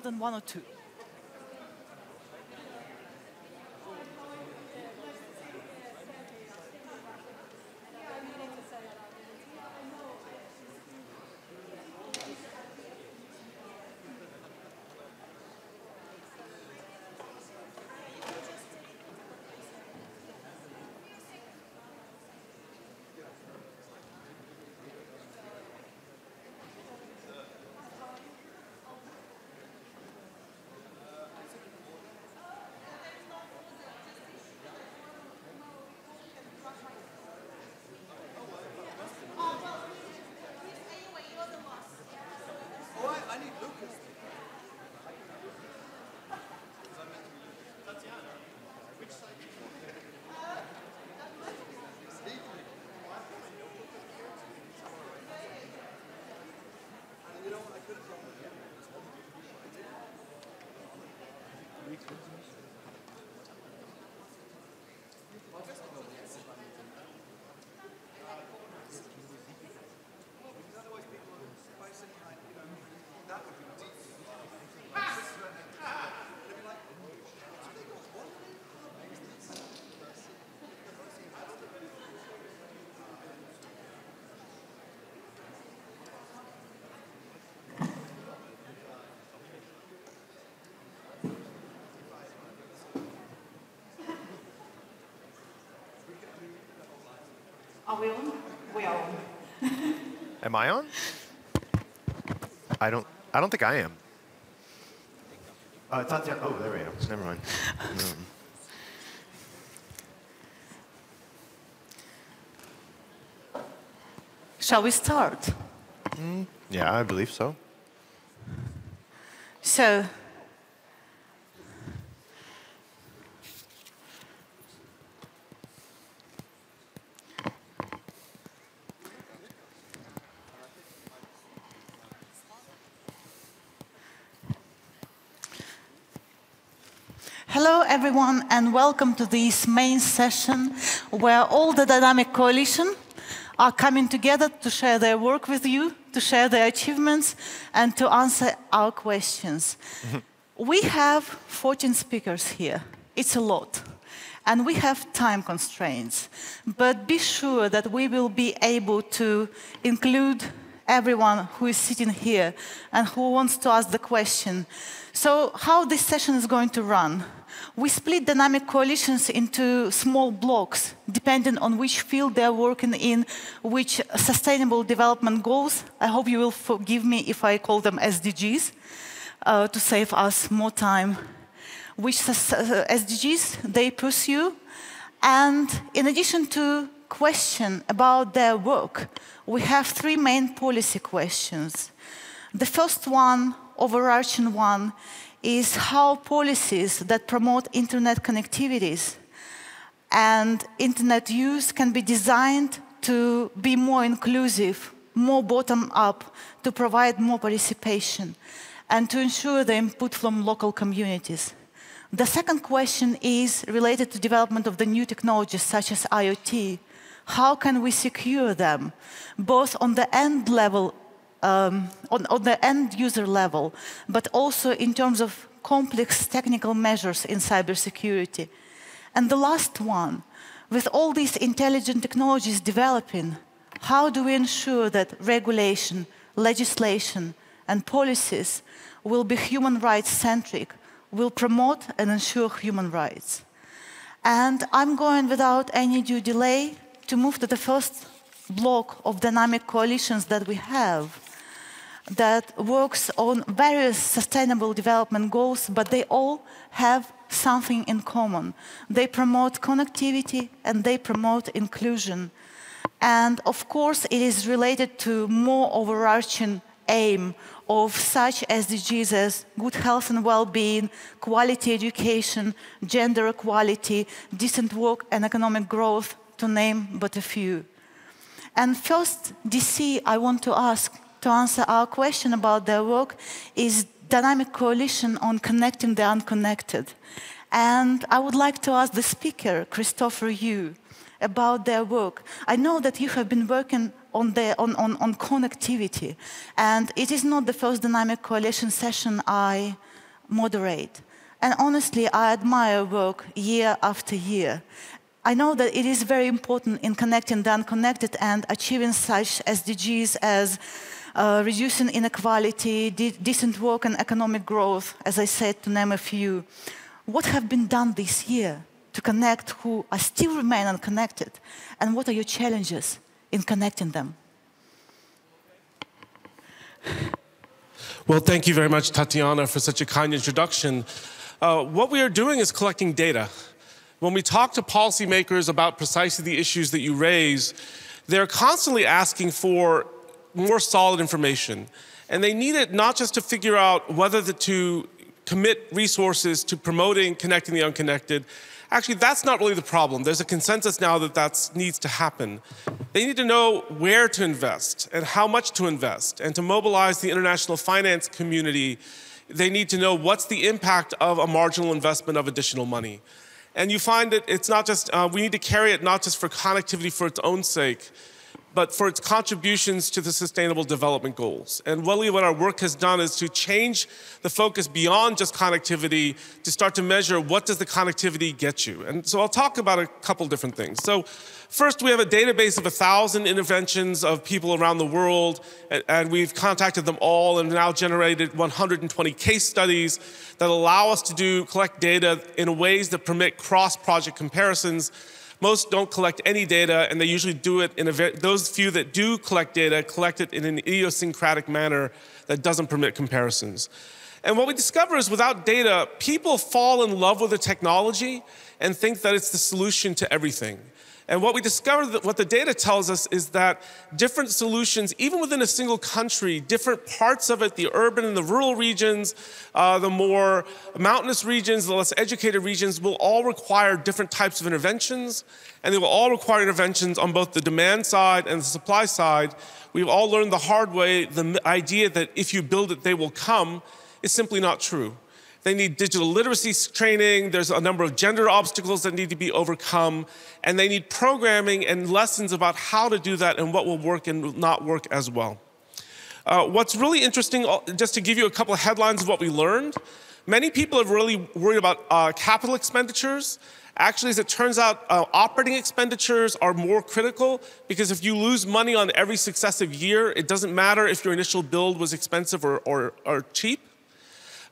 than one or two. Thanks. Are we on? We are on. Am I on? I don't. I don't think I am. Uh, Tatiana. Oh, there we are. Never mind. Um, Shall we start? yeah, I believe so. So, Hello, everyone, and welcome to this main session where all the Dynamic Coalition are coming together to share their work with you, to share their achievements, and to answer our questions. Mm-hmm. we have 14 speakers here. It's a lot. And we have time constraints. But be sure that we will be able to include everyone who is sitting here and who wants to ask the question. So, how this session is going to run? We split dynamic coalitions into small blocks, depending on which field they're working in, which sustainable development goals. I hope you will forgive me if I call them SDGs uh, to save us more time. Which uh, SDGs they pursue. And in addition to question about their work, we have three main policy questions. The first one, overarching one, is how policies that promote internet connectivities and internet use can be designed to be more inclusive, more bottom up, to provide more participation, and to ensure the input from local communities. The second question is related to development of the new technologies such as IoT. How can we secure them, both on the end level um, on, on, the end user level, but also in terms of complex technical measures in cybersecurity. And the last one, with all these intelligent technologies developing, how do we ensure that regulation, legislation, and policies will be human rights centric, will promote and ensure human rights? And I'm going without any due delay to move to the first block of dynamic coalitions that we have that works on various sustainable development goals, but they all have something in common. They promote connectivity and they promote inclusion. And of course, it is related to more overarching aim of such SDGs as good health and well-being, quality education, gender equality, decent work and economic growth, to name but a few. And first, DC, I want to ask, to answer our question about their work is Dynamic Coalition on Connecting the Unconnected. And I would like to ask the speaker, Christopher Yoo, about their work. I know that you have been working on, the, on, on, on connectivity. And it is not the first Dynamic Coalition session I moderate. And honestly, I admire work year after year. I know that it is very important in connecting the unconnected and achieving such SDGs as uh, reducing inequality, de decent work and economic growth, as I said, to name a few. What have been done this year to connect who are still remain unconnected? And what are your challenges in connecting them? Well, thank you very much, Tatiana, for such a kind introduction. Uh, what we are doing is collecting data. When we talk to policymakers about precisely the issues that you raise, they're constantly asking for more solid information. And they need it not just to figure out whether the, to commit resources to promoting connecting the unconnected. Actually, that's not really the problem. There's a consensus now that that needs to happen. They need to know where to invest and how much to invest. And to mobilize the international finance community, they need to know what's the impact of a marginal investment of additional money. And you find that it's not just, uh, we need to carry it not just for connectivity for its own sake, but for its contributions to the Sustainable Development Goals. And really what our work has done is to change the focus beyond just connectivity to start to measure what does the connectivity get you. And so I'll talk about a couple different things. So first, we have a database of 1,000 interventions of people around the world, and we've contacted them all and now generated 120 case studies that allow us to do collect data in ways that permit cross-project comparisons most don't collect any data, and they usually do it in a very, those few that do collect data collect it in an idiosyncratic manner that doesn't permit comparisons. And what we discover is without data, people fall in love with the technology and think that it's the solution to everything. And what we discovered, that what the data tells us is that different solutions, even within a single country, different parts of it, the urban and the rural regions, uh, the more mountainous regions, the less educated regions, will all require different types of interventions. And they will all require interventions on both the demand side and the supply side. We've all learned the hard way the idea that if you build it, they will come is simply not true. They need digital literacy training. There's a number of gender obstacles that need to be overcome. And they need programming and lessons about how to do that and what will work and not work as well. Uh, what's really interesting, uh, just to give you a couple of headlines of what we learned, many people have really worried about uh, capital expenditures. Actually, as it turns out, uh, operating expenditures are more critical because if you lose money on every successive year, it doesn't matter if your initial build was expensive or, or, or cheap.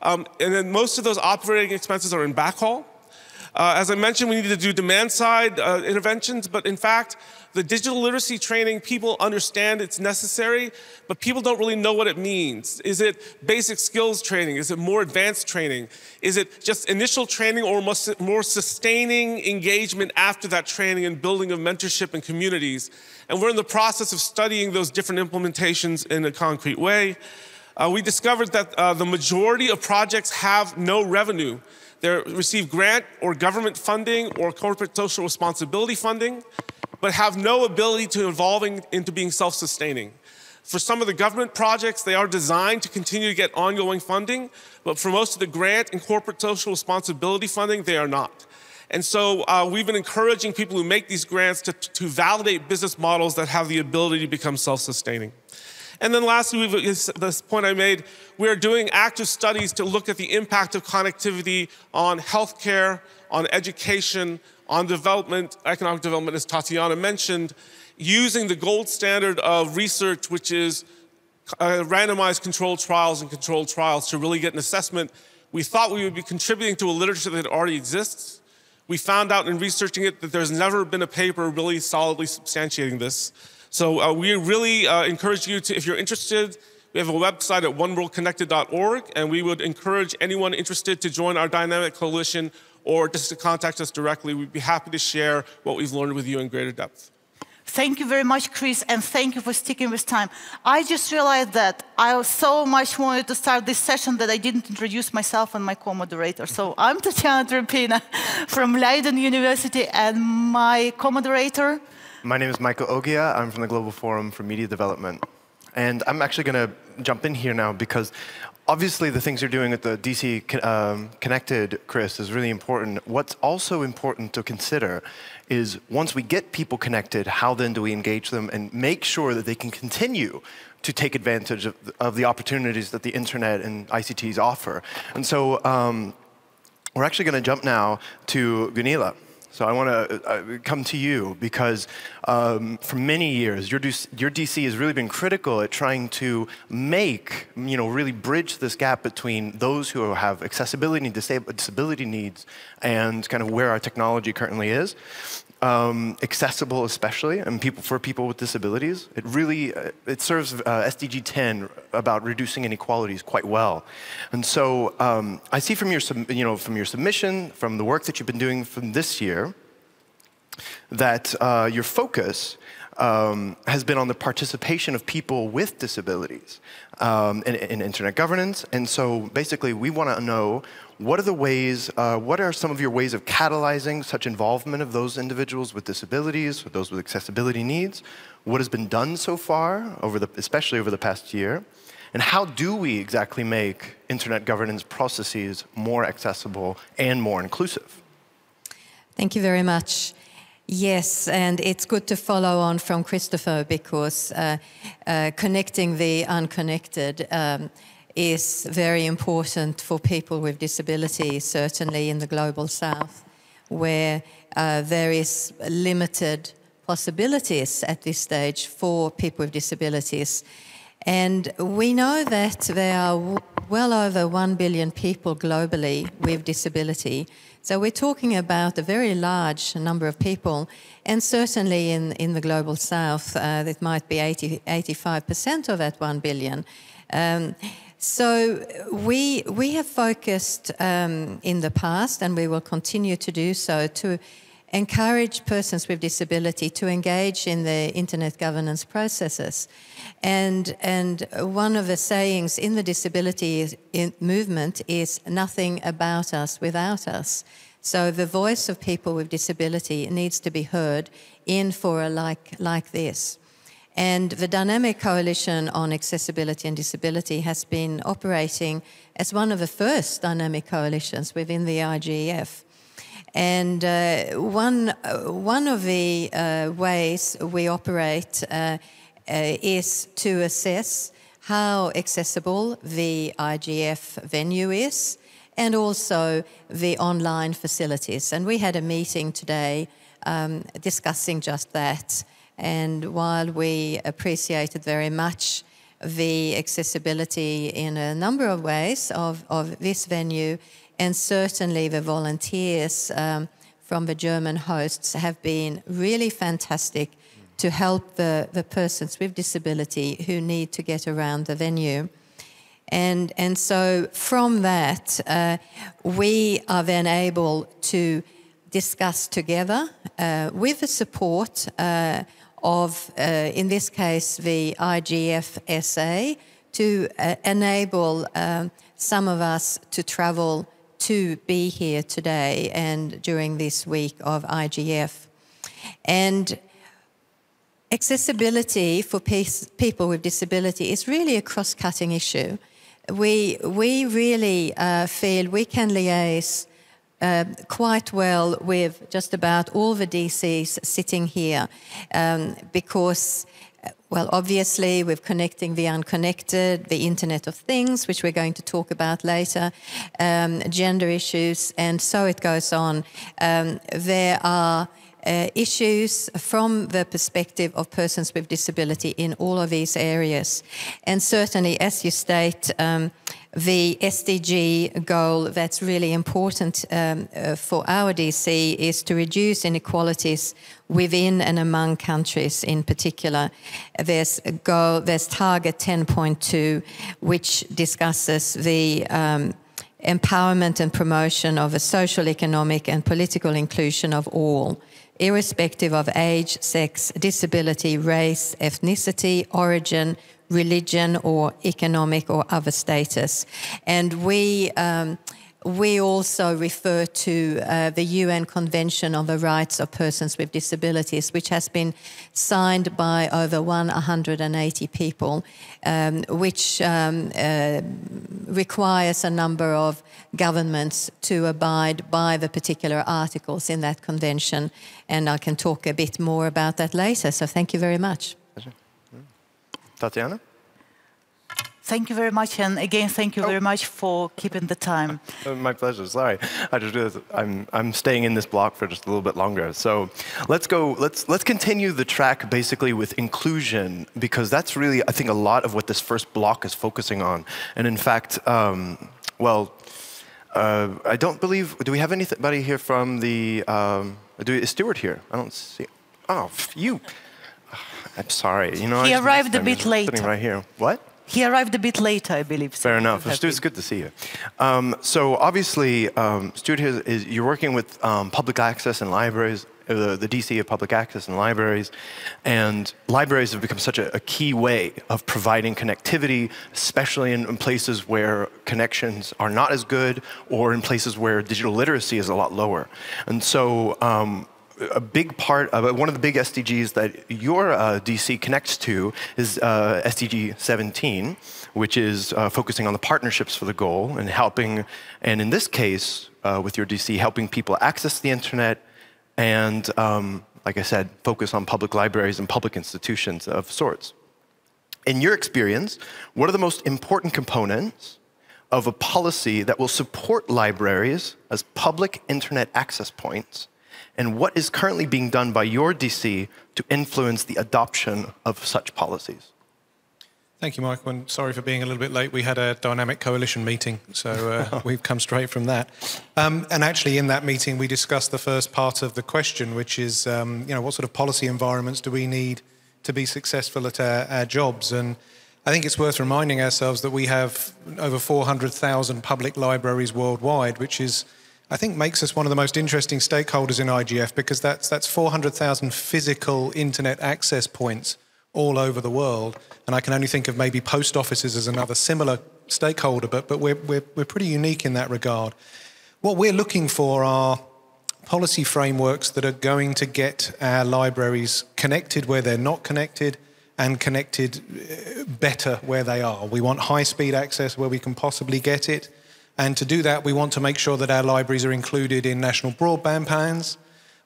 Um, and then most of those operating expenses are in backhaul. Uh, as I mentioned, we need to do demand side uh, interventions, but in fact, the digital literacy training, people understand it's necessary, but people don't really know what it means. Is it basic skills training? Is it more advanced training? Is it just initial training or more sustaining engagement after that training and building of mentorship and communities? And we're in the process of studying those different implementations in a concrete way uh, we discovered that uh, the majority of projects have no revenue. They receive grant or government funding or corporate social responsibility funding, but have no ability to evolving into being self-sustaining. For some of the government projects, they are designed to continue to get ongoing funding, but for most of the grant and corporate social responsibility funding, they are not. And so uh, we've been encouraging people who make these grants to, to validate business models that have the ability to become self-sustaining. And then lastly, this point I made, we are doing active studies to look at the impact of connectivity on healthcare, on education, on development, economic development, as Tatiana mentioned, using the gold standard of research, which is uh, randomized controlled trials and controlled trials to really get an assessment. We thought we would be contributing to a literature that already exists. We found out in researching it that there's never been a paper really solidly substantiating this. So uh, we really uh, encourage you to, if you're interested, we have a website at oneworldconnected.org, and we would encourage anyone interested to join our dynamic coalition or just to contact us directly. We'd be happy to share what we've learned with you in greater depth. Thank you very much, Chris, and thank you for sticking with time. I just realized that I so much wanted to start this session that I didn't introduce myself and my co-moderator. So I'm Tatiana Tropina from Leiden University, and my co-moderator, my name is Michael Oghia. I'm from the Global Forum for Media Development. And I'm actually going to jump in here now because obviously the things you're doing at the DC um, Connected, Chris, is really important. What's also important to consider is once we get people connected, how then do we engage them and make sure that they can continue to take advantage of, of the opportunities that the internet and ICTs offer. And so um, we're actually going to jump now to Gunela. So I want to uh, come to you because um, for many years, your, your DC has really been critical at trying to make, you know, really bridge this gap between those who have accessibility, disability needs, and kind of where our technology currently is um, accessible, especially, and people for people with disabilities. It really uh, it serves uh, SDG 10 about reducing inequalities quite well. And so um, I see from your you know from your submission, from the work that you've been doing from this year, that uh, your focus um, has been on the participation of people with disabilities um, in, in, internet governance. And so basically, we want to know what are the ways, uh, what are some of your ways of catalyzing such involvement of those individuals with disabilities, or those with accessibility needs? What has been done so far, over the, especially over the past year? And how do we exactly make internet governance processes more accessible and more inclusive? Thank you very much. Yes, and it's good to follow on from Christopher because uh, uh, connecting the unconnected um, is very important for people with disabilities, certainly in the global south, where uh, there is limited possibilities at this stage for people with disabilities. And we know that there are well over 1 billion people globally with disability. So we're talking about a very large number of people, and certainly in, in the global south, uh, it might be 80, 85% of that 1 billion. Um, so we, we have focused um, in the past, and we will continue to do so, to encourage persons with disability to engage in the internet governance processes. And, and one of the sayings in the disability movement is nothing about us without us. So the voice of people with disability needs to be heard in fora like, like this. And the Dynamic Coalition on Accessibility and Disability has been operating as one of the first dynamic coalitions within the IGF. And uh, one, uh, one of the uh, ways we operate uh, uh, is to assess how accessible the IGF venue is and also the online facilities. And we had a meeting today um, discussing just that. And while we appreciated very much the accessibility in a number of ways of, of this venue, and certainly the volunteers um, from the German hosts have been really fantastic to help the, the persons with disability who need to get around the venue. And, and so from that, uh, we are then able to discuss together uh, with the support uh, of, uh, in this case, the IGF SA, to uh, enable um, some of us to travel to be here today and during this week of IGF. And accessibility for people with disability is really a cross-cutting issue. We, we really uh, feel we can liaise uh, quite well with just about all the DCs sitting here um, because well, obviously, with connecting the unconnected, the Internet of Things, which we're going to talk about later, um, gender issues, and so it goes on. Um, there are uh, issues from the perspective of persons with disability in all of these areas. And certainly, as you state, um, the SDG goal that's really important um, uh, for our DC is to reduce inequalities within and among countries in particular. There's goal, there's target 10.2, which discusses the um, empowerment and promotion of a social, economic, and political inclusion of all irrespective of age, sex, disability, race, ethnicity, origin, religion, or economic or other status. And we um, we also refer to uh, the UN Convention on the Rights of Persons with Disabilities, which has been signed by over 180 people, um, which um, uh, requires a number of governments to abide by the particular articles in that convention. And I can talk a bit more about that later. So thank you very much. Tatiana? Thank you very much, and again, thank you very much for keeping the time. My pleasure. Sorry, I just realized I'm I'm staying in this block for just a little bit longer. So let's go. Let's let's continue the track basically with inclusion because that's really I think a lot of what this first block is focusing on. And in fact, um, well, uh, I don't believe. Do we have anybody here from the? Um, do is Stuart here? I don't see. Oh, you. I'm sorry. You know, He I arrived a bit just Sitting right here. What? He arrived a bit later, I believe. so Fair enough. have Stuart, good to see you. Um, so obviously, um, Stuart, here is, you're working with um, public access and libraries, uh, the, the DC of public access and libraries, and libraries have become such a, a key way of providing connectivity, especially in, in places where connections are not as good or in places where digital literacy is a lot lower. And so um, a big part of one of the big SDGs that your uh, DC connects to is uh, SDG 17, which is uh, focusing on the partnerships for the goal and helping, and in this case, uh, with your DC, helping people access the internet and, um, like I said, focus on public libraries and public institutions of sorts. In your experience, what are the most important components of a policy that will support libraries as public internet access points? And what is currently being done by your DC to influence the adoption of such policies? Thank you, Michael. And sorry for being a little bit late. We had a dynamic coalition meeting, so uh, we've come straight from that. Um, and actually, in that meeting, we discussed the first part of the question, which is, um, you know, what sort of policy environments do we need to be successful at our, our jobs? And I think it's worth reminding ourselves that we have over 400,000 public libraries worldwide, which is, I think, makes us one of the most interesting stakeholders in IGF because that's that's 400,000 physical internet access points all over the world. And I can only think of maybe post offices as another similar stakeholder, but, but we're, we're, we're pretty unique in that regard. What we're looking for are policy frameworks that are going to get our libraries connected where they're not connected and connected uh, better where they are. We want high speed access where we can possibly get it. And to do that, we want to make sure that our libraries are included in national broadband plans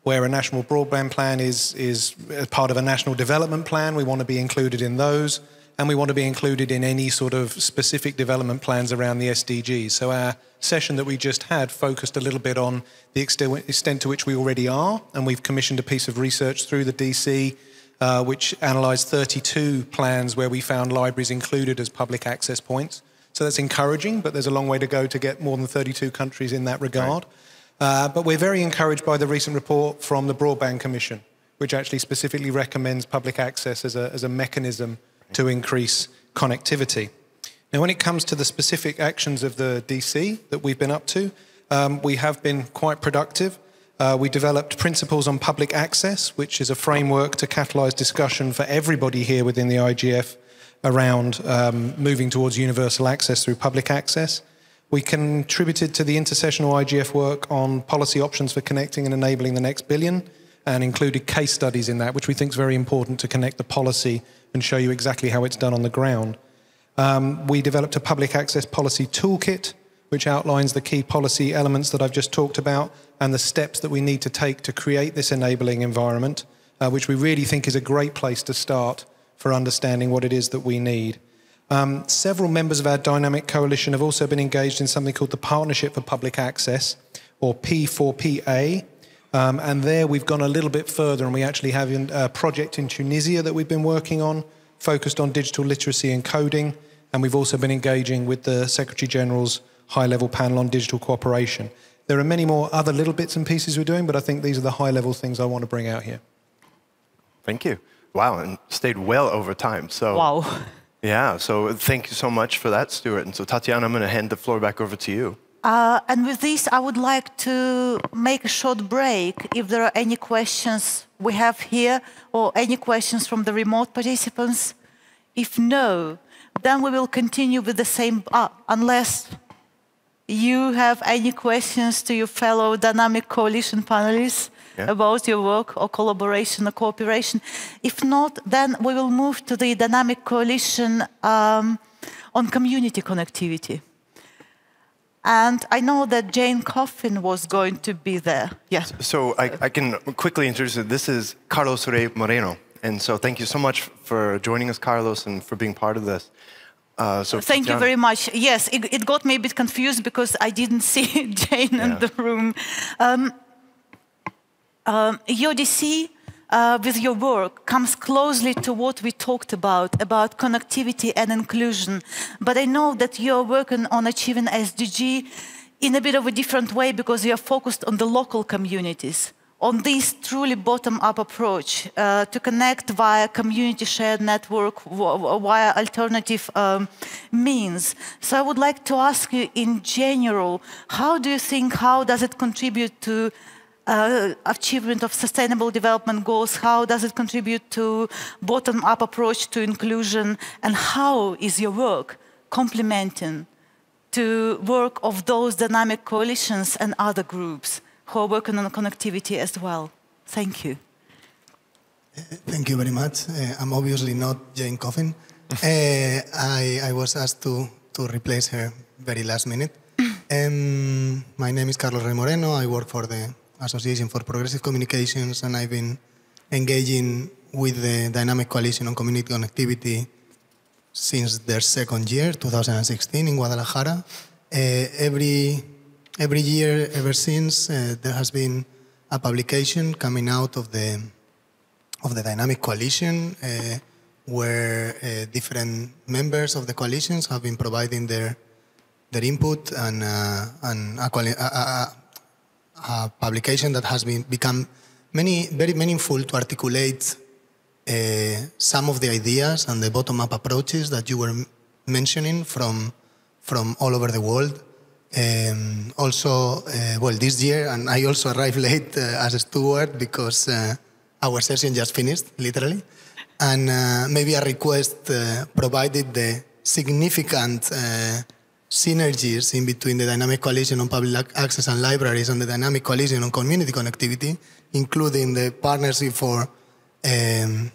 where a national broadband plan is, is part of a national development plan. We want to be included in those, and we want to be included in any sort of specific development plans around the SDGs. So our session that we just had focused a little bit on the extent to which we already are, and we've commissioned a piece of research through the DC uh, which analysed 32 plans where we found libraries included as public access points. So that's encouraging, but there's a long way to go to get more than 32 countries in that regard. Right. Uh, but we're very encouraged by the recent report from the Broadband Commission, which actually specifically recommends public access as a, as a mechanism to increase connectivity. Now, when it comes to the specific actions of the DC that we've been up to, um, we have been quite productive. Uh, we developed principles on public access, which is a framework to catalyse discussion for everybody here within the IGF around um, moving towards universal access through public access. We contributed to the intersessional IGF work on policy options for connecting and enabling the next billion and included case studies in that, which we think is very important to connect the policy and show you exactly how it's done on the ground. Um, we developed a public access policy toolkit, which outlines the key policy elements that I've just talked about and the steps that we need to take to create this enabling environment, uh, which we really think is a great place to start for understanding what it is that we need. Um, several members of our dynamic coalition have also been engaged in something called the Partnership for Public Access, or P4PA. Um, and there we've gone a little bit further, and we actually have a project in Tunisia that we've been working on, focused on digital literacy and coding. And we've also been engaging with the Secretary General's high level panel on digital cooperation. There are many more other little bits and pieces we're doing, but I think these are the high level things I want to bring out here. Thank you. Wow, and stayed well over time. So Wow. Yeah, so thank you so much for that, Stuart. And so, Tatiana, I'm going to hand the floor back over to you. Uh, and with this, I would like to make a short break. If there are any questions we have here or any questions from the remote participants, if no, then we will continue with the same, uh, unless you have any questions to your fellow Dynamic Coalition panelists Yeah. about your work or collaboration or cooperation. If not, then we will move to the Dynamic Coalition um, on community connectivity. And I know that Jane Coffin was going to be there. Yeah. So I, I can quickly introduce it. This is Carlos Rey Moreno. And so thank you so much for joining us, Carlos, and for being part of this. Uh, so Thank you very much. Yes, it, it got me a bit confused because I didn't see Jane in the room. Um, um, UDC, uh, with your work, comes closely to what we talked about, about connectivity and inclusion. But I know that you're working on achieving SDG in a bit of a different way because you're focused on the local communities on this truly bottom-up approach uh, to connect via community shared network, via alternative um, means. So I would like to ask you in general, how do you think, how does it contribute to uh, achievement of sustainable development goals? How does it contribute to bottom-up approach to inclusion? And how is your work complementing to work of those dynamic coalitions and other groups who are working on connectivity as well? Thank you. Thank you very much. Uh, I'm obviously not Jane Coffin. uh, I, I was asked to, to replace her very last minute. Um, my name is Carlos Rey Moreno. I work for the Association for Progressive Communications, and I've been engaging with the Dynamic Coalition on Community Connectivity since their second year, 2016, in Guadalajara. Uh, every, every year, ever since, uh, there has been a publication coming out of the of the dynamic coalition, uh, where different members of the coalitions have been providing their their input and and a, a, a publication that has been become many very meaningful to articulate uh, some of the ideas and the bottom-up approaches that you were mentioning from from all over the world. Um, also, uh, well, this year, and I also arrived late uh, as a steward because uh, our session just finished, literally. And uh, maybe a request uh, provided the significant synergies in between the Dynamic Coalition on Public Access and Libraries and the Dynamic Coalition on Community Connectivity, including the Partnership for um,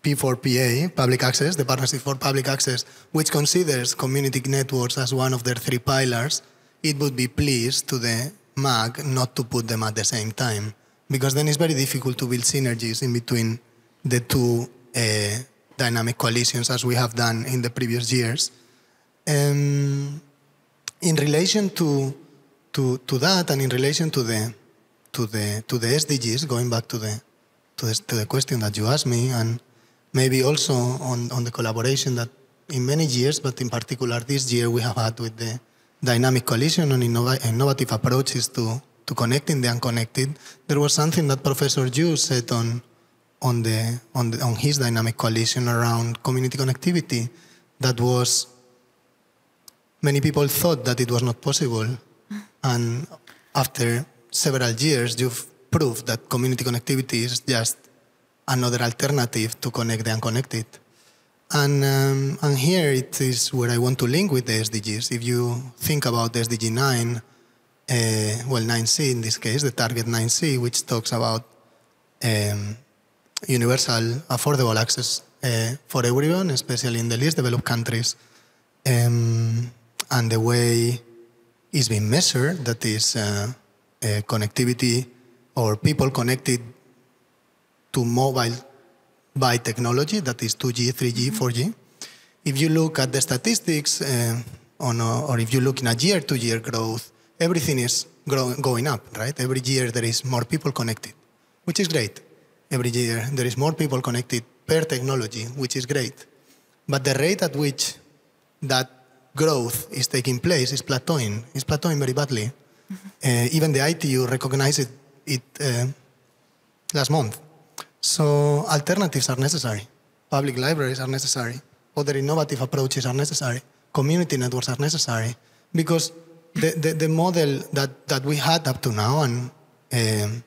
P4PA, Public Access, the Partnership for Public Access, which considers community networks as one of their three pillars, it would be pleased to the MAG not to put them at the same time, because then it's very difficult to build synergies in between the two uh, dynamic coalitions as we have done in the previous years. In relation to, to, to that and in relation to the, to, the, to the SDGs, going back to the, to the, to the question that you asked me, and maybe also on, on the collaboration that in many years, but in particular this year, we have had with the Dynamic Coalition on innova- innovative approaches to, to connecting the unconnected. There was something that Professor Yoo said on, on, the, on, the, on his Dynamic Coalition around community connectivity that was many people thought that it was not possible. And after several years, you've proved that community connectivity is just another alternative to connect the unconnected. And, um, and here it is where I want to link with the SDGs. If you think about SDG 9, uh, well, 9C in this case, the target 9C, which talks about um, universal affordable access uh, for everyone, especially in the least developed countries. Um, and the way it's been measured, that is uh, uh, connectivity or people connected to mobile by technology, that is 2G, 3G, 4G. If you look at the statistics, uh, on a, or if you look in a year-to-year growth, everything is grow, going up, right? Every year there is more people connected, which is great. Every year there is more people connected per technology, which is great. But the rate at which that growth is taking place is plateauing. It's plateauing very badly. Uh, even the ITU recognized it, it uh, last month. So alternatives are necessary. Public libraries are necessary. Other innovative approaches are necessary. Community networks are necessary because the, the, the model that, that we had up to now and um,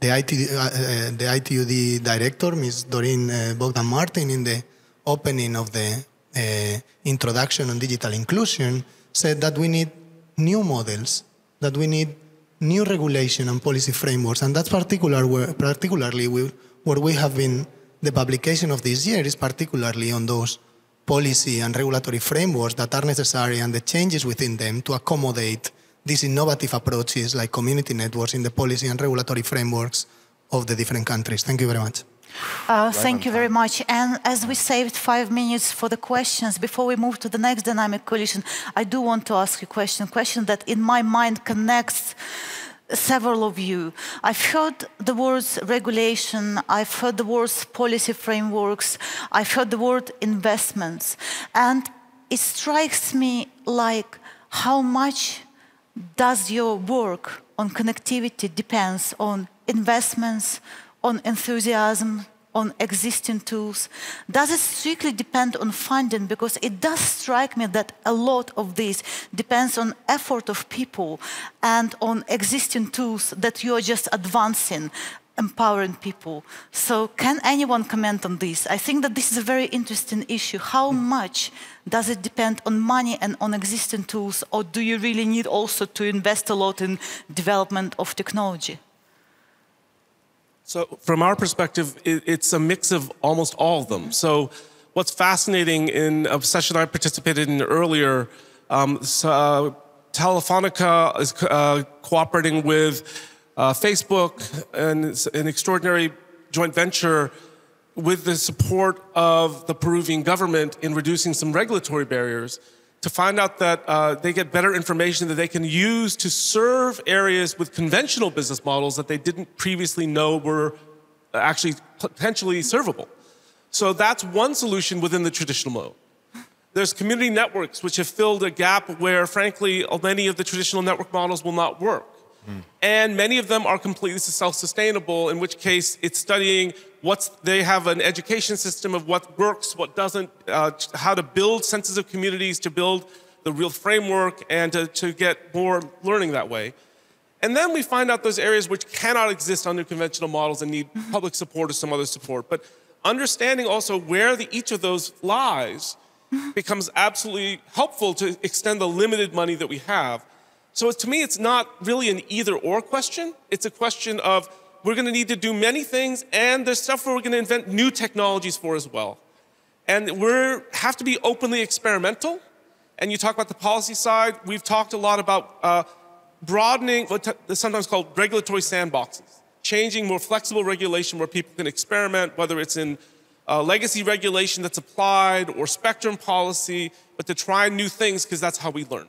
the, IT, uh, uh, the ITUD director, Ms. Doreen uh, Bogdan Martin, in the opening of the uh, introduction on digital inclusion, said that we need new models, that we need new regulation and policy frameworks. And that's particular where, particularly where we have been, the publication of this year is particularly on those policy and regulatory frameworks that are necessary and the changes within them to accommodate these innovative approaches like community networks in the policy and regulatory frameworks of the different countries. Thank you very much. Uh, thank you very much. And as we saved five minutes for the questions, before we move to the next dynamic coalition, I do want to ask you a question, a question that in my mind connects several of you. I've heard the words regulation, I've heard the words policy frameworks, I've heard the word investments. And it strikes me like how much does your work on connectivity depends on investments, on enthusiasm, on existing tools? Does it strictly depend on funding? Because it does strike me that a lot of this depends on effort of people and on existing tools that you are just advancing empowering people. So can anyone comment on this? I think that this is a very interesting issue. How much does it depend on money and on existing tools, or do you really need also to invest a lot in development of technology? So, from our perspective, it's a mix of almost all of them. So, what's fascinating in a session I participated in earlier, um, uh, Telefonica is uh, cooperating with uh, Facebook and an extraordinary joint venture with the support of the Peruvian government in reducing some regulatory barriers to find out that uh, they get better information that they can use to serve areas with conventional business models that they didn't previously know were actually potentially servable. So that's one solution within the traditional mode. There's community networks which have filled a gap where, frankly, many of the traditional network models will not work. Mm. And many of them are completely self-sustainable, in which case it's studying what's, they have an education system of what works, what doesn't, uh, how to build senses of communities, to build the real framework, and to, to get more learning that way. And then we find out those areas which cannot exist under conventional models and need mm-hmm. public support or some other support. But understanding also where the, each of those lies mm-hmm. becomes absolutely helpful to extend the limited money that we have so to me, it's not really an either or question. It's a question of we're going to need to do many things, and there's stuff we're going to invent new technologies for as well. And we have to be openly experimental. And you talk about the policy side. We've talked a lot about uh, broadening what is sometimes called regulatory sandboxes, changing more flexible regulation where people can experiment, whether it's in uh, legacy regulation that's applied or spectrum policy, but to try new things because that's how we learn.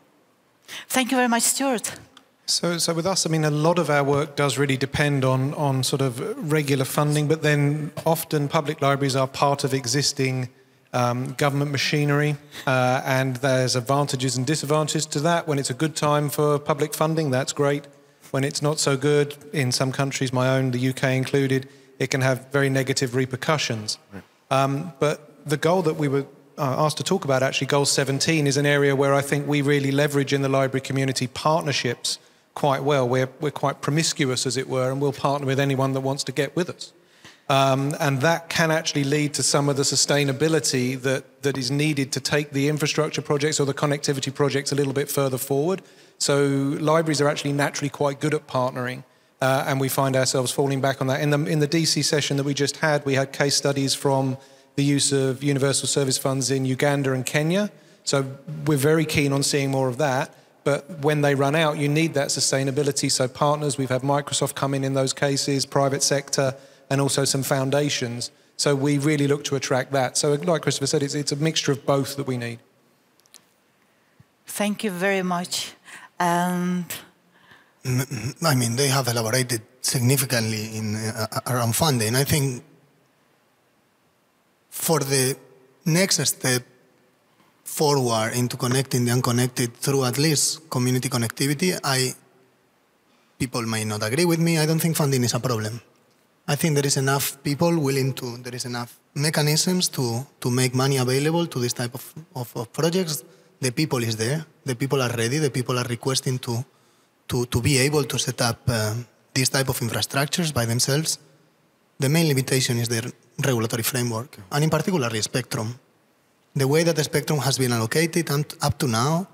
Thank you very much, Stuart. So, so with us, I mean, a lot of our work does really depend on, on sort of regular funding, but then often public libraries are part of existing um, government machinery, uh, and there's advantages and disadvantages to that. When it's a good time for public funding, that's great. When it's not so good, in some countries, my own, the UK included, it can have very negative repercussions. Um, but the goal that we were uh, asked to talk about, actually, Goal 17 is an area where I think we really leverage in the library community partnerships quite well. We're, we're quite promiscuous, as it were, and we'll partner with anyone that wants to get with us. Um, and that can actually lead to some of the sustainability that, that is needed to take the infrastructure projects or the connectivity projects a little bit further forward. So libraries are actually naturally quite good at partnering. Uh, and we find ourselves falling back on that. In the, in the DC session that we just had, we had case studies from the use of universal service funds in Uganda and Kenya. So we're very keen on seeing more of that. But when they run out, you need that sustainability. So partners, we've had Microsoft come in in those cases, private sector, and also some foundations. So we really look to attract that. So like Christopher said, it's, it's a mixture of both that we need. Thank you very much. And I mean, they have elaborated significantly in, uh, around funding. I think for the next step forward into connecting the unconnected through at least community connectivity, I people may not agree with me. I don't think funding is a problem. I think there is enough people willing to, there is enough mechanisms to, to make money available to this type of, of, of projects. The people is there. The people are ready. The people are requesting to, to, to be able to set up uh, this type of infrastructures by themselves. The main limitation is the regulatory framework, and in particular the spectrum. The way that the spectrum has been allocated and up to now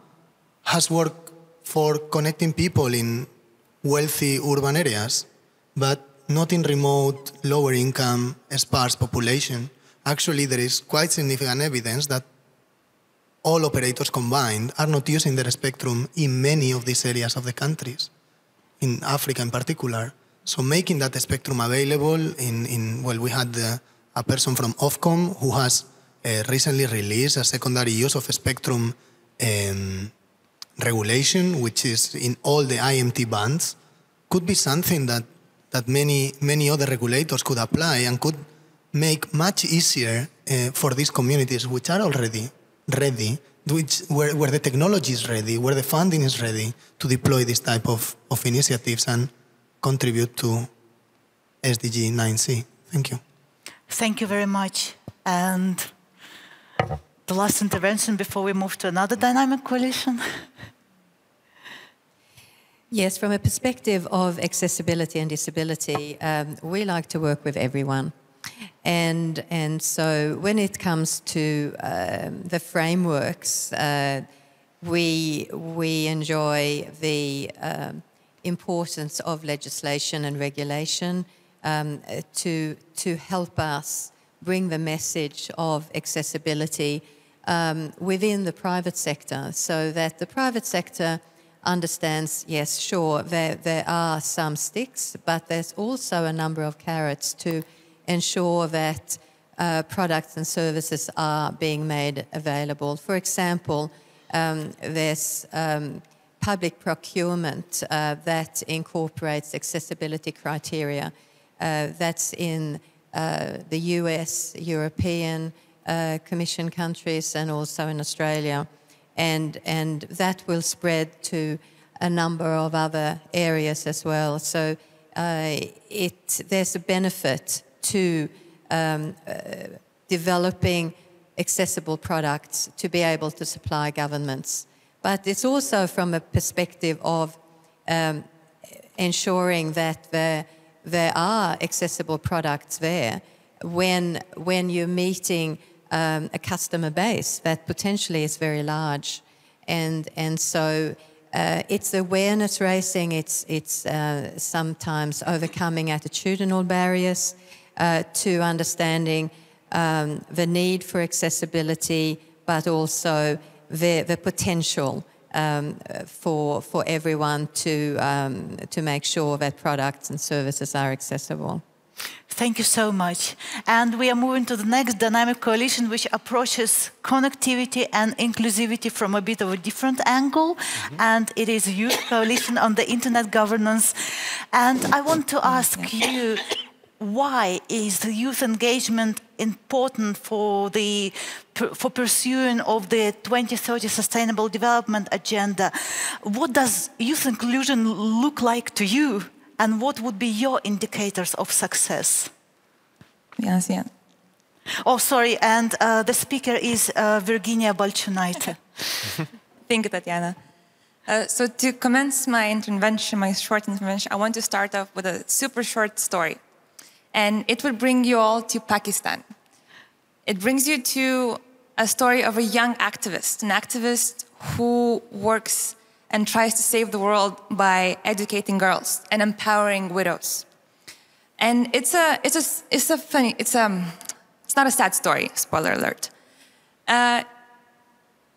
has worked for connecting people in wealthy urban areas, but not in remote, lower income, sparse population. Actually, there is quite significant evidence that all operators combined are not using their spectrum in many of these areas of the countries, in Africa in particular. So making that spectrum available in, in well, we had the, a person from Ofcom who has uh, recently released a secondary use of spectrum um, regulation, which is in all the IMT bands, could be something that, that many, many other regulators could apply and could make much easier uh, for these communities, which are already ready, which, where, where the technology is ready, where the funding is ready to deploy this type of, of initiatives and contribute to SDG 9C. Thank you. Thank you very much. And the last intervention before we move to another dynamic coalition. Yes, from a perspective of accessibility and disability, um, we like to work with everyone. And, and so when it comes to um, the frameworks, uh, we, we enjoy the um, importance of legislation and regulation um, to, to help us bring the message of accessibility um, within the private sector so that the private sector understands, yes, sure, there, there are some sticks, but there's also a number of carrots to ensure that uh, products and services are being made available. For example, um, there's um, public procurement uh, that incorporates accessibility criteria. Uh, that's in uh, the US, European uh, Commission countries, and also in Australia and, and that will spread to a number of other areas as well. So uh, it, there's a benefit to um, uh, developing accessible products to be able to supply governments. But it's also from a perspective of um, ensuring that there, there are accessible products there when, when you're meeting um, a customer base that potentially is very large. And, and so uh, it's awareness raising, it's, it's uh, sometimes overcoming attitudinal barriers uh, to understanding um, the need for accessibility, but also the, the potential um, for, for everyone to, um, to make sure that products and services are accessible. Thank you so much. And we are moving to the next dynamic coalition, which approaches connectivity and inclusivity from a bit of a different angle. Mm -hmm. And it is Youth Coalition on the Internet Governance. And I want to ask you, why is the youth engagement important for the for pursuing of the 2030 sustainable development agenda what does youth inclusion look like to you and what would be your indicators of success? Yes, yeah. Oh, sorry, and uh, the speaker is uh, Virginia Balchunaite. Thank you, Tatiana. Uh, so to commence my intervention, my short intervention, I want to start off with a super short story. And it will bring you all to Pakistan. It brings you to a story of a young activist, an activist who works and tries to save the world by educating girls and empowering widows. And it's a, it's a, it's a funny, it's, a, um, it's not a sad story, spoiler alert. Uh,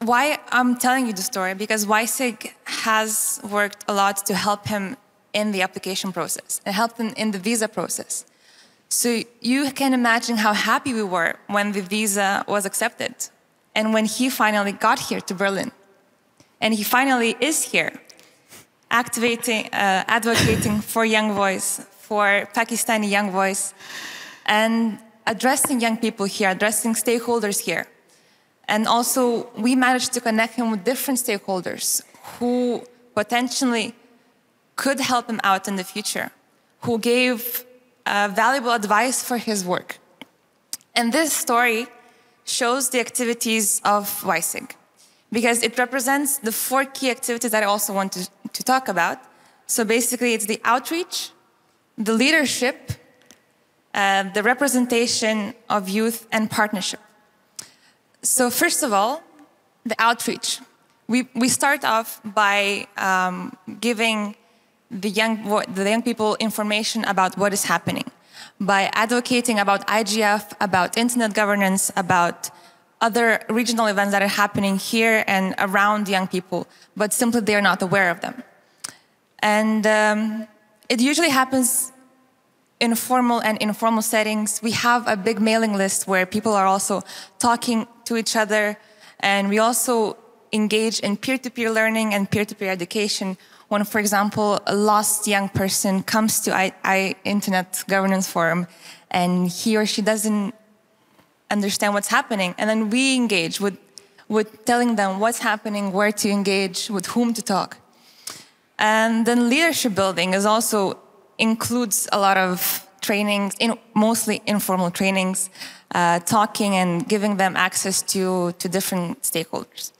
why I'm telling you the story, because YCIG has worked a lot to help him in the application process and help him in the visa process. So you can imagine how happy we were when the visa was accepted and when he finally got here to Berlin. And he finally is here, activating, uh, advocating for young voice, for Pakistani young voice, and addressing young people here, addressing stakeholders here. And also, we managed to connect him with different stakeholders who potentially could help him out in the future, who gave uh, valuable advice for his work. And this story shows the activities of YCIG because it represents the four key activities that I also want to, to talk about. So basically, it's the outreach, the leadership, uh, the representation of youth, and partnership. So, first of all, the outreach. We, we start off by um, giving the young, the young people information about what is happening, by advocating about IGF, about internet governance, about other regional events that are happening here and around young people, but simply they're not aware of them. And um, it usually happens in formal and informal settings. We have a big mailing list where people are also talking to each other, and we also engage in peer to peer learning and peer to peer education. When, for example, a lost young person comes to I, I Internet Governance Forum and he or she doesn't understand what's happening, and then we engage with, with telling them what's happening, where to engage, with whom to talk. And then leadership building is also includes a lot of trainings, in, mostly informal trainings, uh, talking and giving them access to, to different stakeholders.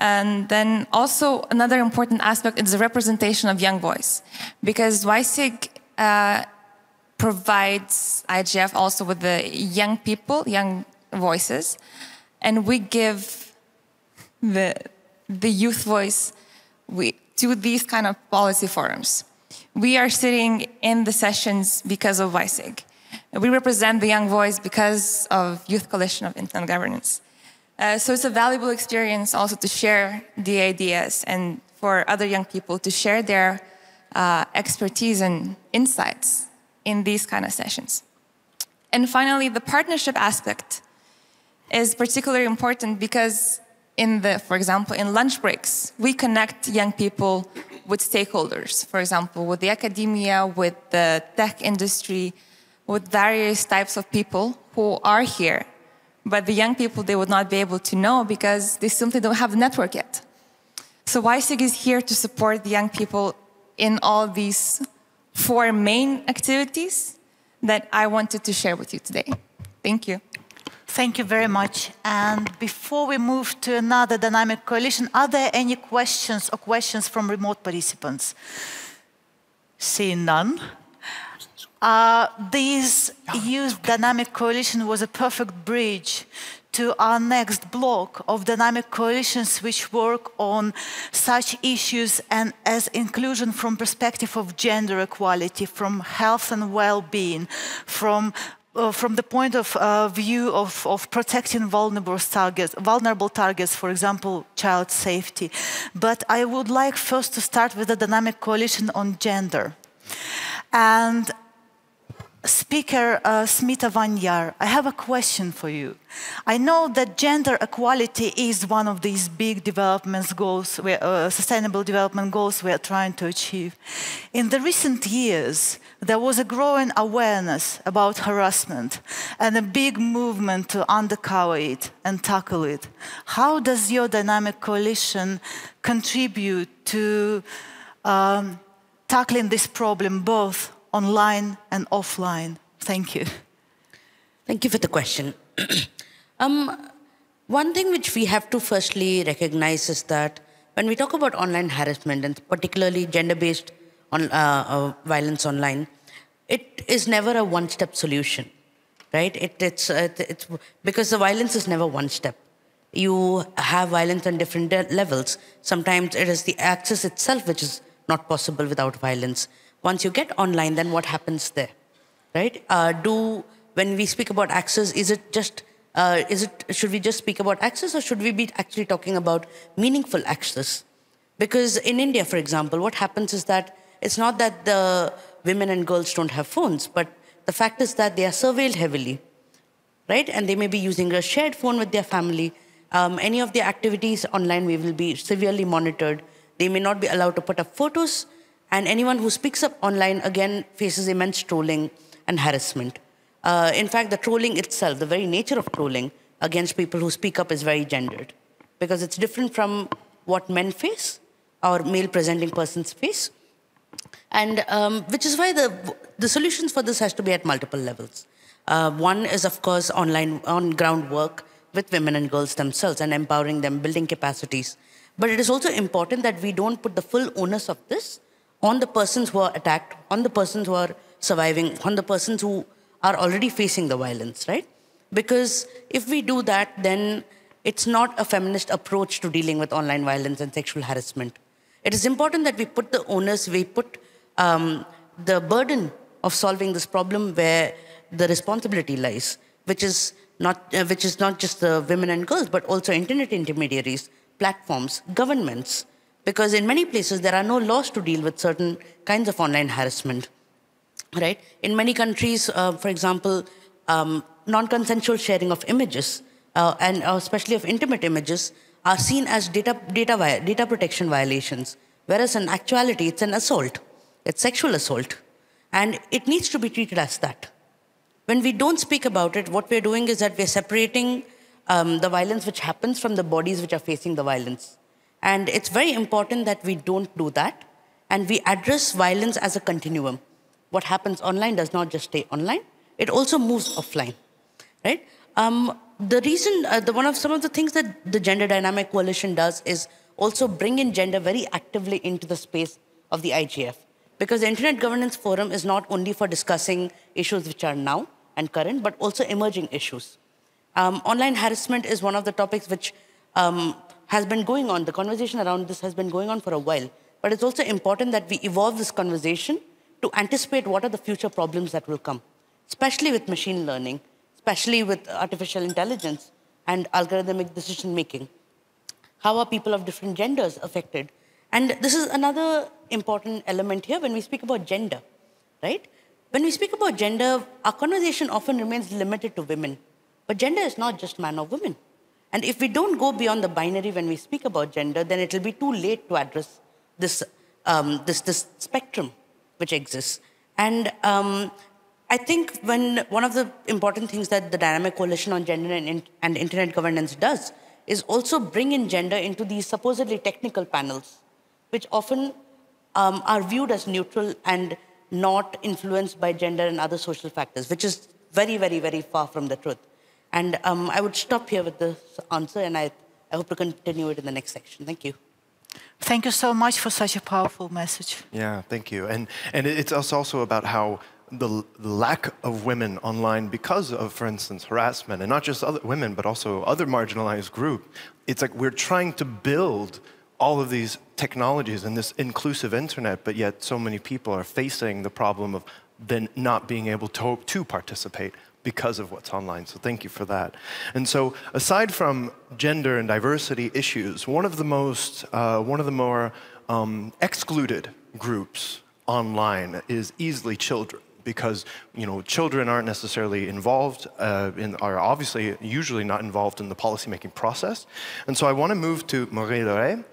And then also another important aspect is the representation of young voice, because YCIG uh, provides IGF also with the young people, young voices, and we give the, the youth voice we, to these kind of policy forums. We are sitting in the sessions because of YCIG. We represent the young voice because of Youth Coalition of Internet Governance. Uh, so it's a valuable experience also to share the ideas and for other young people to share their uh, expertise and insights in these kind of sessions. And finally, the partnership aspect is particularly important because in the, for example, in lunch breaks, we connect young people with stakeholders, for example, with the academia, with the tech industry, with various types of people who are here. But the young people, they would not be able to know because they simply don't have the network yet. So YCIG is here to support the young people in all these four main activities that I wanted to share with you today. Thank you. Thank you very much. And before we move to another dynamic coalition, are there any questions or questions from remote participants? Seeing none. Uh, this youth dynamic coalition was a perfect bridge to our next block of dynamic coalitions which work on such issues and as inclusion from perspective of gender equality, from health and well-being, from uh, from the point of uh, view of, of protecting vulnerable targets, vulnerable targets, for example, child safety. But I would like first to start with the dynamic coalition on gender. And Speaker uh, Smita Vanniyar, I have a question for you. I know that gender equality is one of these big development goals, uh, sustainable development goals we are trying to achieve. In the recent years, there was a growing awareness about harassment and a big movement to undercover it and tackle it. How does your dynamic coalition contribute to um, tackling this problem both online and offline? Thank you. Thank you for the question. um, one thing which we have to firstly recognize is that when we talk about online harassment and particularly gender-based on, uh, uh, violence online, it is never a one-step solution, right? It, it's, uh, it's because the violence is never one step. You have violence on different levels. Sometimes it is the access itself which is not possible without violence once you get online, then what happens there, right? Uh, do when we speak about access, is it just uh, is it should we just speak about access, or should we be actually talking about meaningful access? Because in India, for example, what happens is that it's not that the women and girls don't have phones, but the fact is that they are surveilled heavily, right? And they may be using a shared phone with their family. Um, any of their activities online, we will be severely monitored. They may not be allowed to put up photos and anyone who speaks up online, again, faces immense trolling and harassment. Uh, in fact, the trolling itself, the very nature of trolling against people who speak up is very gendered because it's different from what men face or male presenting persons face. And um, which is why the, the solutions for this has to be at multiple levels. Uh, one is, of course, online, on ground work with women and girls themselves and empowering them, building capacities. But it is also important that we don't put the full onus of this on the persons who are attacked, on the persons who are surviving, on the persons who are already facing the violence, right? Because if we do that, then it's not a feminist approach to dealing with online violence and sexual harassment. It is important that we put the onus, we put um, the burden of solving this problem where the responsibility lies, which is not, uh, which is not just the women and girls, but also internet intermediaries, platforms, governments, because in many places there are no laws to deal with certain kinds of online harassment. Right? In many countries, uh, for example, um, non-consensual sharing of images, uh, and uh, especially of intimate images, are seen as data, data, data protection violations, whereas in actuality it's an assault. It's sexual assault. And it needs to be treated as that. When we don't speak about it, what we're doing is that we're separating um, the violence which happens from the bodies which are facing the violence. And it's very important that we don't do that and we address violence as a continuum. What happens online does not just stay online, it also moves offline, right? Um, the reason, uh, the, one of some of the things that the Gender Dynamic Coalition does is also bring in gender very actively into the space of the IGF. Because the Internet Governance Forum is not only for discussing issues which are now and current, but also emerging issues. Um, online harassment is one of the topics which um, has been going on. The conversation around this has been going on for a while. But it's also important that we evolve this conversation to anticipate what are the future problems that will come, especially with machine learning, especially with artificial intelligence and algorithmic decision making. How are people of different genders affected? And this is another important element here when we speak about gender, right? When we speak about gender, our conversation often remains limited to women. But gender is not just man or woman. And if we don't go beyond the binary when we speak about gender, then it will be too late to address this, um, this, this spectrum which exists. And um, I think when one of the important things that the Dynamic Coalition on Gender and, and Internet Governance does is also bring in gender into these supposedly technical panels which often um, are viewed as neutral and not influenced by gender and other social factors, which is very, very, very far from the truth. And um, I would stop here with this answer, and I, I hope to continue it in the next section. Thank you. Thank you so much for such a powerful message. Yeah, thank you. And, and it's also about how the, the, lack of women online because of, for instance, harassment, and not just other women, but also other marginalized groups. It's like we're trying to build all of these technologies and this inclusive internet, but yet so many people are facing the problem of then not being able to, to participate because of what's online. So thank you for that. And so aside from gender and diversity issues, one of the most, uh, one of the more um, excluded groups online is easily children because you know children aren't necessarily involved uh, in, are obviously usually not involved in the policymaking process. And so I want to move to Marie-Laure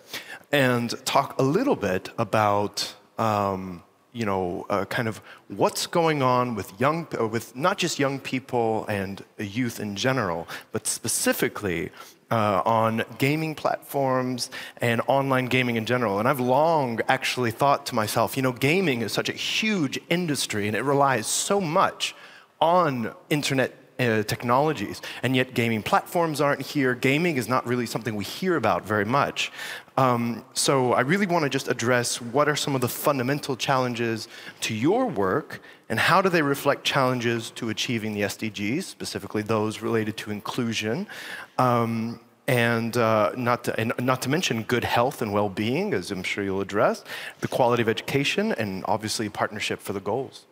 and talk a little bit about um, you know uh, kind of what's going on with young uh, with not just young people and youth in general, but specifically uh, on gaming platforms and online gaming in general. And I've long actually thought to myself, you know, gaming is such a huge industry and it relies so much on internet uh, technologies. And yet, gaming platforms aren't here. Gaming is not really something we hear about very much. Um, so, I really want to just address what are some of the fundamental challenges to your work and how do they reflect challenges to achieving the SDGs, specifically those related to inclusion. Um, and, uh, not to, and not to mention good health and well being, as I'm sure you'll address, the quality of education, and obviously partnership for the goals.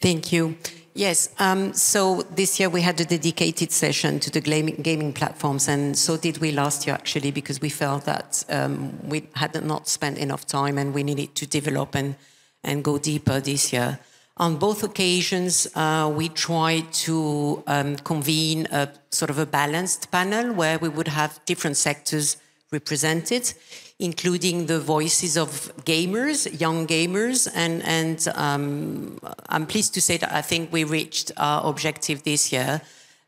Thank you. Yes, um, so this year we had a dedicated session to the gaming platforms, and so did we last year actually, because we felt that um, we had not spent enough time and we needed to develop and, and go deeper this year. On both occasions, uh, we tried to um, convene a sort of a balanced panel where we would have different sectors represented including the voices of gamers, young gamers, and, and um, I'm pleased to say that I think we reached our objective this year.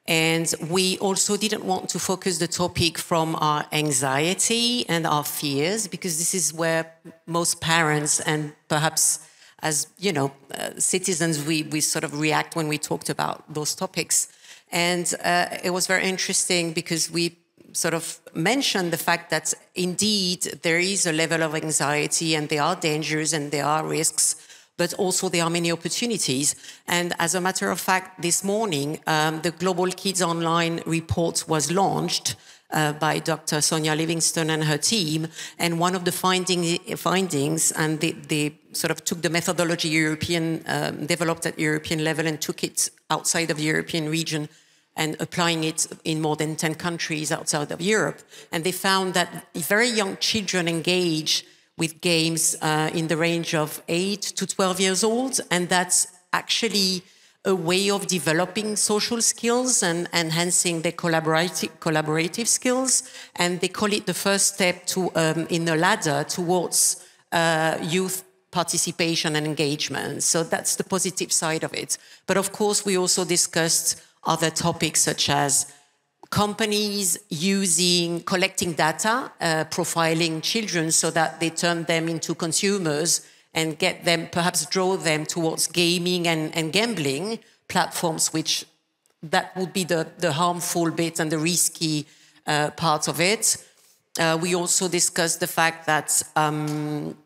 And we also didn't want to focus the topic from our anxiety and our fears, because this is where most parents and perhaps as you know uh, citizens we, we sort of react when we talked about those topics. And uh, it was very interesting because we sort of mentioned the fact that indeed there is a level of anxiety and there are dangers and there are risks, but also there are many opportunities. And as a matter of fact, this morning, um, the Global Kids Online report was launched. Uh, by Dr. Sonia Livingstone and her team. And one of the finding, findings, and they, they, sort of took the methodology European, um, developed at European level and took it outside of the European region and applying it in more than 10 countries outside of Europe. And they found that very young children engage with games uh, in the range of 8 to 12 years old, and that's actually a way of developing social skills and enhancing their collaborative, collaborative skills. And they call it the first step to, um, in the ladder towards uh, youth participation and engagement. So that's the positive side of it. But of course, we also discussed other topics such as companies using collecting data, uh, profiling children so that they turn them into consumers and get them, perhaps draw them towards gaming and, and gambling platforms, which that would be the, the harmful bit and the risky uh, part of it. Uh, we also discussed the fact that um,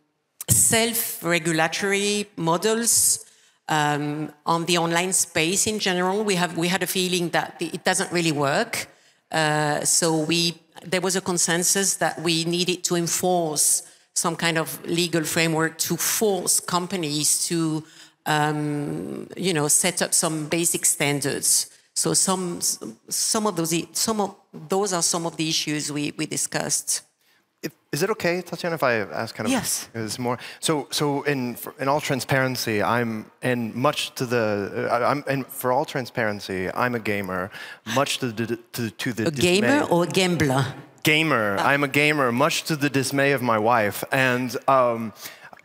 self-regulatory models um, on the online space in general, we have we had a feeling that it doesn't really work. Uh, so we there was a consensus that we needed to enforce some kind of legal framework to force companies to, um, you know, set up some basic standards. So some some of those some of those are some of the issues we, we discussed. Is it okay, Tatiana, if I ask kind of yes. is more? So, so in in all transparency, I'm and much to the uh, I'm and for all transparency, I'm a gamer, much to the to, to the a dismay. gamer or a gambler gamer. Ah. I'm a gamer, much to the dismay of my wife. And um,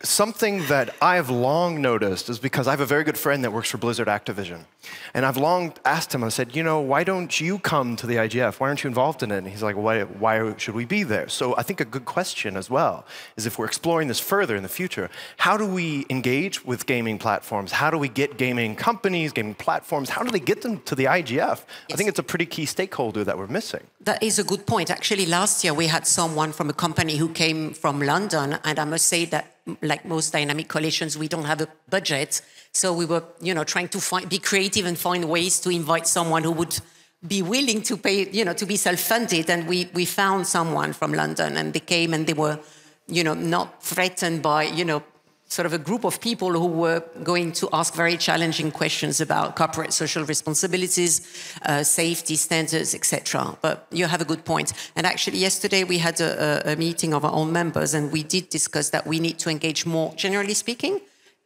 something that I've long noticed is because I have a very good friend that works for Blizzard Activision. And I've long asked him, I said, you know, why don't you come to the IGF? Why aren't you involved in it? And he's like, why, why should we be there? So I think a good question as well is if we're exploring this further in the future, how do we engage with gaming platforms? How do we get gaming companies, gaming platforms, how do they get them to the IGF? Yes. I think it's a pretty key stakeholder that we're missing. That is a good point. Actually, last year we had someone from a company who came from London, and I must say that like most dynamic coalitions, we don't have a budget. So we were, you know, trying to find, be creative and find ways to invite someone who would be willing to pay, you know, to be self-funded. And we, we found someone from London and they came and they were, you know, not threatened by, you know, sort of a group of people who were going to ask very challenging questions about corporate social responsibilities, uh, safety standards, etc. But you have a good point. And actually, yesterday we had a, a, meeting of our own members, and we did discuss that we need to engage more, generally speaking,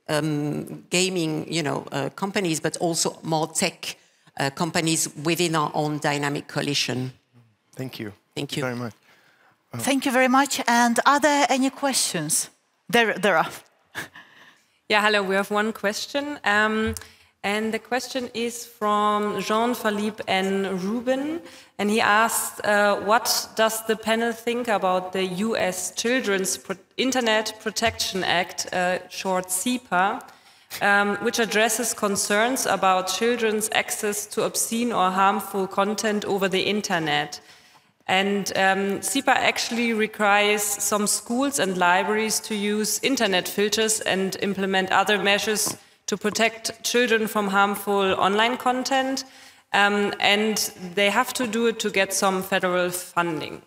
um, gaming, you know, uh, companies, but also more tech uh, companies within our own dynamic coalition. Thank you. Thank you very much. Thank you very much. And are there any questions? There, there are. Yeah, hello. We have one question. Um, and the question is from Jean Philippe and Ruben. And he asked, uh, What does the panel think about the US Children's Pro Internet Protection Act, uh, short CIPA, um, which addresses concerns about children's access to obscene or harmful content over the Internet? And um, CIPA actually requires some schools and libraries to use internet filters and implement other measures to protect children from harmful online content. Um, and they have to do it to get some federal funding.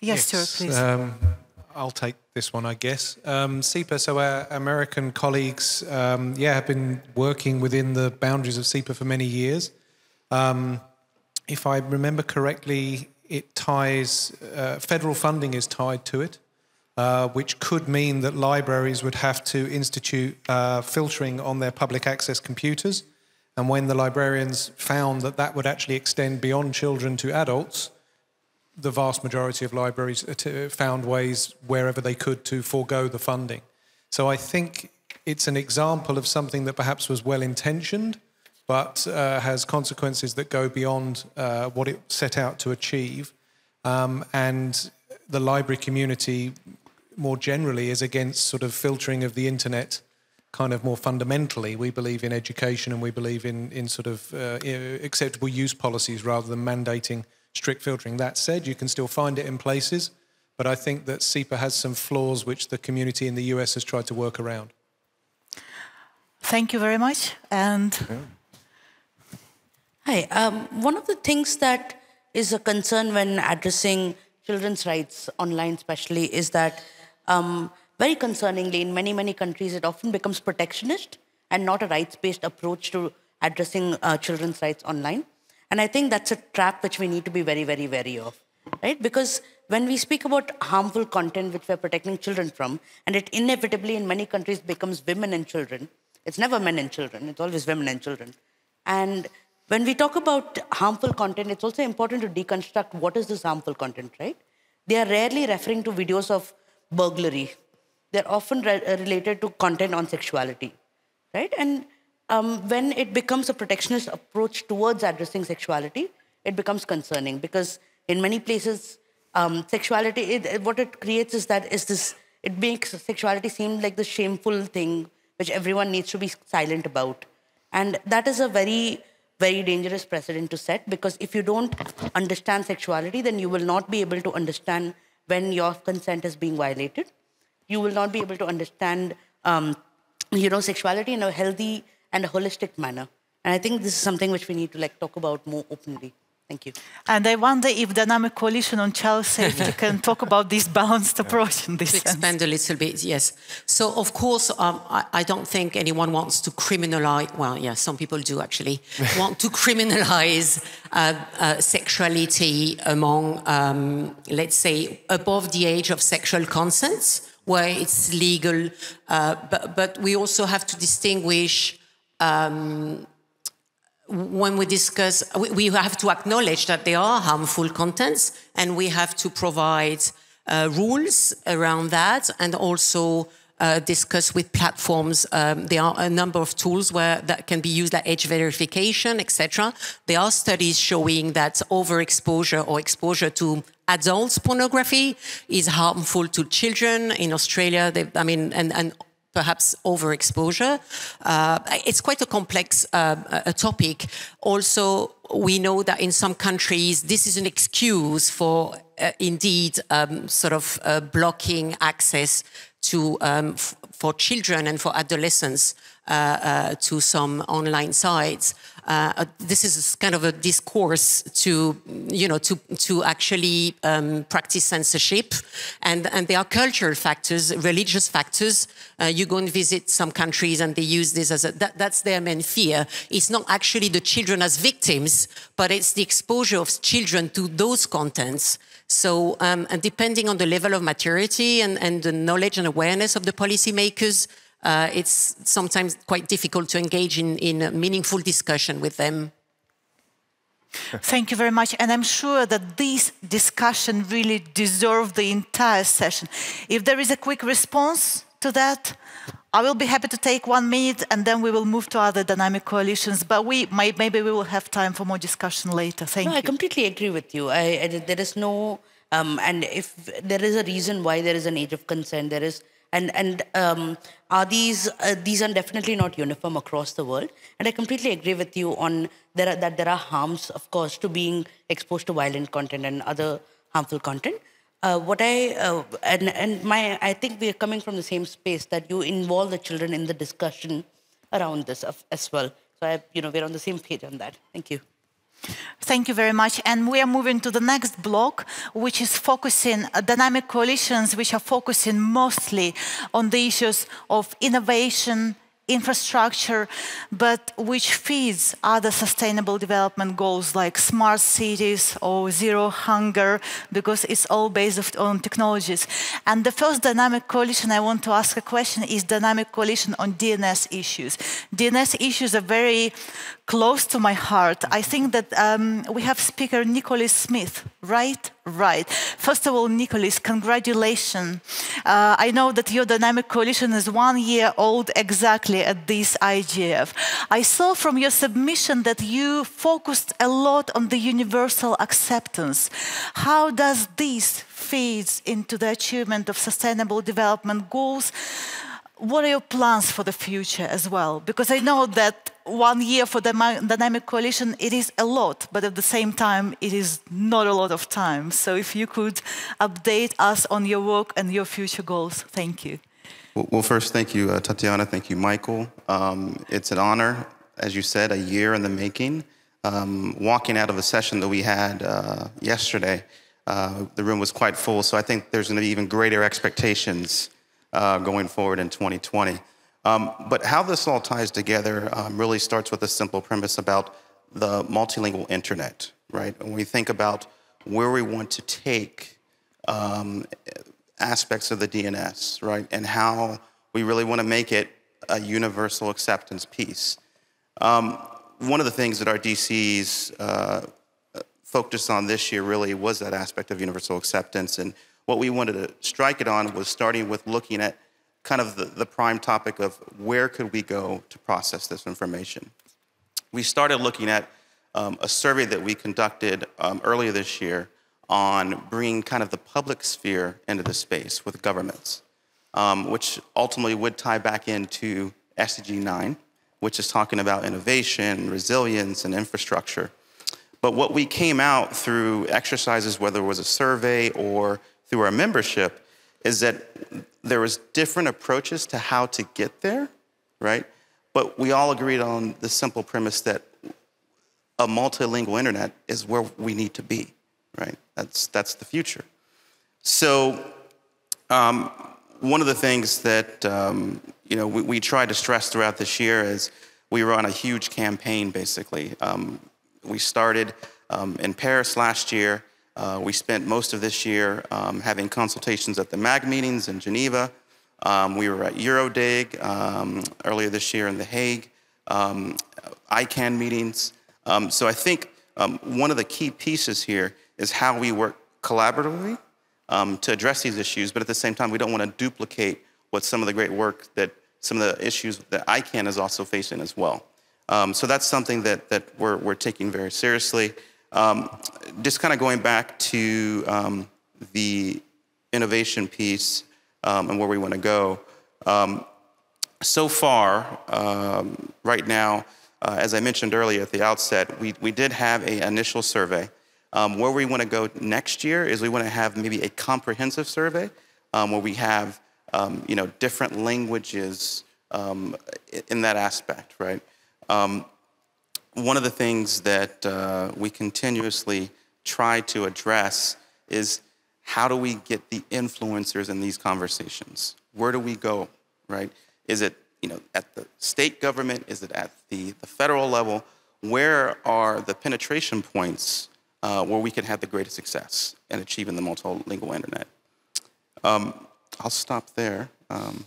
Yes, yes please. Um, I'll take this one, I guess. Um, CIPA, so our American colleagues, um, yeah, have been working within the boundaries of CIPA for many years. Um, if I remember correctly, it ties, uh, federal funding is tied to it, uh, which could mean that libraries would have to institute uh, filtering on their public access computers. And when the librarians found that that would actually extend beyond children to adults, the vast majority of libraries uh, found ways wherever they could to forego the funding. So I think it's an example of something that perhaps was well intentioned, but uh, has consequences that go beyond uh, what it set out to achieve. Um, and the library community, more generally, is against sort of filtering of the internet kind of more fundamentally. We believe in education and we believe in, in sort of uh, acceptable use policies rather than mandating strict filtering. That said, you can still find it in places, But I think that CIPA has some flaws which the community in the US has tried to work around. Thank you very much. And Hi. Um, one of the things that is a concern when addressing children's rights online, especially, is that um, very concerningly, in many, many countries, it often becomes protectionist and not a rights based approach to addressing uh, children's rights online. And I think that's a trap which we need to be very, very wary of, right? Because when we speak about harmful content which we're protecting children from, and it inevitably in many countries becomes women and children, it's never men and children, it's always women and children. And when we talk about harmful content, it's also important to deconstruct what is this harmful content, right? They are rarely referring to videos of burglary. They're often re- uh, related to content on sexuality, right? And um, when it becomes a protectionist approach towards addressing sexuality, it becomes concerning because in many places, um, sexuality, it, what it creates is that is this, it makes sexuality seem like the shameful thing which everyone needs to be silent about. And that is a very, very dangerous precedent to set because if you don't understand sexuality, then you will not be able to understand when your consent is being violated. You will not be able to understand, um, you know, sexuality in a healthy and a holistic manner. And I think this is something which we need to like talk about more openly. Thank you. And I wonder if the Dynamic Coalition on Child Safety can talk about this balanced approach in this to sense. expand a little bit, yes. So, of course, um, I, I, don't think anyone wants to criminalize, well, yeah, some people do actually, want to criminalize uh, uh, sexuality among, um, let's say, above the age of sexual consent, where it's legal. Uh, but, but, we also have to distinguish. Um, when we discuss, we have to acknowledge that there are harmful contents and we have to provide uh, rules around that and also uh, discuss with platforms. Um, there are a number of tools where that can be used, like age verification, etc. There are studies showing that overexposure or exposure to adults pornography is harmful to children. In Australia, they, I mean, and, and perhaps overexposure. Uh, it's quite a complex uh, a topic. Also, we know that in some countries, this is an excuse for uh, indeed um, sort of uh, blocking access to um, for children and for adolescents uh, uh, to some online sites. Uh, this is kind of a discourse to, you know, to, to actually um, practice censorship. And, and there are cultural factors, religious factors. Uh, you go and visit some countries and they use this as a, that, that's their main fear. It's not actually the children as victims, but it's the exposure of children to those contents. So, um, depending on the level of maturity and, and the knowledge and awareness of the policymakers, uh, it's sometimes quite difficult to engage in, in a meaningful discussion with them. Thank you very much. And I'm sure that this discussion really deserves the entire session. If there is a quick response to that, I will be happy to take one minute and then we will move to other dynamic coalitions. But we might, maybe we will have time for more discussion later. Thank no, you. I completely agree with you. I, I, there is no, um, and if there is a reason why there is an age of consent, there is and and um, are these uh, these are definitely not uniform across the world. And i completely agree with you on there are, that there are harms of course to being exposed to violent content and other harmful content. Uh, what i uh, and and my i think we are coming from the same space that you involve the children in the discussion around this as well. So i you know we're on the same page on that. Thank you Thank you very much. And we are moving to the next block, which is focusing uh, dynamic coalitions, which are focusing mostly on the issues of innovation, infrastructure, but which feeds other sustainable development goals like smart cities or zero hunger, because it's all based on technologies. And the first dynamic coalition I want to ask a question is dynamic coalition on DNS issues. DNS issues are very close to my heart. I think that um, we have speaker Nicholas Smith, right? Right. First of all, Nicholas, congratulations. Uh, I know that your dynamic coalition is one year old exactly at this IGF. I saw from your submission that you focused a lot on the universal acceptance. How does this feeds into the achievement of sustainable development goals? What are your plans for the future as well? Because I know that one year for the Dynamic Coalition, it is a lot, but at the same time, it is not a lot of time. So if you could update us on your work and your future goals, thank you. Well, first, thank you, uh, Tatiana. Thank you, Michael. Um, it's an honor, as you said, a year in the making. Um, walking out of a session that we had uh, yesterday, uh, the room was quite full, so I think there's going to be even greater expectations uh, going forward in 2020. Um, but how this all ties together um, really starts with a simple premise about the multilingual internet, right? When we think about where we want to take um, aspects of the DNS, right, and how we really want to make it a universal acceptance piece. Um, one of the things that our DCs uh, focused on this year really was that aspect of universal acceptance. And what we wanted to strike it on was starting with looking at kind of the, the prime topic of where could we go to process this information. We started looking at um, a survey that we conducted um, earlier this year on bringing kind of the public sphere into the space with governments, um, which ultimately would tie back into SDG 9, which is talking about innovation, resilience, and infrastructure. But what we came out through exercises, whether it was a survey or through our membership, is that there was different approaches to how to get there, right? But we all agreed on the simple premise that a multilingual internet is where we need to be, right? That's, that's the future. So um, one of the things that um, you know we, we, tried to stress throughout this year is we were on a huge campaign, basically. Um, we started um, in Paris last year, uh, we spent most of this year um, having consultations at the MAG meetings in Geneva. Um, we were at EuroDIG um, earlier this year in The Hague, um, ICANN meetings. Um, so I think um, one of the key pieces here is how we work collaboratively to address these issues, but at the same time, we don't want to duplicate what some of the great work that some of the issues that ICANN is also facing as well. so that's something that, that we're, we're taking very seriously. Um, just kind of going back to um, the innovation piece um, and where we want to go. Um, so far, um, right now, uh, as I mentioned earlier at the outset, we, we did have an initial survey. Um, where we want to go next year is we want to have maybe a comprehensive survey where we have you know different languages in that aspect, right? One of the things that uh, we continuously try to address is how do we get the influencers in these conversations? Where do we go, right? Is it you know, at the state government? Is it at the, the federal level? Where are the penetration points uh, where we can have the greatest success in achieving the multilingual internet? Um, I'll stop there. Um,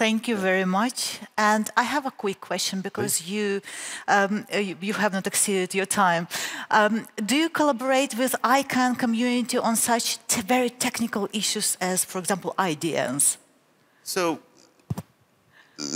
Thank you very much. And I have a quick question because you, um, you have not exceeded your time. Um, do you collaborate with ICANN community on such very technical issues as, for example, IDNs? So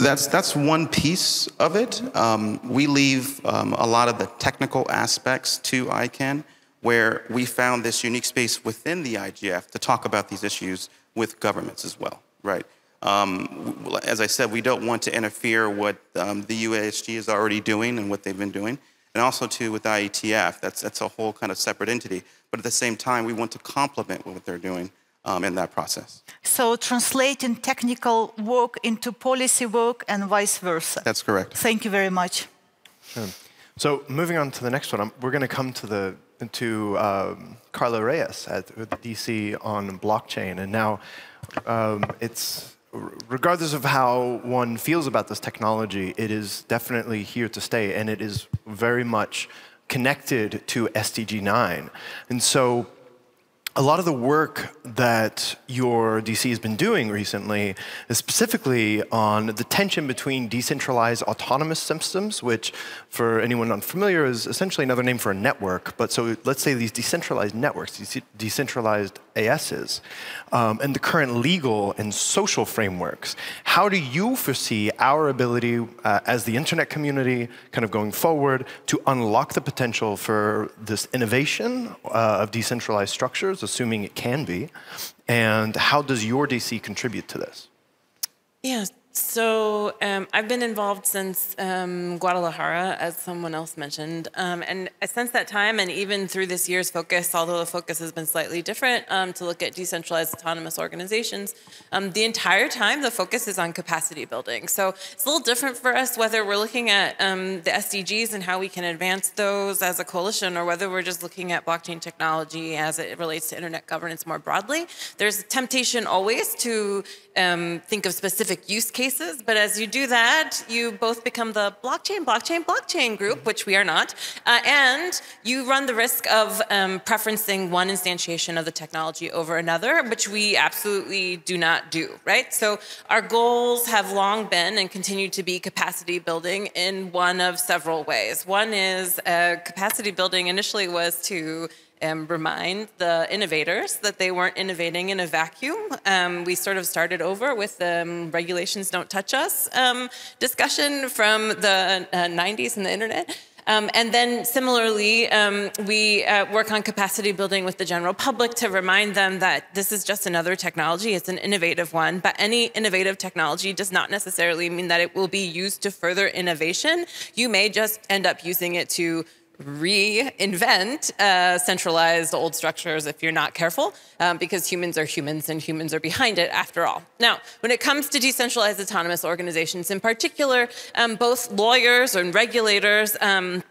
that's that's one piece of it. Um, we leave um, a lot of the technical aspects to ICANN, where we found this unique space within the IGF to talk about these issues with governments as well, right? Um, as I said, we don't want to interfere what um, the UASG is already doing and what they've been doing. And also too with IETF, that's, that's a whole kind of separate entity. But at the same time, we want to complement what they're doing um, in that process. So translating technical work into policy work and vice versa. That's correct. Thank you very much. Sure. So moving on to the next one, um, we're going to come to the to um, Carla Reyes at the DC on blockchain, and now um, it's regardless of how one feels about this technology, it is definitely here to stay, and it is very much connected to SDG 9. And so a lot of the work that your DC has been doing recently is specifically on the tension between decentralized autonomous systems, which, for anyone unfamiliar, is essentially another name for a network. But so let's say these decentralized networks, these decentralized ASs, um, and the current legal and social frameworks. How do you foresee our ability uh, as the internet community, kind of going forward, to unlock the potential for this innovation uh, of decentralized structures? Assuming it can be? And how does your DC contribute to this? Yeah, So um, I've been involved since um, Guadalajara, as someone else mentioned, um, and since that time, and even through this year's focus, although the focus has been slightly different um, to look at decentralized autonomous organizations, um, the entire time the focus is on capacity building. So it's a little different for us whether we're looking at um, the SDGs and how we can advance those as a coalition, or whether we're just looking at blockchain technology as it relates to internet governance more broadly. There's a temptation always to think of specific use cases cases, but as you do that, you both become the blockchain, blockchain, blockchain group, which we are not, uh, and you run the risk of um, preferencing one instantiation of the technology over another, which we absolutely do not do, right? So our goals have long been and continue to be capacity building in one of several ways. One is uh, capacity building initially was to um, remind the innovators that they weren't innovating in a vacuum. Um, we sort of started over with the um, regulations don't touch us um, discussion from the uh, 90s and the internet. Um, and then similarly, um, we uh, work on capacity building with the general public to remind them that this is just another technology. It's an innovative one, but any innovative technology does not necessarily mean that it will be used to further innovation. You may just end up using it to reinvent uh, centralized old structures if you're not careful, um, because humans are humans and humans are behind it after all. Now, when it comes to decentralized autonomous organizations in particular, um, both lawyers and regulators um,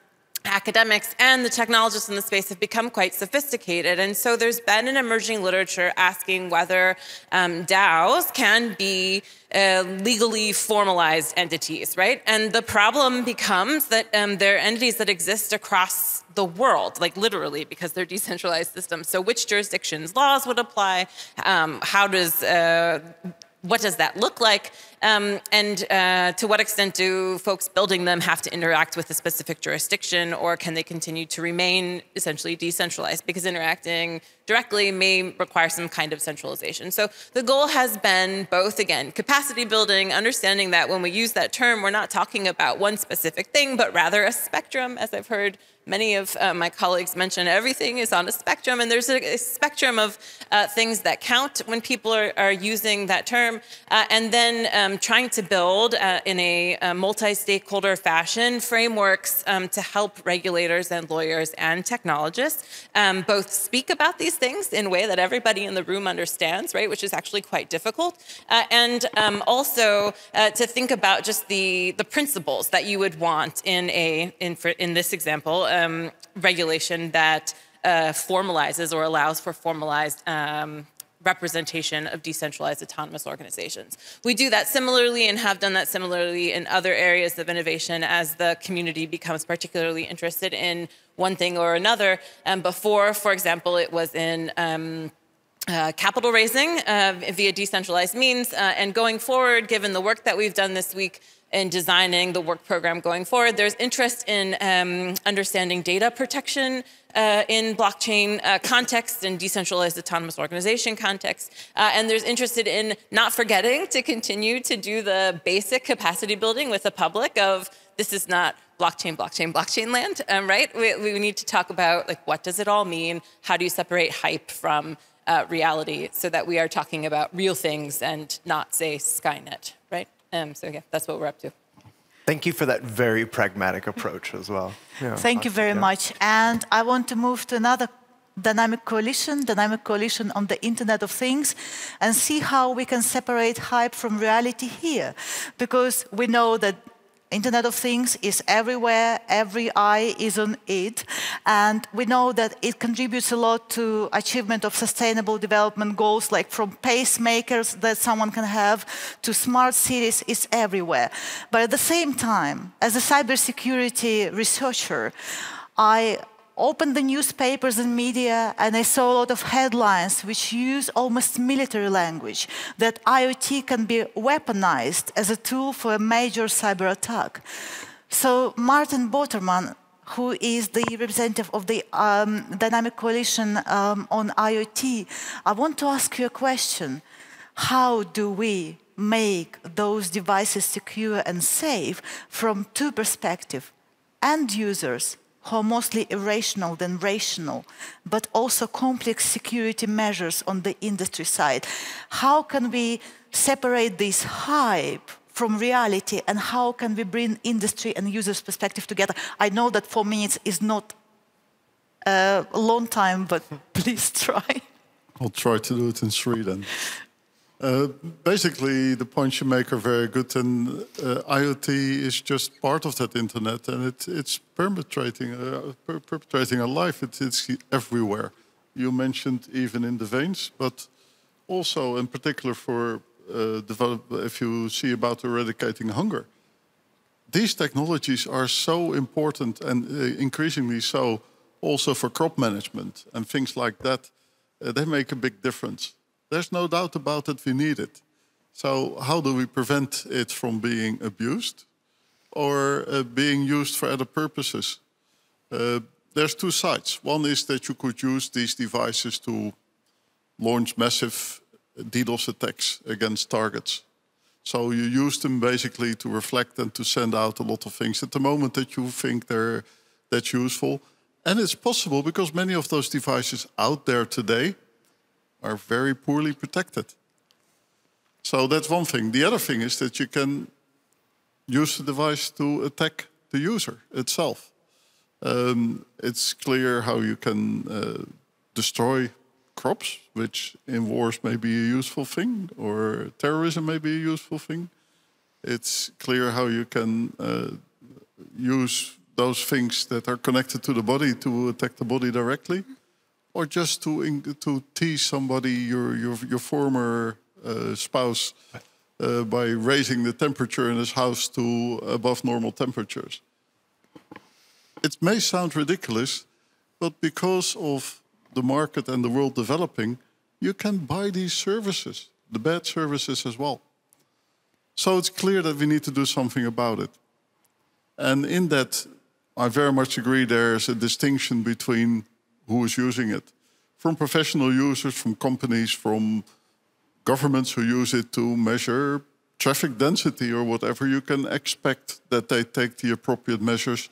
academics and the technologists in the space have become quite sophisticated. And so there's been an emerging literature asking whether um, DAOs can be uh, legally formalized entities, right? And the problem becomes that um, they're entities that exist across the world, like literally, because they're decentralized systems. So which jurisdictions' laws would apply? Um, how does uh, what does that look like? Um, and uh, to what extent do folks building them have to interact with a specific jurisdiction, or can they continue to remain essentially decentralized? Because interacting directly may require some kind of centralization. So the goal has been both, again, capacity building, understanding that when we use that term, we're not talking about one specific thing, but rather a spectrum, as I've heard many of uh, my colleagues mention everything is on a spectrum, and there's a, a spectrum of uh, things that count when people are, are using that term, uh, and then um, trying to build uh, in a, a multi-stakeholder fashion frameworks um, to help regulators and lawyers and technologists um, both speak about these things in a way that everybody in the room understands, right, which is actually quite difficult, uh, and um, also uh, to think about just the, the principles that you would want in, a, in, in this example, um, regulation that uh, formalizes or allows for formalized um, representation of decentralized autonomous organizations. We do that similarly and have done that similarly in other areas of innovation as the community becomes particularly interested in one thing or another. And before, for example, it was in um, uh, capital raising uh, via decentralized means. Uh, and going forward, given the work that we've done this week in designing the work program going forward. There's interest in um, understanding data protection uh, in blockchain uh, context and decentralized autonomous organization context. Uh, and there's interested in not forgetting to continue to do the basic capacity building with the public of this is not blockchain, blockchain, blockchain land, um, right? We, we, need to talk about like what does it all mean? How do you separate hype from uh, reality so that we are talking about real things and not say Skynet, right? Um, so yeah, that's what we're up to. Thank you for that very pragmatic approach as well. Yeah, Thank you very yeah. much. And I want to move to another dynamic coalition, dynamic coalition on the Internet of Things, and see how we can separate hype from reality here. Because we know that Internet of Things is everywhere, every eye is on it, and we know that it contributes a lot to achievement of sustainable development goals, like from pacemakers that someone can have to smart cities, it's everywhere. But at the same time, as a cybersecurity researcher, I opened the newspapers and media and I saw a lot of headlines which use almost military language that IoT can be weaponized as a tool for a major cyber attack. So Maarten Botterman, who is the representative of the um, Dynamic Coalition um, on IoT, I want to ask you a question. How do we make those devices secure and safe from two perspectives, end users who are mostly irrational than rational, but also complex security measures on the industry side. How can we separate this hype from reality and how can we bring industry and users perspective together? I know that four minutes is not uh, a long time but please try. I'll try to do it in then uh, basically, the points you make are very good, and uh, IoT is just part of that internet, and it, it's perpetrating, uh, per perpetrating a life. It, it's everywhere. You mentioned even in the veins, but also in particular for uh, develop, if you see about eradicating hunger. These technologies are so important and uh, increasingly so also for crop management and things like that. They make a big difference. There's no doubt about it, we need it. So how do we prevent it from being abused or uh, being used for other purposes? Uh, there's two sides. One is that you could use these devices to launch massive DDoS attacks against targets. So you use them basically to reflect and to send out a lot of things at the moment that you think they're that's useful. And it's possible because many of those devices out there today are very poorly protected. So that's one thing. The other thing is that you can use the device to attack the user itself. Um, it's clear how you can uh, destroy crops, which in wars may be a useful thing, or terrorism may be a useful thing. It's clear how you can uh, use those things that are connected to the body to attack the body directly or just to to tease somebody, your your your former uh, spouse, uh, by raising the temperature in his house to above normal temperatures. It may sound ridiculous, but because of the market and the world developing, you can buy these services, the bad services as well. So it's clear that we need to do something about it. And in that, I very much agree there's a distinction between who is using it. From professional users, from companies, from governments who use it to measure traffic density or whatever, you can expect that they take the appropriate measures.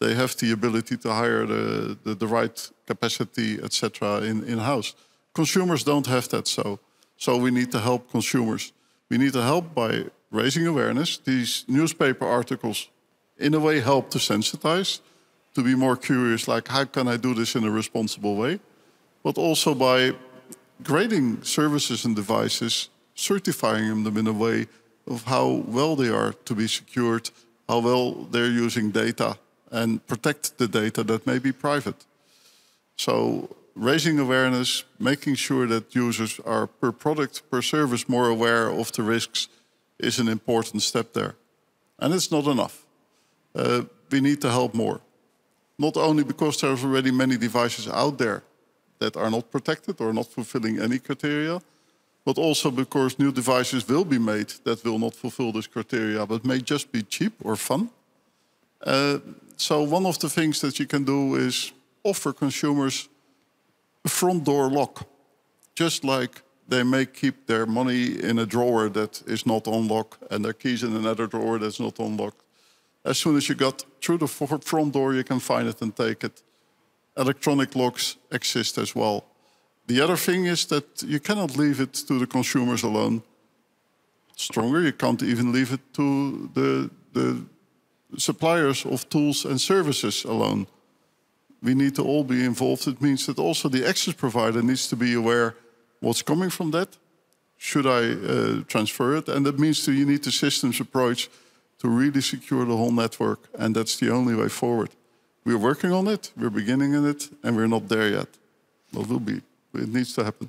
They have the ability to hire the, the, the right capacity, etc., in, in-house. Consumers don't have that so. So we need to help consumers. We need to help by raising awareness. These newspaper articles, in a way, help to sensitize to be more curious, like how can I do this in a responsible way? But also by grading services and devices, certifying them in a way of how well they are to be secured, how well they're using data, and protect the data that may be private. So raising awareness, making sure that users are per product, per service more aware of the risks is an important step there. And it's not enough. Uh, we need to help more not only because there's already many devices out there that are not protected or not fulfilling any criteria, but also because new devices will be made that will not fulfill this criteria, but may just be cheap or fun. Uh, so one of the things that you can do is offer consumers a front door lock, just like they may keep their money in a drawer that is not unlocked and their keys in another drawer that's not unlocked. As soon as you got through the front door, you can find it and take it. Electronic locks exist as well. The other thing is that you cannot leave it to the consumers alone. Stronger, you can't even leave it to the, the suppliers of tools and services alone. We need to all be involved. It means that also the access provider needs to be aware what's coming from that. Should I uh, transfer it? And that means that you need the systems approach to really secure the whole network, and that's the only way forward. We're working on it, we're beginning in it, and we're not there yet. But we'll be. It needs to happen.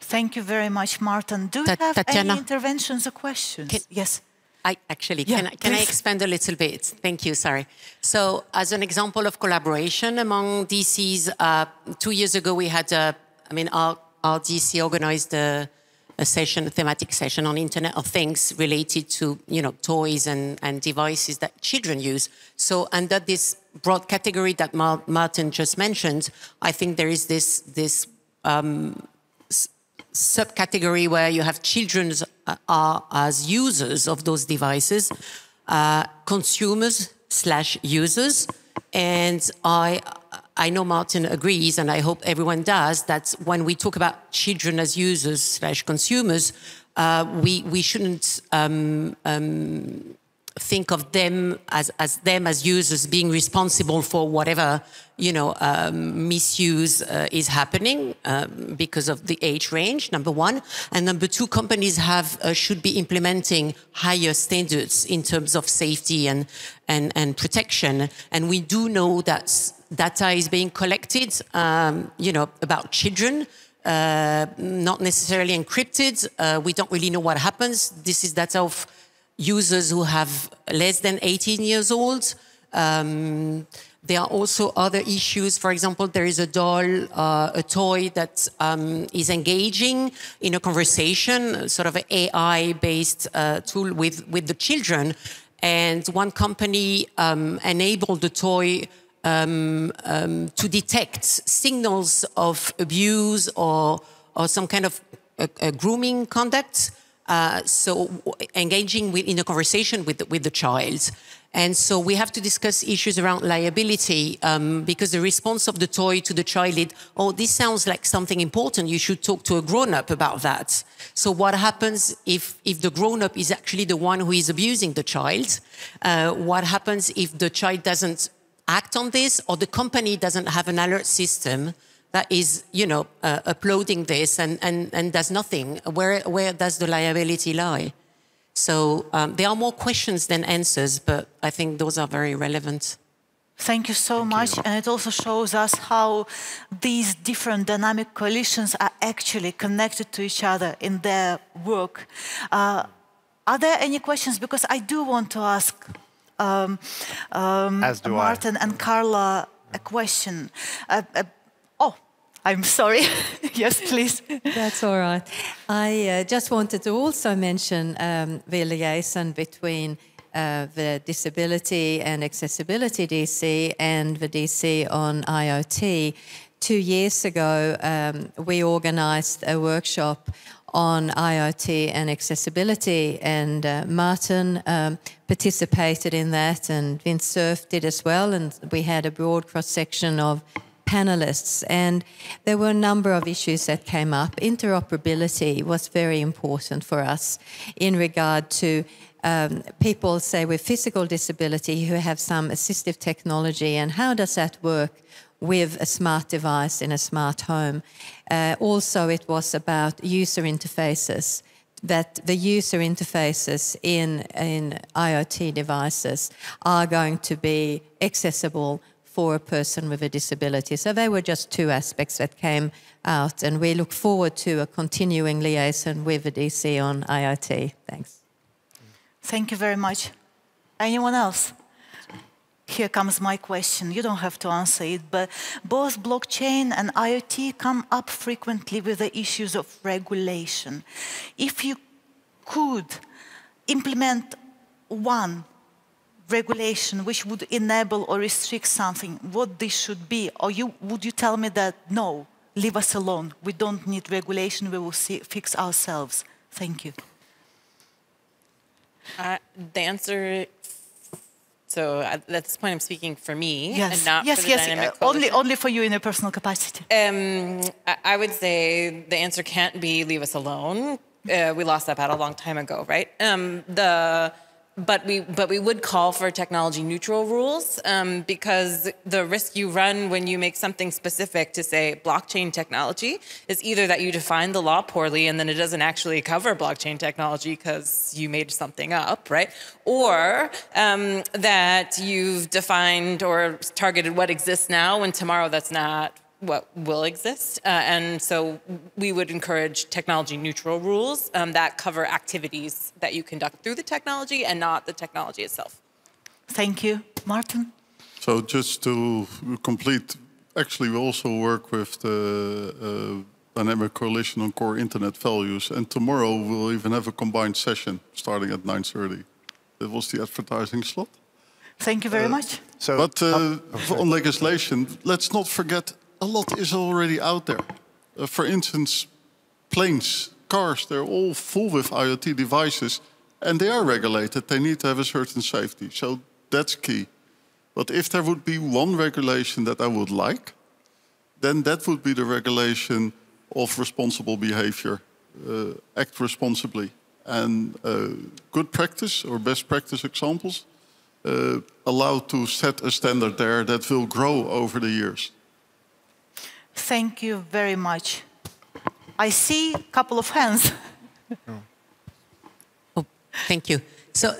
Thank you very much, Maarten. Do you have Tatiana? any interventions or questions? Can- yes. I actually Yeah, can, I, can I expand a little bit? Thank you. Sorry. So, as an example of collaboration among DCs, uh, two years ago we had, uh, I mean, our, our DC organized a, a session, a thematic session on Internet of Things related to, you know, toys and, and devices that children use. So, under this broad category that Mar- Maarten just mentioned, I think there is this this um, subcategory where you have children uh, are as users of those devices, uh, consumers slash users, and I. I know Maarten agrees, and I hope everyone does, that when we talk about children as users slash consumers, uh, we we shouldn't um, um, think of them as, as them as users being responsible for whatever you know um, misuse uh, is happening um, because of the age range number one and number two companies have uh, should be implementing higher standards in terms of safety and and, and protection and we do know that data is being collected um, you know about children uh, not necessarily encrypted. Uh, we don't really know what happens. This is data of users who have less than 18 years old. Um, there are also other issues. For example, there is a doll, uh, a toy that um, is engaging in a conversation, sort of an AI-based uh, tool with, with the children. And one company um, enabled the toy um, um, to detect signals of abuse or, or some kind of uh, uh, grooming conduct. Uh, so engaging with, in a conversation with the, with the child. And so we have to discuss issues around liability um, because the response of the toy to the child is, oh, this sounds like something important. You should talk to a grown-up about that. So what happens if, if the grown-up is actually the one who is abusing the child? Uh, what happens if the child doesn't act on this or the company doesn't have an alert system that is, you know, uh, uploading this and, and, and does nothing, where, where does the liability lie? So um, there are more questions than answers, but I think those are very relevant. Thank you so Thank much. You. And it also shows us how these different dynamic coalitions are actually connected to each other in their work. Uh, are there any questions? Because I do want to ask um, um, Maarten I. and Carla a question. Uh, uh, I'm sorry. yes, please. That's all right. I uh, just wanted to also mention um, the liaison between uh, the disability and accessibility DC and the DC on IoT. Two years ago, um, we organized a workshop on IoT and accessibility, and uh, Maarten um, participated in that, and Vint Cerf did as well, and we had a broad cross section of panelists, and there were a number of issues that came up. Interoperability was very important for us in regard to um, people, say, with physical disability who have some assistive technology, and how does that work with a smart device in a smart home. Uh, also, it was about user interfaces, that the user interfaces in, in IoT devices are going to be accessible for a person with a disability. So they were just two aspects that came out, and we look forward to a continuing liaison with the DC on IoT. Thanks. Thank you very much. Anyone else? here comes my question. You don't have to answer it, but both blockchain and IoT come up frequently with the issues of regulation. If you could implement one regulation which would enable or restrict something, what this should be, or you, would you tell me that no, leave us alone, we don't need regulation, we will see, fix ourselves? Thank you. Uh, the answer so at this point, I'm speaking for me yes. and not yes, for the yes, dynamic uh, only, only for you in a personal capacity. Um, I would say the answer can't be leave us alone. Uh, we lost that battle a long time ago, right? Um, the but we but we would call for technology neutral rules um, because the risk you run when you make something specific to say blockchain technology is either that you define the law poorly and then it doesn't actually cover blockchain technology because you made something up, right? Or um, that you've defined or targeted what exists now and tomorrow that's not what will exist. Uh, and so we would encourage technology neutral rules um, that cover activities that you conduct through the technology and not the technology itself. Thank you. Maarten? So just to complete, actually we also work with the uh, Dynamic Coalition on Core Internet Values and tomorrow we'll even have a combined session starting at 9.30. That was the advertising slot. Thank you very uh, much. So, but uh, on legislation, let's not forget a lot is already out there. Uh, for instance, planes, cars, they're all full with IoT devices and they are regulated. They need to have a certain safety. So that's key. But if there would be one regulation that I would like, then that would be the regulation of responsible behavior uh, act responsibly. And uh, good practice or best practice examples uh, allow to set a standard there that will grow over the years. Thank you very much. I see a couple of hands. oh, thank you. So,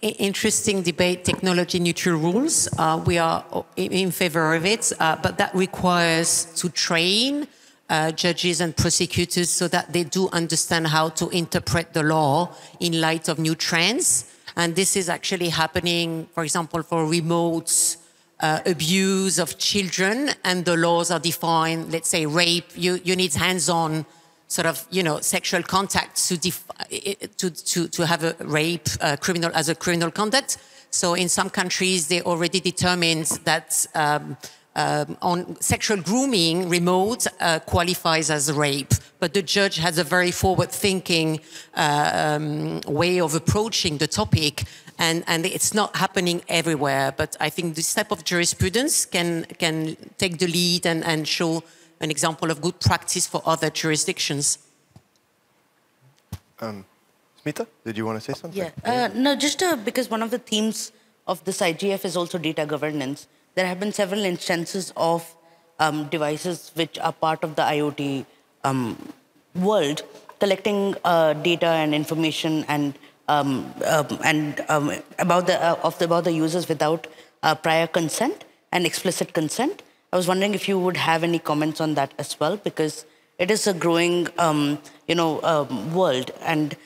interesting debate, technology neutral rules. Uh, we are in favor of it, uh, but that requires to train uh, judges and prosecutors so that they do understand how to interpret the law in light of new trends. And this is actually happening, for example, for remote uh, abuse of children, and the laws are defined, let's say rape, you, you need hands-on sort of, you know, sexual contact to, to, to, to have a rape uh, criminal as a criminal conduct. So in some countries, they already determined that um, um, on sexual grooming, remote uh, qualifies as rape, but the judge has a very forward-thinking uh, um, way of approaching the topic, and, and it's not happening everywhere. But I think this type of jurisprudence can can take the lead and, and show an example of good practice for other jurisdictions. Um, Smita, did you want to say something? Yeah, uh, no, just uh, because one of the themes of this IGF is also data governance there have been several instances of um, devices which are part of the IoT um, world collecting uh, data and information and um, um and um, about the uh, of the, about the users without uh, prior consent and explicit consent. I was wondering if you would have any comments on that as well, because it is a growing, um, you know, world, and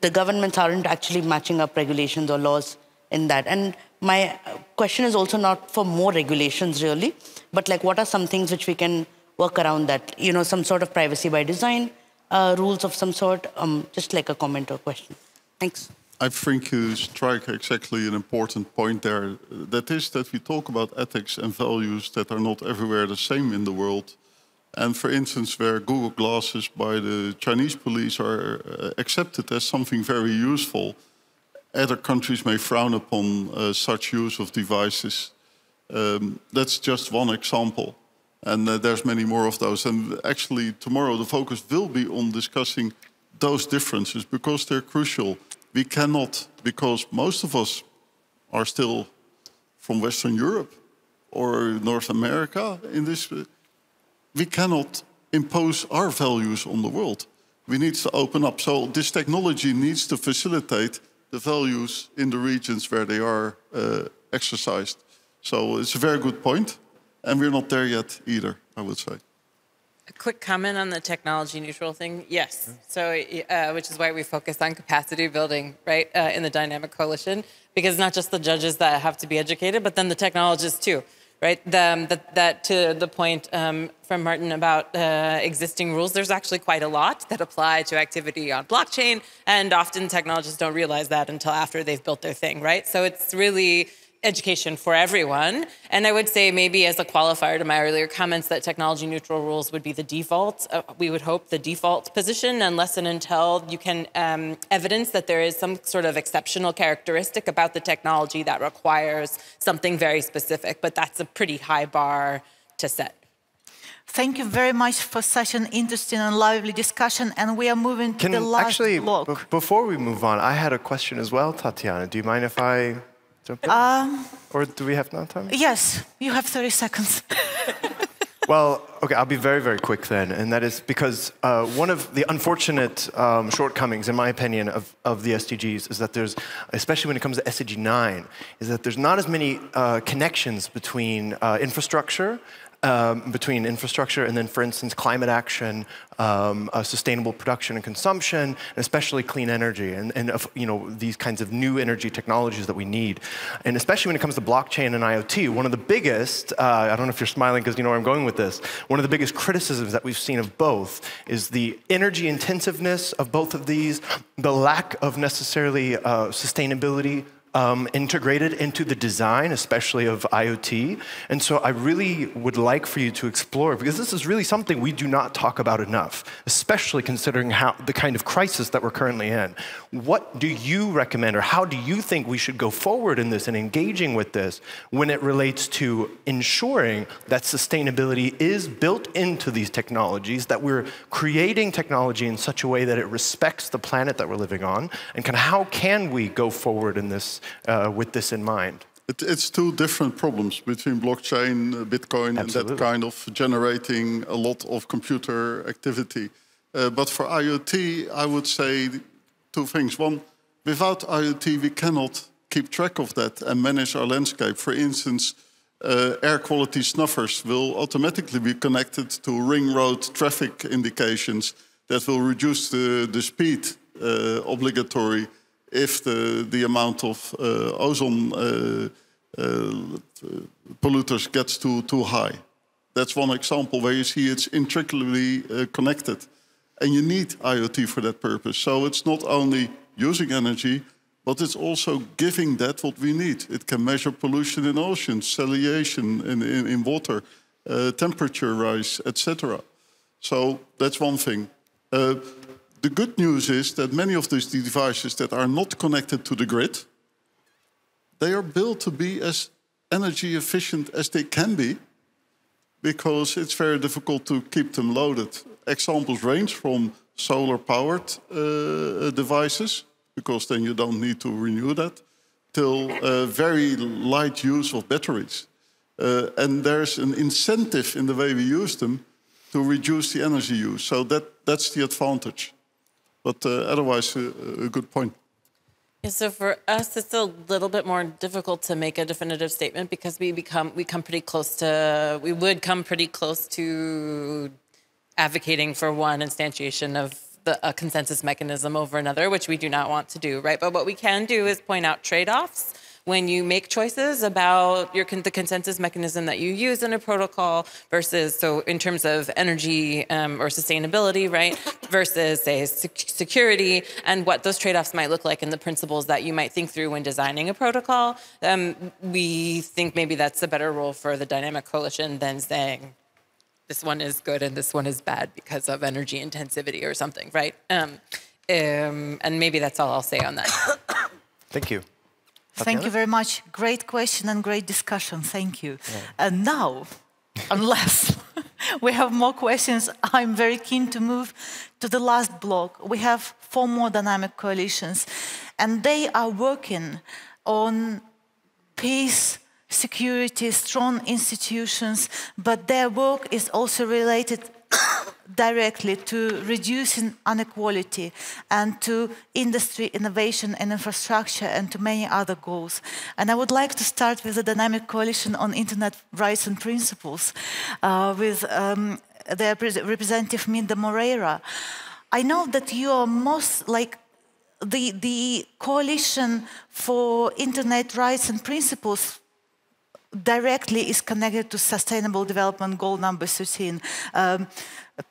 the governments aren't actually matching up regulations or laws in that. And my question is also not for more regulations really, but like what are some things which we can work around that? You know, some sort of privacy by design uh, rules of some sort. Um, just like a comment or question. Thanks. I think you strike exactly an important point there. That is that we talk about ethics and values that are not everywhere the same in the world. And for instance, where Google Glasses by the Chinese police are uh, accepted as something very useful, other countries may frown upon uh, such use of devices. Um, that's just one example. And uh, there's many more of those. And actually, tomorrow the focus will be on discussing those differences because they're crucial. We cannot, because most of us are still from Western Europe or North America in this, we cannot impose our values on the world. We need to open up. So this technology needs to facilitate the values in the regions where they are uh, exercised. So it's a very good point, and we're not there yet either, I would say. A quick comment on the technology neutral thing. Yes. So, uh, which is why we focus on capacity building, right, uh, in the dynamic coalition, because not just the judges that have to be educated, but then the technologists too right? The, um, that, that, to the point um, from Maarten about uh, existing rules, there's actually quite a lot that apply to activity on blockchain, and often technologists don't realize that until after they've built their thing, right? So it's really education for everyone. And I would say maybe as a qualifier to my earlier comments that technology neutral rules would be the default. Uh, we would hope the default position unless and until you can um, evidence that there is some sort of exceptional characteristic about the technology that requires something very specific. But that's a pretty high bar to set. Thank you very much for such an interesting and lively discussion. And we are moving to Can, the last actually, block. before we move on, I had a question as well, Tatiana. Do you mind if I um, or do we have not time? Yes, you have 30 seconds. well, okay, I'll be very, very quick then. And that is because uh, one of the unfortunate um, shortcomings, in my opinion, of, of the SDGs is that there's, especially when it comes to SDG 9, is that there's not as many uh, connections between uh, infrastructure um, between infrastructure and then, for instance, climate action, um, uh, sustainable production and consumption, especially clean energy and, and uh, you know, these kinds of new energy technologies that we need. And especially when it comes to blockchain and IoT, one of the biggest, uh, I don't know if you're smiling because you know where I'm going with this, one of the biggest criticisms that we've seen of both is the energy intensiveness of both of these, the lack of necessarily uh, sustainability um, integrated into the design, especially of IoT. And so I really would like for you to explore, because this is really something we do not talk about enough, especially considering how the kind of crisis that we're currently in. What do you recommend, or how do you think we should go forward in this and engaging with this when it relates to ensuring that sustainability is built into these technologies, that we're creating technology in such a way that it respects the planet that we're living on, and of how can we go forward in this uh, with this in mind? It, it's two different problems between blockchain, uh, Bitcoin, Absolutely. and that kind of generating a lot of computer activity. Uh, but for IoT, I would say two things. One, without IoT, we cannot keep track of that and manage our landscape. For instance, uh, air quality snuffers will automatically be connected to ring road traffic indications that will reduce the, the speed uh, obligatory if the, the amount of uh, ozone uh, uh, polluters gets too, too high. That's one example where you see it's intricately connected. And you need IoT for that purpose. So it's not only using energy, but it's also giving that what we need. It can measure pollution in oceans, salination in, in, in water, uh, temperature rise, etc. So that's one thing. Uh, the good news is that many of these devices that are not connected to the grid, they are built to be as energy efficient as they can be because it's very difficult to keep them loaded. Examples range from solar powered uh, devices because then you don't need to renew that, till uh, very light use of batteries. Uh, and there's an incentive in the way we use them to reduce the energy use. So that, that's the advantage. But uh, otherwise, uh, a good point. Yeah, so for us, it's a little bit more difficult to make a definitive statement because we become we come pretty close to we would come pretty close to advocating for one instantiation of the, a consensus mechanism over another, which we do not want to do, right? But what we can do is point out trade-offs when you make choices about your the consensus mechanism that you use in a protocol versus so in terms of energy um, or sustainability right versus say security and what those trade-offs might look like and the principles that you might think through when designing a protocol um, we think maybe that's a better role for the dynamic coalition than saying this one is good and this one is bad because of energy intensivity or something, right? Um, um, and maybe that's all I'll say on that. Thank you. Thank you very much. Great question and great discussion. Thank you. Yeah. And now, unless we have more questions, I'm very keen to move to the last block. We have four more dynamic coalitions, and they are working on peace security, strong institutions, but their work is also related directly to reducing inequality and to industry innovation and infrastructure and to many other goals. And I would like to start with the Dynamic Coalition on Internet Rights and Principles uh, with um, their representative Minda Moreira. I know that you are most like the, the coalition for internet rights and principles directly is connected to Sustainable Development Goal number 13. Um,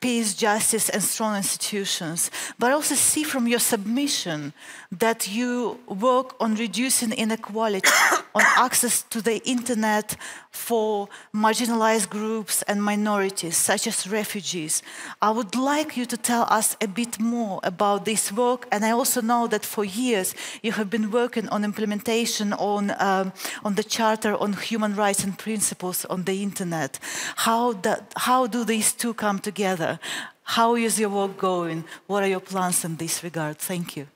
peace, justice, and strong institutions. But also see from your submission that you work on reducing inequality, on access to the internet for marginalized groups and minorities, such as refugees. I would like you to tell us a bit more about this work. And I also know that for years you have been working on implementation on, um, on the Charter on Human Rights and Principles on the internet. How, that, how do these two come together? How is your work going? What are your plans in this regard? Thank you.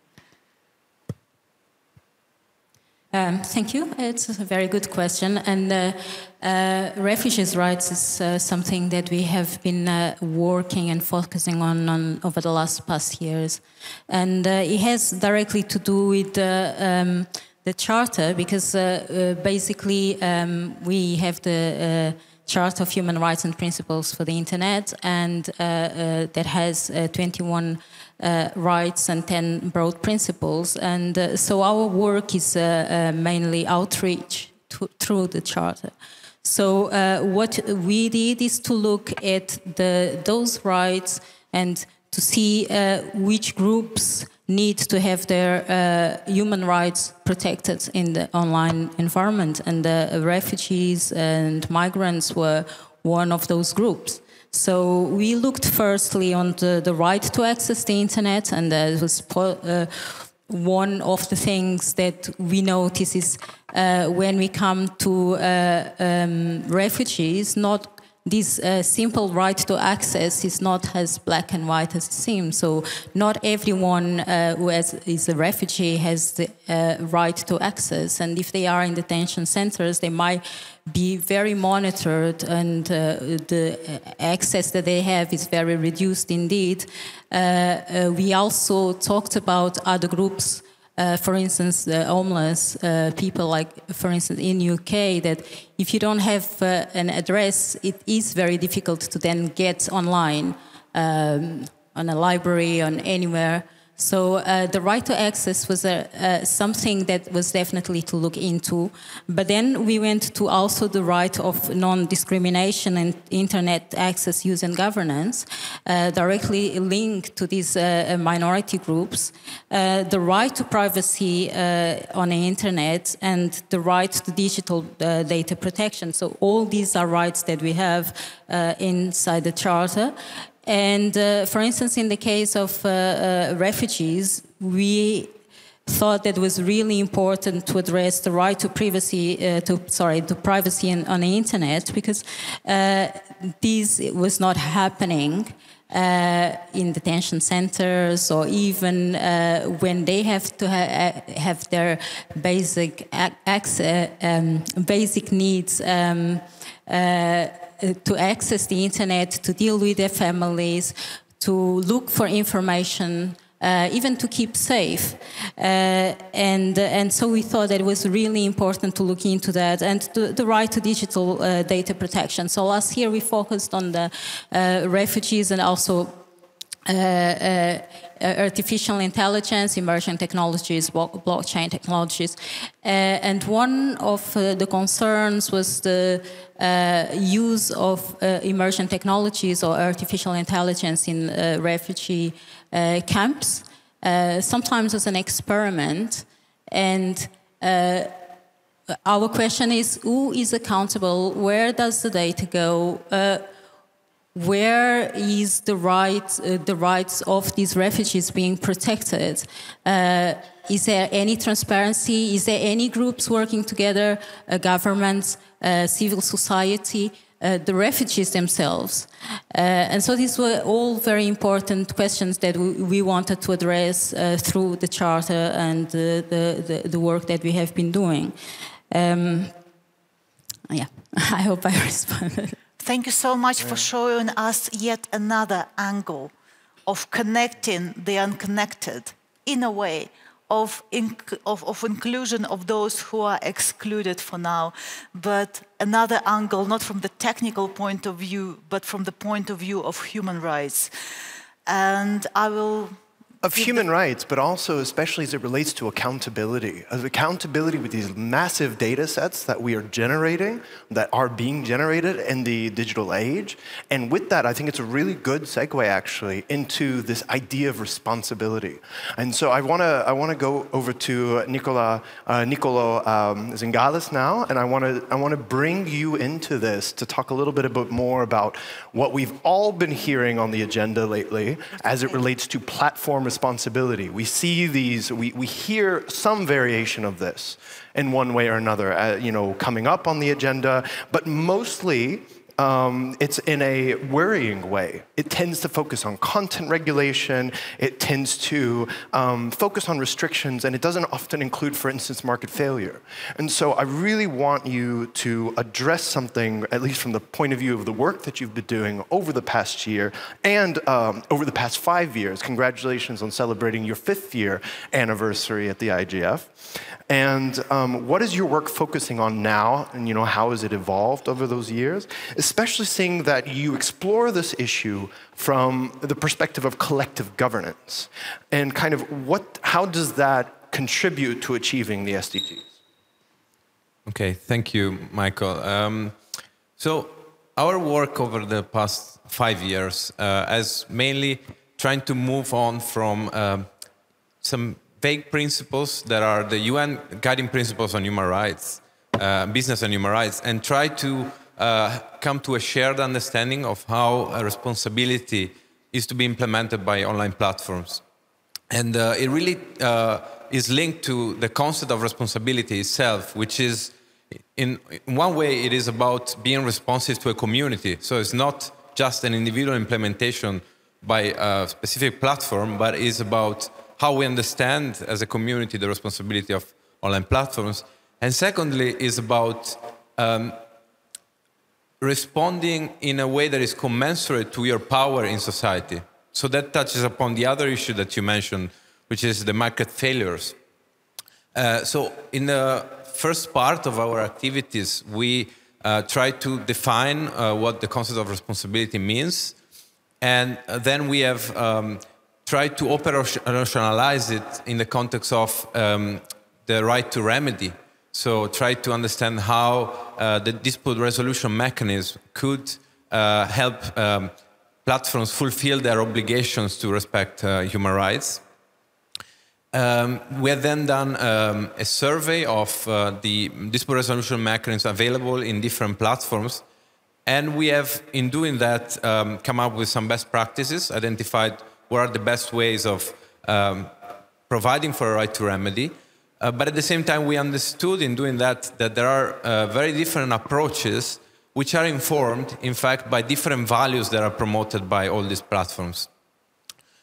Um, thank you. It's a very good question. And uh, uh, refugees' rights is uh, something that we have been uh, working and focusing on, on, over the last past years. And uh, it has directly to do with uh, um, the charter because basically um, we have the Charter of Human Rights and Principles for the Internet, and that has 21 uh, rights and 10 broad principles. And uh, so our work is uh, uh mainly outreach to, through the Charter. So uh, what we did is to look at the, those rights and to see uh, which groups need to have their human rights protected in the online environment, and the refugees and migrants were one of those groups. So we looked firstly on the, the right to access the internet, and that was uh, one of the things that we notice is uh, when we come to uh, um, refugees, not this uh, simple right to access is not as black and white as it seems. So not everyone uh, who has, is a refugee has the uh, right to access. And if they are in detention centers, they might be very monitored and uh, the access that they have is very reduced indeed. Uh, uh, we also talked about other groups uh, for instance, the homeless uh, people, like for instance in UK, that if you don't have uh, an address, it is very difficult to then get online um, on a library, on anywhere. So uh, the right to access was a, uh, something that was definitely to look into. But then we went to also the right of non-discrimination and internet access, use and governance, uh, directly linked to these uh, minority groups. Uh, the right to privacy uh, on the internet and the right to digital data protection. So all these are rights that we have inside the charter. And uh, for instance, in the case of uh, uh, refugees, we thought that it was really important to address the right to privacy, uh, to sorry, to privacy on, on the internet because uh, this was not happening. Uh, in detention centers, or even uh, when they have to ha have their basic access, um, basic needs um, to access the internet, to deal with their families, to look for information, uh, even to keep safe. Uh, and, uh, and so we thought that it was really important to look into that and to, the right to digital uh, data protection. So last year we focused on the uh, refugees and also uh, uh, Uh, uh, artificial intelligence, emerging technologies, blockchain technologies. Uh, and one of uh, the concerns was the use of emerging technologies or artificial intelligence in refugee camps, sometimes as an experiment. And our question is who is accountable? Where does the data go? Uh, where is the right, uh, the rights of these refugees being protected? Uh, is there any transparency? Is there any groups working together, uh, governments, uh, civil society, uh, the refugees themselves? Uh, and so these were all very important questions that we, we wanted to address through the Charter and the, the, the, work that we have been doing. Um, yeah, I hope I responded. Thank you so much for showing us yet another angle of connecting the unconnected in a way of, of, of, inclusion of those who are excluded for now, but another angle, not from the technical point of view, but from the point of view of human rights. And I will of human rights, but also especially as it relates to accountability. Of accountability with these massive data sets that we are generating, that are being generated in the digital age. And with that, I think it's a really good segue actually into this idea of responsibility. And so I want to I want to go over to Nicola uh, Nicolo um, Zingales now, and I want to I want to bring you into this to talk a little bit about more about what we've all been hearing on the agenda lately as it relates to platform responsibility. We see these, we, we hear some variation of this in one way or another, uh, you know, coming up on the agenda, but mostly um, it's in a worrying way. It tends to focus on content regulation, it tends to um, focus on restrictions, and it doesn't often include, for instance, market failure. And so I really want you to address something, at least from the point of view of the work that you've been doing over the past year and um, over the past five years. Congratulations on celebrating your fifth year anniversary at the IGF. And um, what is your work focusing on now? And you know, how has it evolved over those years? Especially seeing that you explore this issue from the perspective of collective governance. And kind of what, how does that contribute to achieving the SDGs? Okay, thank you, Michael. Um, so our work over the past five years uh, has mainly trying to move on from um, some vague principles that are the UN guiding principles on human rights, uh, business and human rights, and try to uh, come to a shared understanding of how a responsibility is to be implemented by online platforms. And uh, it really uh, is linked to the concept of responsibility itself, which is, in, in one way, it is about being responsive to a community. So it's not just an individual implementation by a specific platform, but is about how we understand as a community the responsibility of online platforms. And secondly, is about um, responding in a way that is commensurate to your power in society. So that touches upon the other issue that you mentioned, which is the market failures. Uh, so in the first part of our activities, we uh, try to define uh, what the concept of responsibility means. And uh, then we have um, tried to operationalize it in the context of um, the right to remedy. So try to understand how uh, the dispute resolution mechanism could uh, help um, platforms fulfill their obligations to respect uh, human rights. Um, we have then done um, a survey of uh, the dispute resolution mechanisms available in different platforms. And we have, in doing that, um, come up with some best practices, identified what are the best ways of um, providing for a right to remedy. Uh, but at the same time, we understood in doing that that there are uh, very different approaches which are informed, in fact, by different values that are promoted by all these platforms.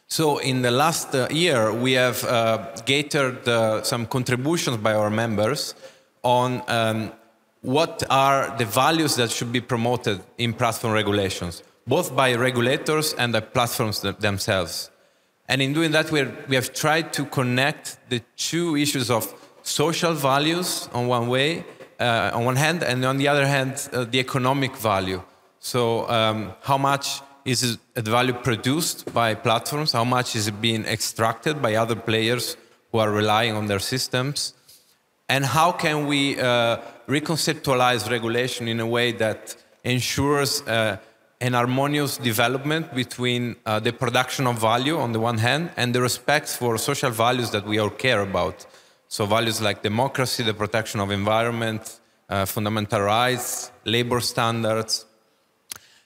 So in the last uh, year, we have uh, gathered uh, some contributions by our members on um, what are the values that should be promoted in platform regulations, both by regulators and the platforms themselves. And in doing that, we have tried to connect the two issues of social values on one way, uh, on one hand, and on the other hand, uh, the economic value. So um, how much is the value produced by platforms? How much is it being extracted by other players who are relying on their systems? And how can we uh, reconceptualize regulation in a way that ensures uh, an harmonious development between uh, the production of value on the one hand and the respect for social values that we all care about. So values like democracy, the protection of environment, uh, fundamental rights, labor standards.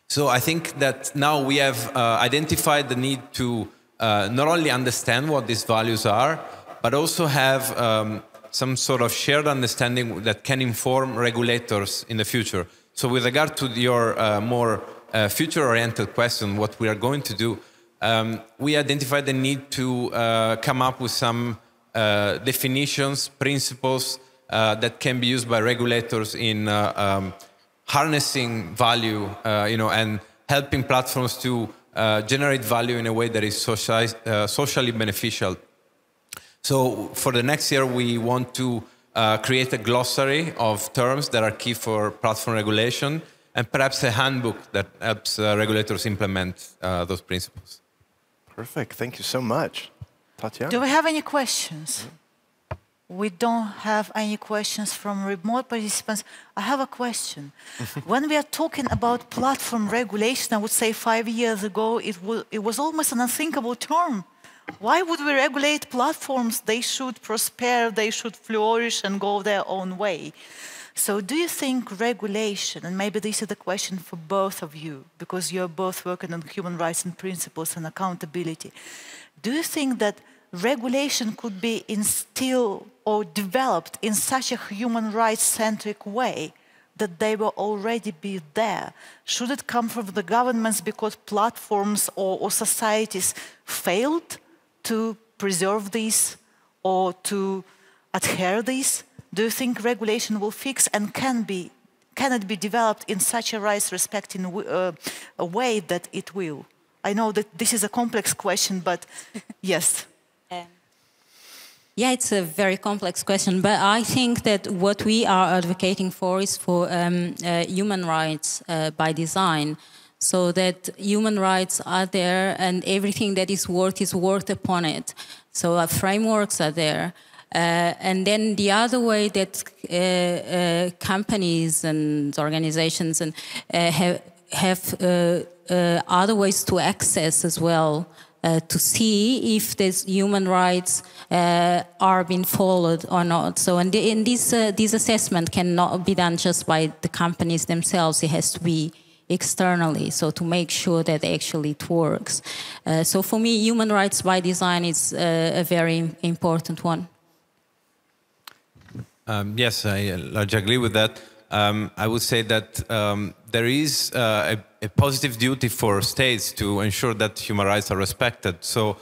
So I think that now we have uh, identified the need to uh, not only understand what these values are, but also have um, some sort of shared understanding that can inform regulators in the future. So with regard to your uh, more future-oriented question, what we are going to do, um, we identified the need to uh, come up with some uh, definitions, principles uh, that can be used by regulators in uh, um, harnessing value, uh, you know, and helping platforms to generate value in a way that is socially beneficial. So for the next year, we want to create a glossary of terms that are key for platform regulation and perhaps a handbook that helps uh, regulators implement uh, those principles. Perfect. Thank you so much. Tatiana? Do we have any questions? We don't have any questions from remote participants. I have a question. when we are talking about platform regulation, I would say five years ago, it, it was almost an unthinkable term. Why would we regulate platforms? They should prosper, they should flourish and go their own way. So do you think regulation, and maybe this is the question for both of you, because you're both working on human rights and principles and accountability, do you think that regulation could be instilled or developed in such a human rights-centric way that they will already be there? Should it come from the governments because platforms or, or societies failed to preserve these or to adhere these? Do you think regulation will fix and can be can it be developed in such a rights respecting uh, a way that it will? I know that this is a complex question, but yes. Um, yeah, it's a very complex question, but I think that what we are advocating for is for um, uh, human rights uh, by design, so that human rights are there and everything that is worth is worth upon it. So our frameworks are there. Uh, and then the other way that uh, uh, companies and organizations and have, have other ways to access as well uh, to see if these human rights uh, are being followed or not. So, and the, in this uh, this assessment cannot be done just by the companies themselves. It has to be externally, so to make sure that actually it works. So, for me, human rights by design is a very important one. Um, yes, I largely agree with that. Um, I would say that um, there is uh, a, a, positive duty for states to ensure that human rights are respected. So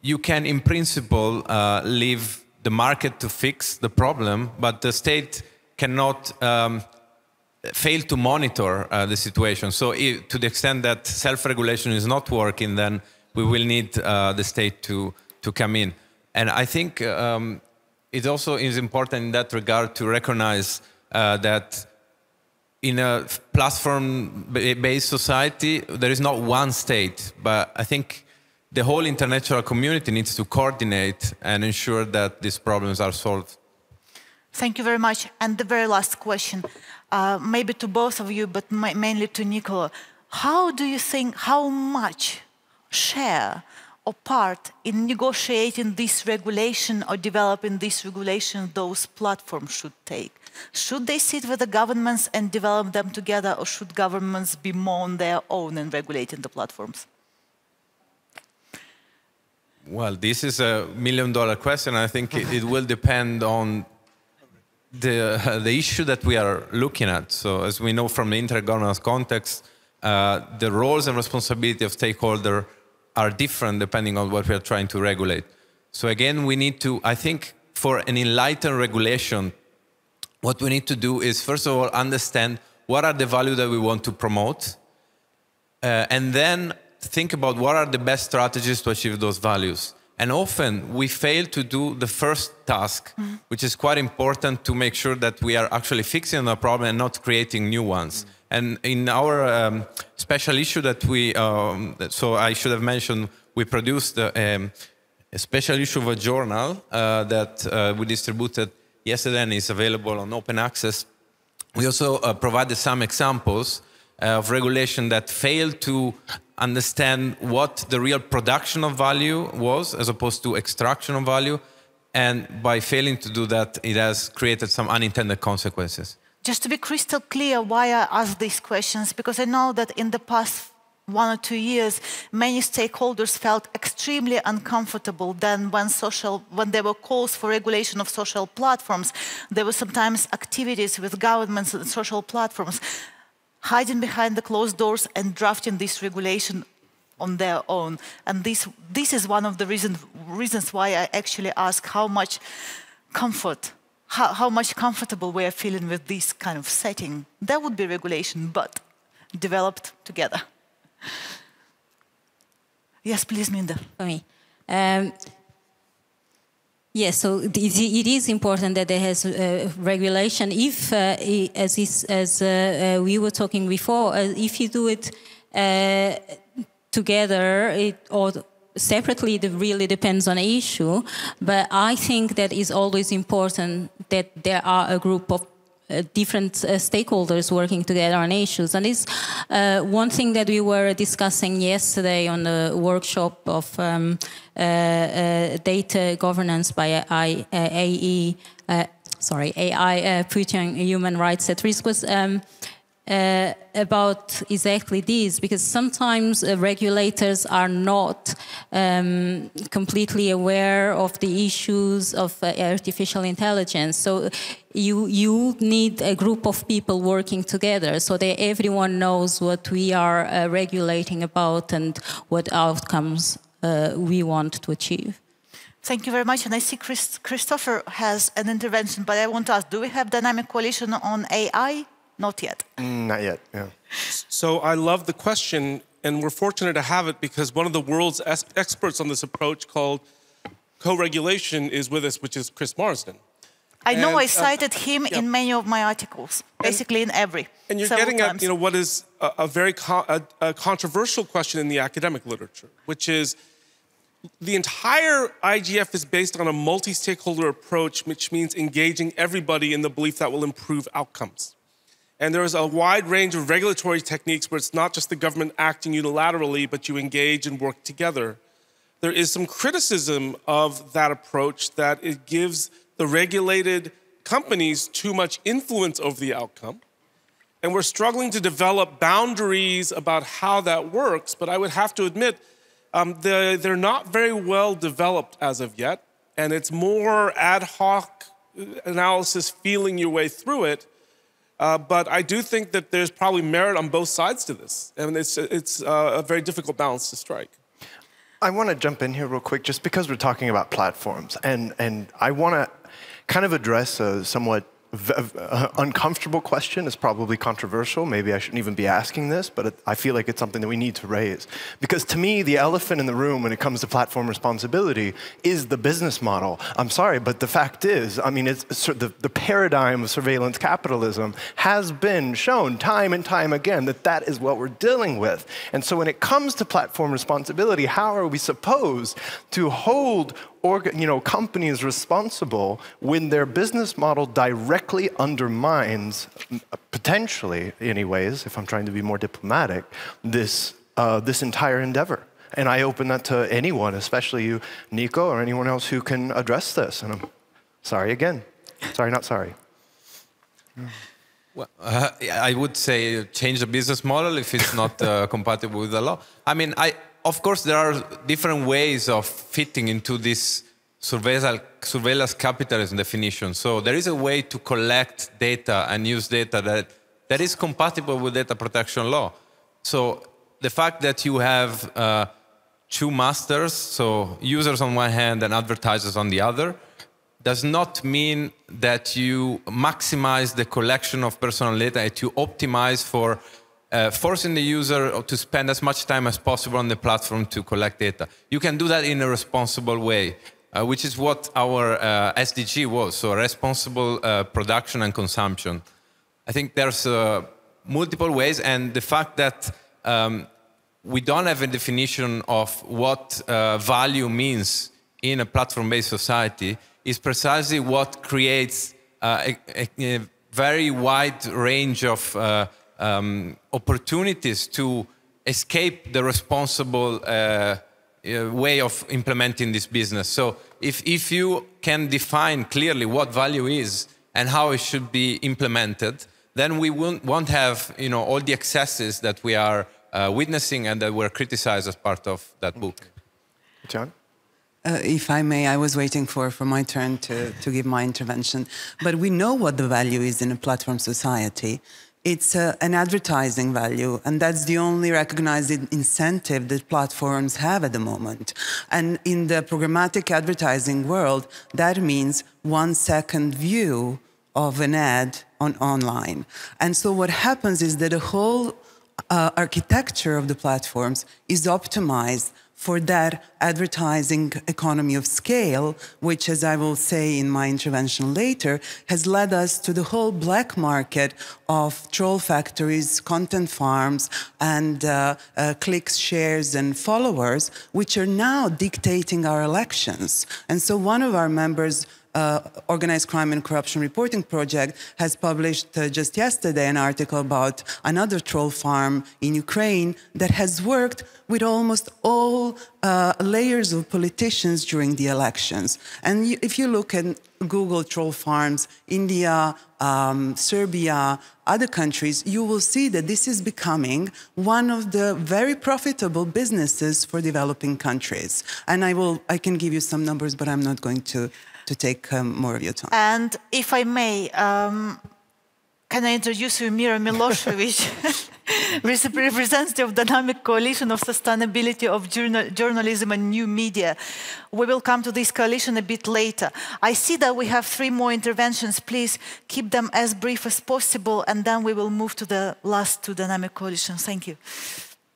you can, in principle, uh, leave the market to fix the problem, but the state cannot um, fail to monitor uh, the situation. So if, to the extent that self-regulation is not working, then we will need uh, the state to, to come in. And I think um, it also is important in that regard to recognize uh, that in a platform-based society, there is not one state, but I think the whole international community needs to coordinate and ensure that these problems are solved. Thank you very much. And the very last question, uh, maybe to both of you, but mainly to Nicola. How do you think, how much share or part in negotiating this regulation or developing this regulation those platforms should take? Should they sit with the governments and develop them together, or should governments be more on their own in regulating the platforms? Well, this is a million dollar question. I think it, it will depend on the, uh, the issue that we are looking at. So, as we know from the intergovernance context, uh, the roles and responsibility of stakeholders are different depending on what we are trying to regulate. So, again, we need to, I think, for an enlightened regulation what we need to do is, first of all, understand what are the values that we want to promote, uh, and then think about what are the best strategies to achieve those values. And often we fail to do the first task, mm-hmm. which is quite important to make sure that we are actually fixing the problem and not creating new ones. Mm-hmm. And in our um, special issue that we, um, so I should have mentioned, we produced um, a special issue of a journal uh, that uh, we distributed yesterday and is available on open access. We also uh, provided some examples uh, of regulation that failed to understand what the real production of value was as opposed to extraction of value. And by failing to do that, it has created some unintended consequences. Just to be crystal clear why I ask these questions, because I know that in the past one or two years, many stakeholders felt extremely uncomfortable then when, social, when there were calls for regulation of social platforms. There were sometimes activities with governments and social platforms hiding behind the closed doors and drafting this regulation on their own. And this, this is one of the reason, reasons why I actually ask how much comfort, how, how much comfortable we are feeling with this kind of setting. That would be regulation, but developed together. Yes, please, Minda. For me. Um, Yes, so it is important that there has uh, regulation. If, uh, as, is, as uh, uh we were talking before, uh, if you do it uh, together it, or separately, it really depends on the issue. But I think that is always important that there are a group of uh, different uh, stakeholders working together on issues. And it's uh, one thing that we were discussing yesterday on the workshop of um, uh, uh, data governance by I, AE, sorry, AI putting human rights at risk was um, uh, about exactly this because sometimes uh, regulators are not um, completely aware of the issues of uh, artificial intelligence. So you you need a group of people working together so that everyone knows what we are uh, regulating about and what outcomes uh, we want to achieve. Thank you very much. And I see Chris, Christopher has an intervention, but I want to ask, do we have dynamic coalition on AI? Not yet. Mm, not yet, yeah. So I love the question, and we're fortunate to have it because one of the world's experts on this approach called co-regulation is with us, which is Chris Marsden. I know and, I uh, cited uh, him yeah. in many of my articles, basically in every. And you're getting times. at you know what is a, a very co a, a controversial question in the academic literature, which is the entire IGF is based on a multi-stakeholder approach, which means engaging everybody in the belief that will improve outcomes. And there is a wide range of regulatory techniques where it's not just the government acting unilaterally, but you engage and work together. there is some criticism of that approach that it gives the regulated companies too much influence over the outcome. And we're struggling to develop boundaries about how that works. But I would have to admit, um, they're, they're not very well developed as of yet. And it's more ad hoc analysis, feeling your way through it. Uh, but I do think that there's probably merit on both sides to this. And it's, it's uh, a very difficult balance to strike. I want to jump in here real quick just because we're talking about platforms. And, and I want to kind of address a somewhat uh, uncomfortable question is probably controversial. Maybe I shouldn't even be asking this, but it, I feel like it's something that we need to raise. Because to me, the elephant in the room when it comes to platform responsibility is the business model. I'm sorry, but the fact is, I mean, it's, the, the paradigm of surveillance capitalism has been shown time and time again that that is what we're dealing with. And so when it comes to platform responsibility, how are we supposed to hold you know, companies responsible when their business model directly undermines, potentially, anyways, if I'm trying to be more diplomatic, this, uh, this entire endeavor. And I open that to anyone, especially you, Nico, or anyone else who can address this. And I'm sorry again. Sorry, not sorry. Well, uh, I would say change the business model if it's not uh, compatible with the law. I mean, I, of course, there are different ways of fitting into this surveillance, capitalism definition. So there is a way to collect data and use data that, that is compatible with data protection law. So the fact that you have uh, two masters, so users on one hand and advertisers on the other, does not mean that you maximize the collection of personal data, that you optimize for uh, forcing the user to spend as much time as possible on the platform to collect data. You can do that in a responsible way, uh, which is what our uh, SDG was, so responsible uh, production and consumption. I think there's uh, multiple ways, and the fact that um, we don't have a definition of what uh, value means in a platform-based society is precisely what creates a, a, a, very wide range of um, opportunities to escape the responsible uh, uh, way of implementing this business. So if, if you can define clearly what value is and how it should be implemented, then we won't, won't have you know, all the excesses that we are uh, witnessing and that were criticized as part of that book. John? Uh, if I may, I was waiting for, for my turn to, to give my intervention. But we know what the value is in a platform society it's uh, an advertising value, and that's the only recognized incentive that platforms have at the moment. And in the programmatic advertising world, that means one second view of an ad on online. And so what happens is that the whole uh, architecture of the platforms is optimized for that advertising economy of scale, which, as I will say in my intervention later, has led us to the whole black market of troll factories, content farms, and uh, uh, clicks, shares, and followers, which are now dictating our elections. And so one of our members uh, Organized Crime and Corruption Reporting Project has published uh, just yesterday an article about another troll farm in Ukraine that has worked with almost all uh, layers of politicians during the elections. And if you look at Google troll farms, India, um, Serbia, other countries, you will see that this is becoming one of the very profitable businesses for developing countries. And I will, I can give you some numbers, but I'm not going to to take um, more of your time. And if I may, um, can I introduce you Mira Milosevic, representative of Dynamic Coalition of Sustainability of Journal Journalism and New Media. We will come to this coalition a bit later. I see that we have three more interventions. Please keep them as brief as possible, and then we will move to the last two Dynamic Coalitions. Thank you.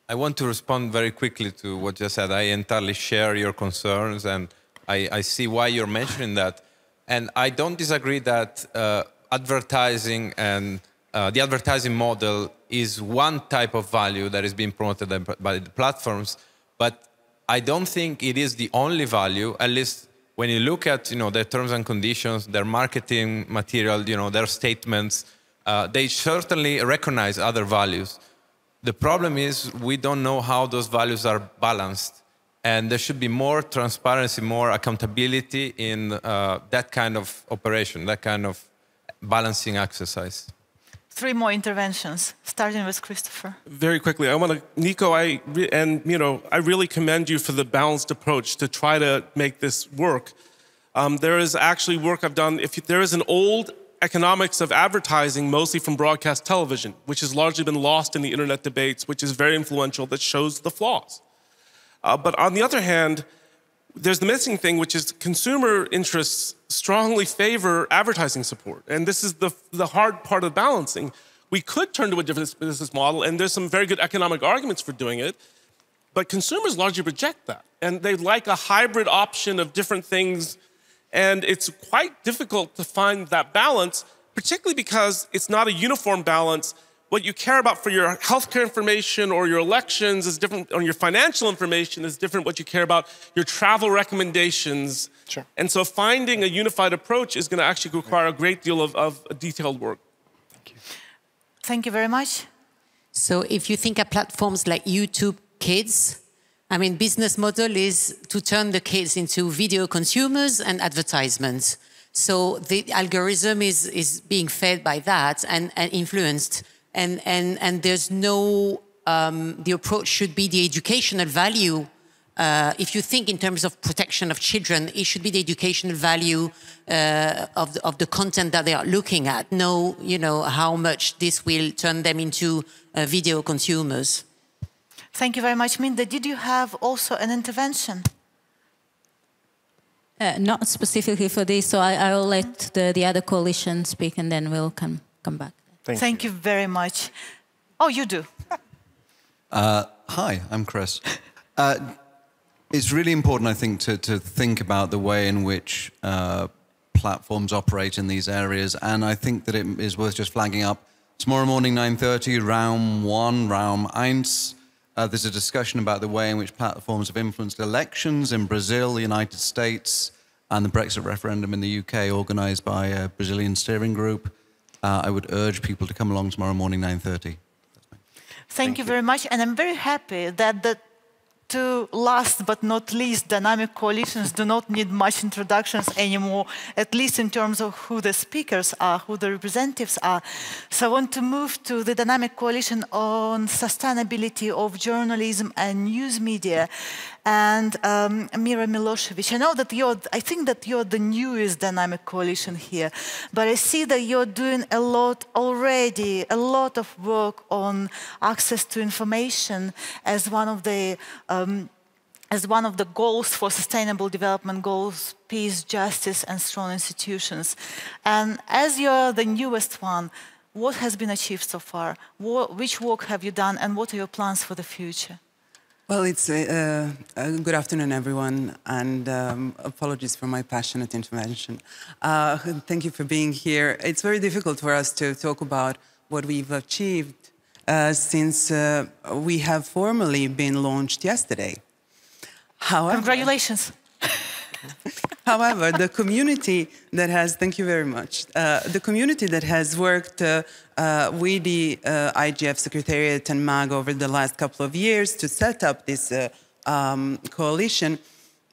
I want to respond very quickly to what you said. I entirely share your concerns and I, I see why you're mentioning that. And I don't disagree that uh, advertising and uh, the advertising model is one type of value that is being promoted by the platforms, but I don't think it is the only value, at least when you look at you know, their terms and conditions, their marketing material, you know, their statements, uh, they certainly recognize other values. The problem is we don't know how those values are balanced And there should be more transparency, more accountability in uh, that kind of operation, that kind of balancing exercise. Three more interventions, starting with Christopher. Very quickly, I want to, Nico, I re- and you know, I really commend you for the balanced approach to try to make this work. Um, there is actually work I've done. If you, there is an old economics of advertising, mostly from broadcast television, which has largely been lost in the internet debates, which is very influential, that shows the flaws. Uh, but on the other hand, there's the missing thing, which is consumer interests strongly favor advertising support. And this is the, the hard part of balancing. We could turn to a different business model, and there's some very good economic arguments for doing it, but consumers largely reject that. And they like a hybrid option of different things. And it's quite difficult to find that balance, particularly because it's not a uniform balance what you care about for your healthcare information or your elections is different, or your financial information is different. What you care about, your travel recommendations. Sure. And so finding a unified approach is going to actually require a great deal of, of detailed work. Thank you. Thank you very much. So if you think of platforms like YouTube Kids, I mean, business model is to turn the kids into video consumers and advertisements. So the algorithm is, is being fed by that and, and influenced and, and, and there's no, um, the approach should be the educational value. Uh, if you think in terms of protection of children, it should be the educational value uh, of, the, of the content that they are looking at. Know, you know, how much this will turn them into uh, video consumers. Thank you very much, Minda. Did you have also an intervention? Uh, not specifically for this, so I, I will let the, the other coalition speak and then we'll come, come back. Thank, Thank you. you. very much. Oh, you do. Uh, hi, I'm Chris. Uh, it's really important, I think, to, to think about the way in which uh, platforms operate in these areas, and I think that it is worth just flagging up. Tomorrow morning, 9.30, Raum 1, Raum 1. Uh, there's a discussion about the way in which platforms have influenced elections in Brazil, the United States, and the Brexit referendum in the UK, organised by a Brazilian steering group uh, I would urge people to come along tomorrow morning, 9.30. Thank, Thank you, you very much. And I'm very happy that the two last but not least dynamic coalitions do not need much introductions anymore, at least in terms of who the speakers are, who the representatives are. So I want to move to the dynamic coalition on sustainability of journalism and news media and um, Mira Milosevic. I know that you're, I think that you're the newest dynamic coalition here, but I see that you're doing a lot already, a lot of work on access to information as one of the um, as one of the goals for sustainable development goals, peace, justice, and strong institutions. And as you're the newest one, what has been achieved so far? What, which work have you done, and what are your plans for the future? Well, it's uh, uh, good afternoon, everyone, and um, apologies for my passionate intervention. Uh, thank you for being here. It's very difficult for us to talk about what we've achieved uh, since uh, we have formally been launched yesterday. However, Congratulations. However, the community that has, thank you very much, uh, the community that has worked uh, uh, with the uh, IGF Secretariat and MAG over the last couple of years to set up this uh, um, coalition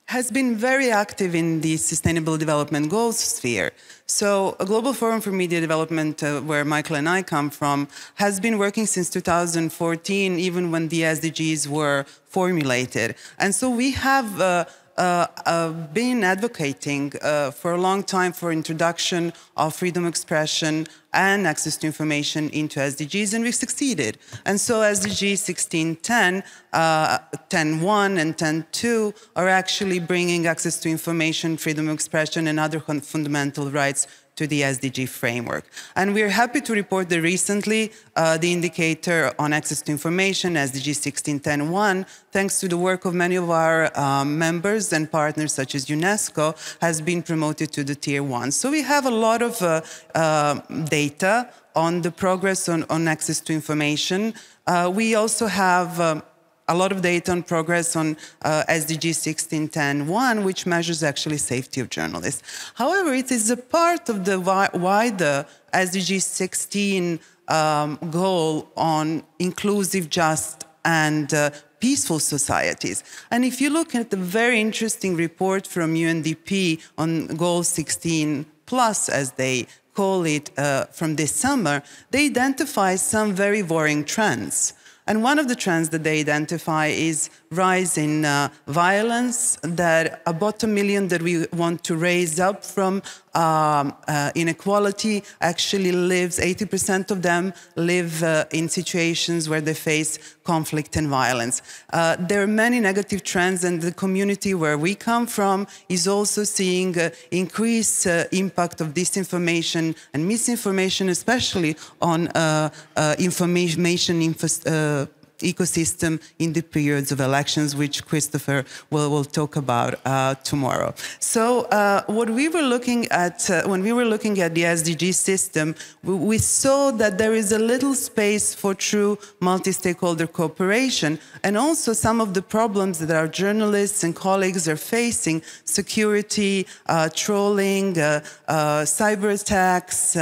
has been very active in the Sustainable Development Goals sphere. So, a Global Forum for Media Development, uh, where Michael and I come from, has been working since 2014, even when the SDGs were formulated. And so we have uh, uh, uh, been advocating uh, for a long time for introduction of freedom of expression and access to information into SDGs, and we've succeeded. And so SDG 1610, uh, 10.1 and 10.2 are actually bringing access to information, freedom of expression, and other fundamental rights to the SDG framework. And we're happy to report that recently uh, the indicator on access to information, SDG 1610.1, thanks to the work of many of our um, members and partners such as UNESCO, has been promoted to the tier one. So we have a lot of uh, uh, data on the progress on, on access to information. Uh, we also have um, a lot of data on progress on uh, SDG 1610.1, which measures actually safety of journalists. However, it is a part of the wider SDG 16 um, goal on inclusive, just, and uh, peaceful societies. And if you look at the very interesting report from UNDP on Goal 16 Plus, as they call it, uh, from this summer, they identify some very worrying trends. And one of the trends that they identify is rise in uh, violence, that about a million that we want to raise up from um, uh, inequality actually lives, 80% of them live uh, in situations where they face conflict and violence. Uh, there are many negative trends and the community where we come from is also seeing uh, increased uh, impact of disinformation and misinformation, especially on uh, information info ecosystem in the periods of elections, which Christopher will, will talk about uh, tomorrow. So uh, what we were looking at, uh, when we were looking at the SDG system, we, we, saw that there is a little space for true multi-stakeholder cooperation, and also some of the problems that our journalists and colleagues are facing, security, uh, trolling, uh, uh, cyber attacks,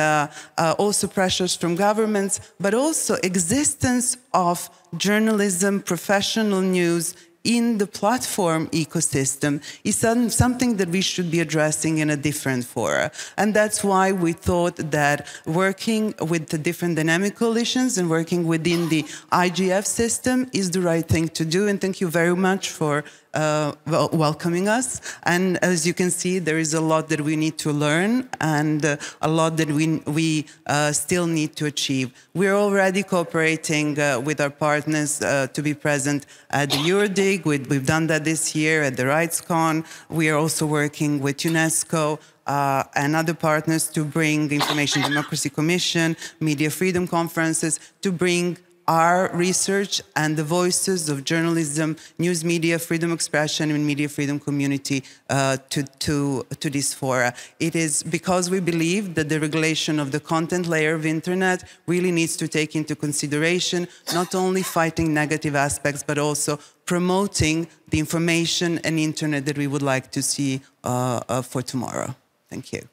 also pressures from governments, but also existence of journalism, professional news in the platform ecosystem is something that we should be addressing in a different fora. And that's why we thought that working with the different dynamic coalitions and working within the IGF system is the right thing to do. And thank you very much for uh, welcoming us. And as you can see, there is a lot that we need to learn and uh, a lot that we, we uh, still need to achieve. We're already cooperating uh, with our partners uh, to be present at the EuroDIG. We, we've done that this year at the RightsCon. We are also working with UNESCO. Uh, and other partners to bring the Information Democracy Commission, Media Freedom Conferences, to bring our research and the voices of journalism, news media, freedom expression, and media freedom community uh, to, to, to this fora. It is because we believe that the regulation of the content layer of internet really needs to take into consideration not only fighting negative aspects, but also promoting the information and internet that we would like to see uh, uh, for tomorrow. Thank you.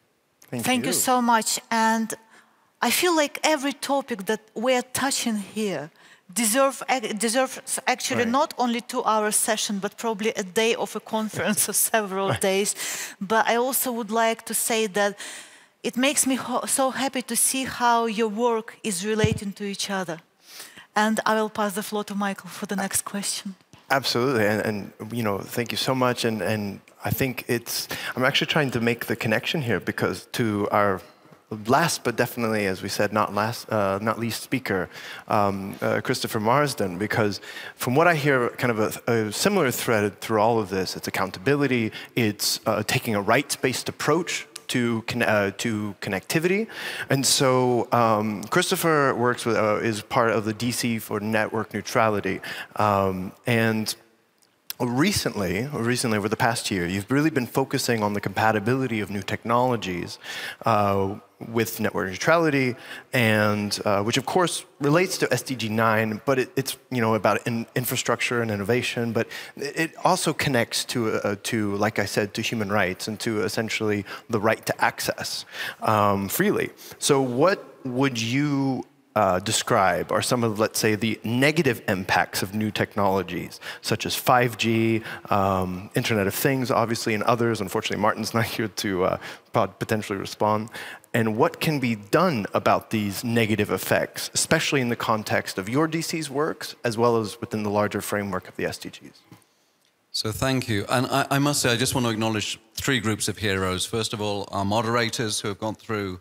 Thank, Thank you. you so much. And I feel like every topic that we're touching here deserve, deserves actually right. not only two-hour session, but probably a day of a conference of several right. days. But I also would like to say that it makes me so happy to see how your work is relating to each other. And I will pass the floor to Michael for the next question. Absolutely, and, and you know, thank you so much. And, and I think it's, I'm actually trying to make the connection here because to our last but definitely, as we said, not last, uh, not least speaker, um, uh, Christopher Marsden, because from what I hear, kind of a, a similar thread through all of this, it's accountability, it's uh, taking a rights-based approach to, uh, to connectivity. And so um, Christopher works with, uh, is part of the DC for network neutrality. Um, and recently, recently over the past year, you've really been focusing on the compatibility of new technologies uh, with network neutrality, and uh, which of course relates to SDG 9, but it, it's you know about in infrastructure and innovation, but it also connects to uh, to like I said to human rights and to essentially the right to access um, freely. So what would you uh, describe are some of, let's say, the negative impacts of new technologies, such as 5G, um, Internet of Things, obviously, and others. Unfortunately, Maarten's not here to uh, potentially respond. And what can be done about these negative effects, especially in the context of your DC's works, as well as within the larger framework of the SDGs? So thank you. And I, I must say, I just want to acknowledge three groups of heroes. First of all, our moderators who have gone through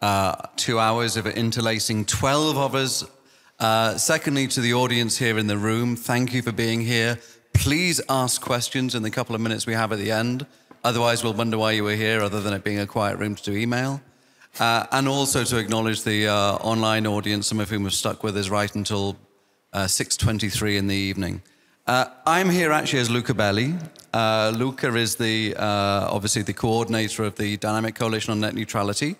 uh, two hours of interlacing, 12 of us. Uh, secondly, to the audience here in the room, thank you for being here. Please ask questions in the couple of minutes we have at the end. Otherwise, we'll wonder why you were here, other than it being a quiet room to do email. Uh, and also to acknowledge the uh, online audience, some of whom have stuck with us right until uh, 6.23 in the evening. Uh, I'm here actually as Luca Belli. Uh, Luca is the, obviously the coordinator of the Dynamic Coalition on Net Neutrality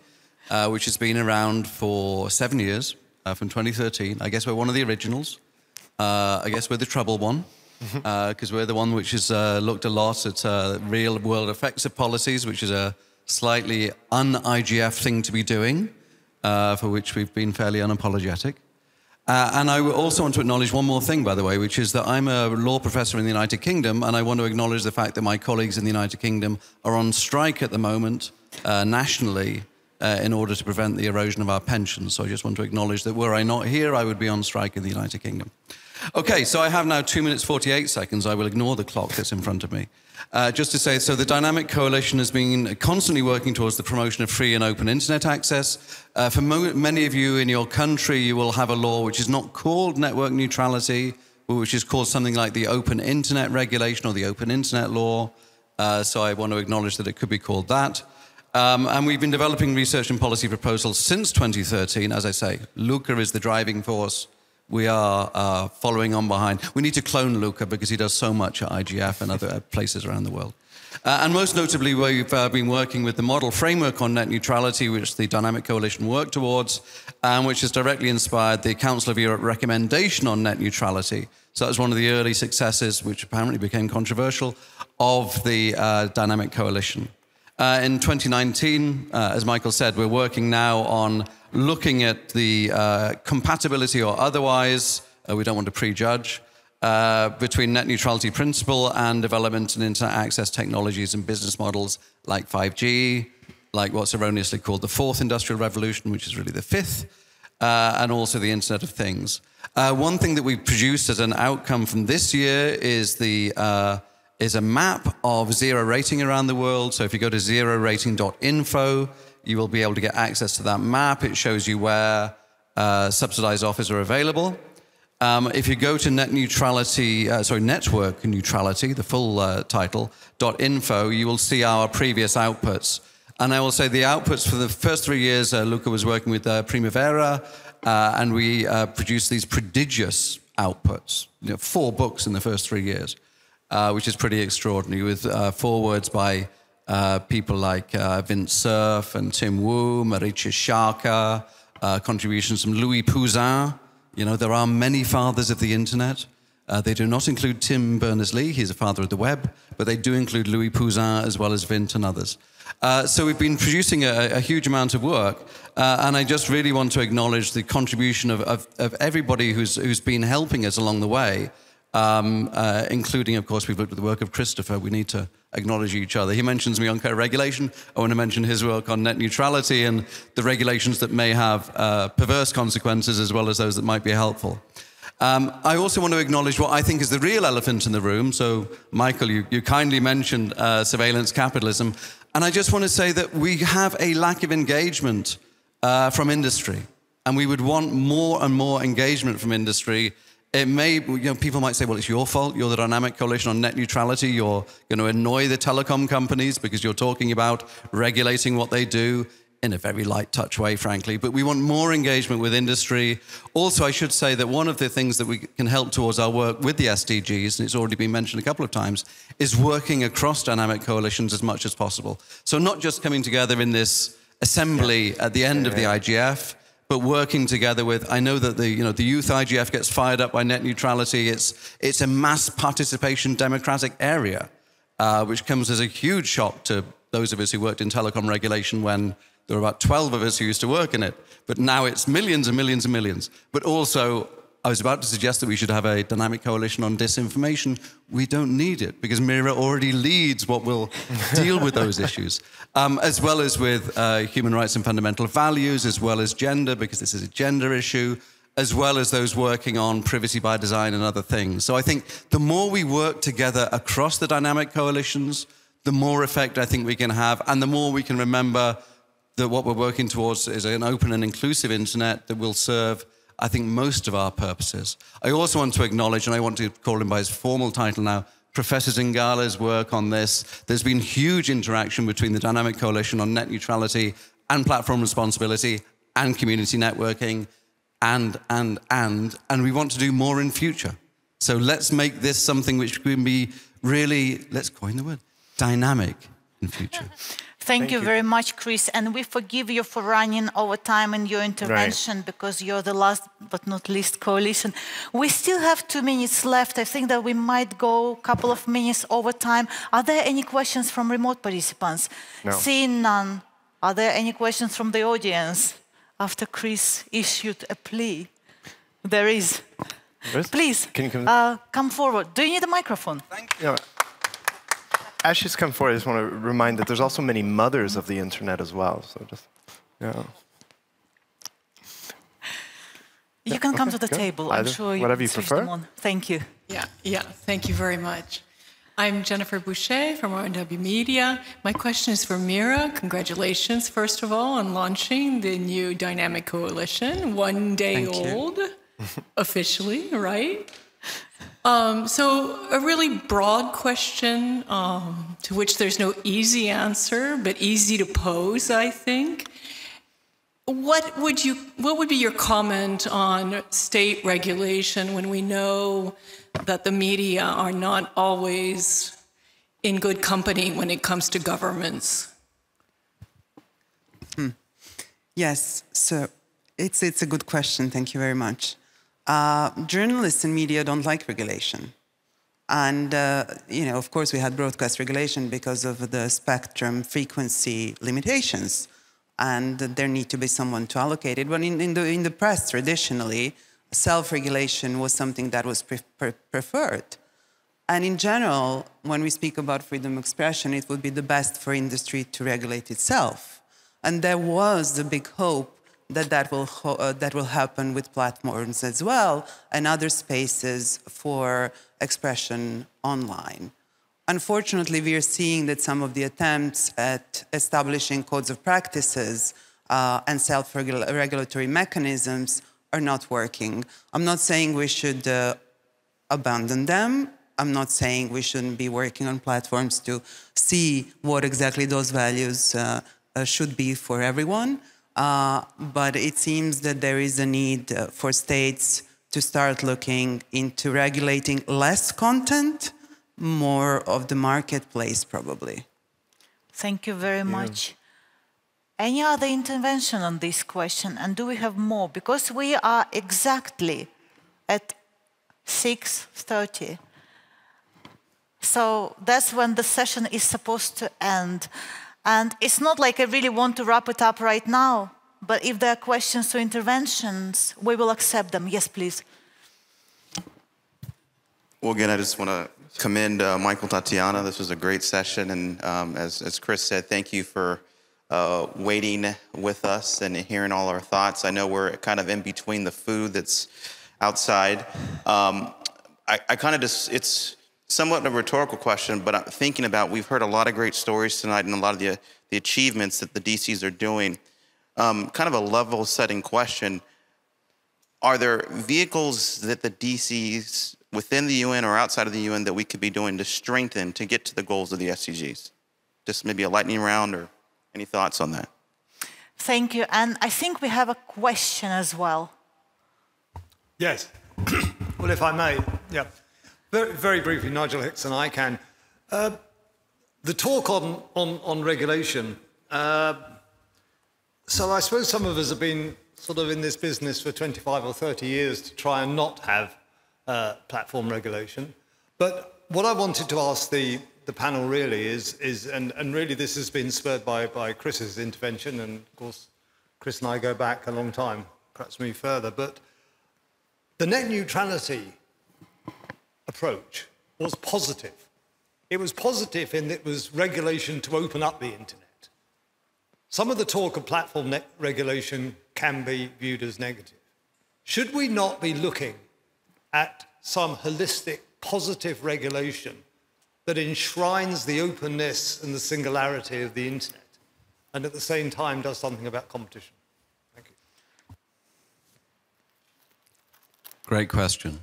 uh, which has been around for seven years, uh, from 2013. I guess we're one of the originals. Uh, I guess we're the trouble one, because mm-hmm. uh, we're the one which has uh, looked a lot at uh, real world effects of policies, which is a slightly un-IGF thing to be doing, for which we've been fairly unapologetic. Uh, and I also want to acknowledge one more thing, by the way, which is that I'm a law professor in the United Kingdom, and I want to acknowledge the fact that my colleagues in the United Kingdom are on strike at the moment uh, nationally uh, in order to prevent the erosion of our pensions. So I just want to acknowledge that were I not here, I would be on strike in the United Kingdom. Okay, so I have now two minutes 48 seconds. I will ignore the clock that's in front of me. Uh, just to say, so the Dynamic Coalition has been constantly working towards the promotion of free and open internet access. Uh, for many of you in your country, you will have a law which is not called network neutrality, which is called something like the Open Internet Regulation or the Open Internet Law. Uh, so I want to acknowledge that it could be called that. Um, and we've been developing research and policy proposals since 2013. As I say, Luca is the driving force we are uh, following on behind. We need to clone Luca because he does so much at IGF and other places around the world. Uh, and most notably, we've uh, been working with the model framework on net neutrality, which the Dynamic Coalition worked towards, and which has directly inspired the Council of Europe recommendation on net neutrality. So that was one of the early successes, which apparently became controversial, of the uh, Dynamic Coalition. Uh, in 2019, uh, as Michael said, we're working now on looking at the uh, compatibility or otherwise, uh, we don't want to prejudge, uh, between net neutrality principle and development and internet access technologies and business models like 5G, like what's erroneously called the fourth industrial revolution, which is really the fifth, and also the Internet of Things. One thing that we produced as an outcome from this year is the is a map of zero rating around the world. So if you go to zerorating.info, you will be able to get access to that map. It shows you where uh, subsidized offers are available. Um, if you go to net neutrality, uh, sorry, network neutrality, the full uh, title, .info, you will see our previous outputs. And I will say the outputs for the first three years, uh, Luca was working with uh, Primavera, uh, and we produced these prodigious outputs, you know, four books in the first three years, which is pretty extraordinary, with forewords by uh, people like uh, Vint Cerf and Tim Wu, Marietje Schaake, uh, contributions from Louis Pouzin. You know, there are many fathers of the internet. Uh, they do not include Tim Berners-Lee, he's a father of the web, but they do include Louis Pouzin as well as Vint and others. Uh, so we've been producing a, a huge amount of work, uh, and I just really want to acknowledge the contribution of, of, of everybody who's, who's been helping us along the way um, uh, including, of course, we've looked at the work of Christopher. We need to acknowledge each other. He mentions me on co-regulation. I want to mention his work on net neutrality and the regulations that may have uh, perverse consequences as well as those that might be helpful. Um, I also want to acknowledge what I think is the real elephant in the room. So, Michael, you, you kindly mentioned uh, surveillance capitalism. And I just want to say that we have a lack of engagement uh, from industry. And we would want more and more engagement from industry it may, you know, people might say, well, it's your fault. You're the dynamic coalition on net neutrality. You're going to annoy the telecom companies because you're talking about regulating what they do in a very light touch way, frankly. But we want more engagement with industry. Also, I should say that one of the things that we can help towards our work with the SDGs, and it's already been mentioned a couple of times, is working across dynamic coalitions as much as possible. So not just coming together in this assembly at the end of the IGF, but working together with, I know that the, you know, the youth IGF gets fired up by net neutrality. It's, it's a mass participation democratic area, uh, which comes as a huge shock to those of us who worked in telecom regulation when there were about 12 of us who used to work in it. But now it's millions and millions and millions. But also I was about to suggest that we should have a dynamic coalition on disinformation. We don't need it because Mira already leads what will deal with those issues, um, as well as with uh, human rights and fundamental values, as well as gender, because this is a gender issue, as well as those working on privacy by design and other things. So I think the more we work together across the dynamic coalitions, the more effect I think we can have, and the more we can remember that what we're working towards is an open and inclusive internet that will serve I think, most of our purposes. I also want to acknowledge, and I want to call him by his formal title now, Professor Zingales' work on this. There's been huge interaction between the Dynamic Coalition on Net Neutrality and Platform Responsibility and Community Networking and, and, and, and we want to do more in future. So let's make this something which can be really, let's coin the word, dynamic in future. Thank, Thank you, you, very much, Chris. And we forgive you for running over time in your intervention right. because you're the last but not least coalition. We still have two minutes left. I think that we might go a couple of minutes over time. Are there any questions from remote participants? No. Seeing none, are there any questions from the audience after Chris issued a plea? There is. Please, Can you come? uh, come forward. Do you need a microphone? Thank you know, as she's come forward, I just want to remind that there's also many mothers of the internet as well. So just, you know. You can come to the good. table. I'm sure you whatever can you prefer. them on. Thank you. Yeah, yeah, thank you very much. I'm Jennifer Boucher from RNW Media. My question is for Mira. Congratulations, first of all, on launching the new Dynamic Coalition, one day Thank old, officially, right? Um, so, a really broad question um, to which there's no easy answer, but easy to pose, I think. What would you what would be your comment on state regulation when we know that the media are not always in good company when it comes to governments? Yes, so it's, it's a good question. Thank you very much. Uh, journalists and media don't like regulation. And, uh, you know, of course, we had broadcast regulation because of the spectrum frequency limitations. And there need to be someone to allocate it. But in, in, the, in the press, traditionally, self-regulation was something that was pre- pre- preferred. And in general, when we speak about freedom of expression, it would be the best for industry to regulate itself. And there was the big hope that that will, uh, that will happen with platforms as well and other spaces for expression online. Unfortunately, we are seeing that some of the attempts at establishing codes of practices uh, and self-regulatory mechanisms are not working. I'm not saying we should uh, abandon them. I'm not saying we shouldn't be working on platforms to see what exactly those values uh, uh, should be for everyone. Uh, but it seems that there is a need uh, for states to start looking into regulating less content, more of the marketplace, probably. Thank you very much. Any other intervention on this question? And do we have more? Because we are exactly at 6.30. So that's when the session is supposed to end. And it's not like I really want to wrap it up right now, but if there are questions or interventions, we will accept them. Yes, please. Well, again, I just want to commend uh, Michael Tatiana. This was a great session. And um, as, as Chris said, thank you for uh, waiting with us and hearing all our thoughts. I know we're kind of in between the food that's outside. Um, I, I kind of just, it's somewhat a rhetorical question, but I'm thinking about we've heard a lot of great stories tonight and a lot of the, the achievements that the DCs are doing. Um, kind of a level setting question. Are there vehicles that the DCs within the UN or outside of the UN that we could be doing to strengthen to get to the goals of the SDGs? Just maybe a lightning round or any thoughts on that? Thank you. And I think we have a question as well. Yes. well, if I may, yeah. Very, very briefly, Nigel Hickson I can. Uh, the talk on, on, on regulation. Uh, so I suppose some of us have been sort of in this business for 25 or 30 years to try and not have uh, platform regulation. But what I wanted to ask the, the panel really is, is and, and really this has been spurred by, by Chris's intervention, and of course, Chris and I go back a long time, perhaps me further, but the net neutrality approach was positive. It was positive in that it was regulation to open up the internet. Some of the talk of platform regulation can be viewed as negative. Should we not be looking at some holistic, positive regulation that enshrines the openness and the singularity of the internet and at the same time does something about competition? Thank you. Great question.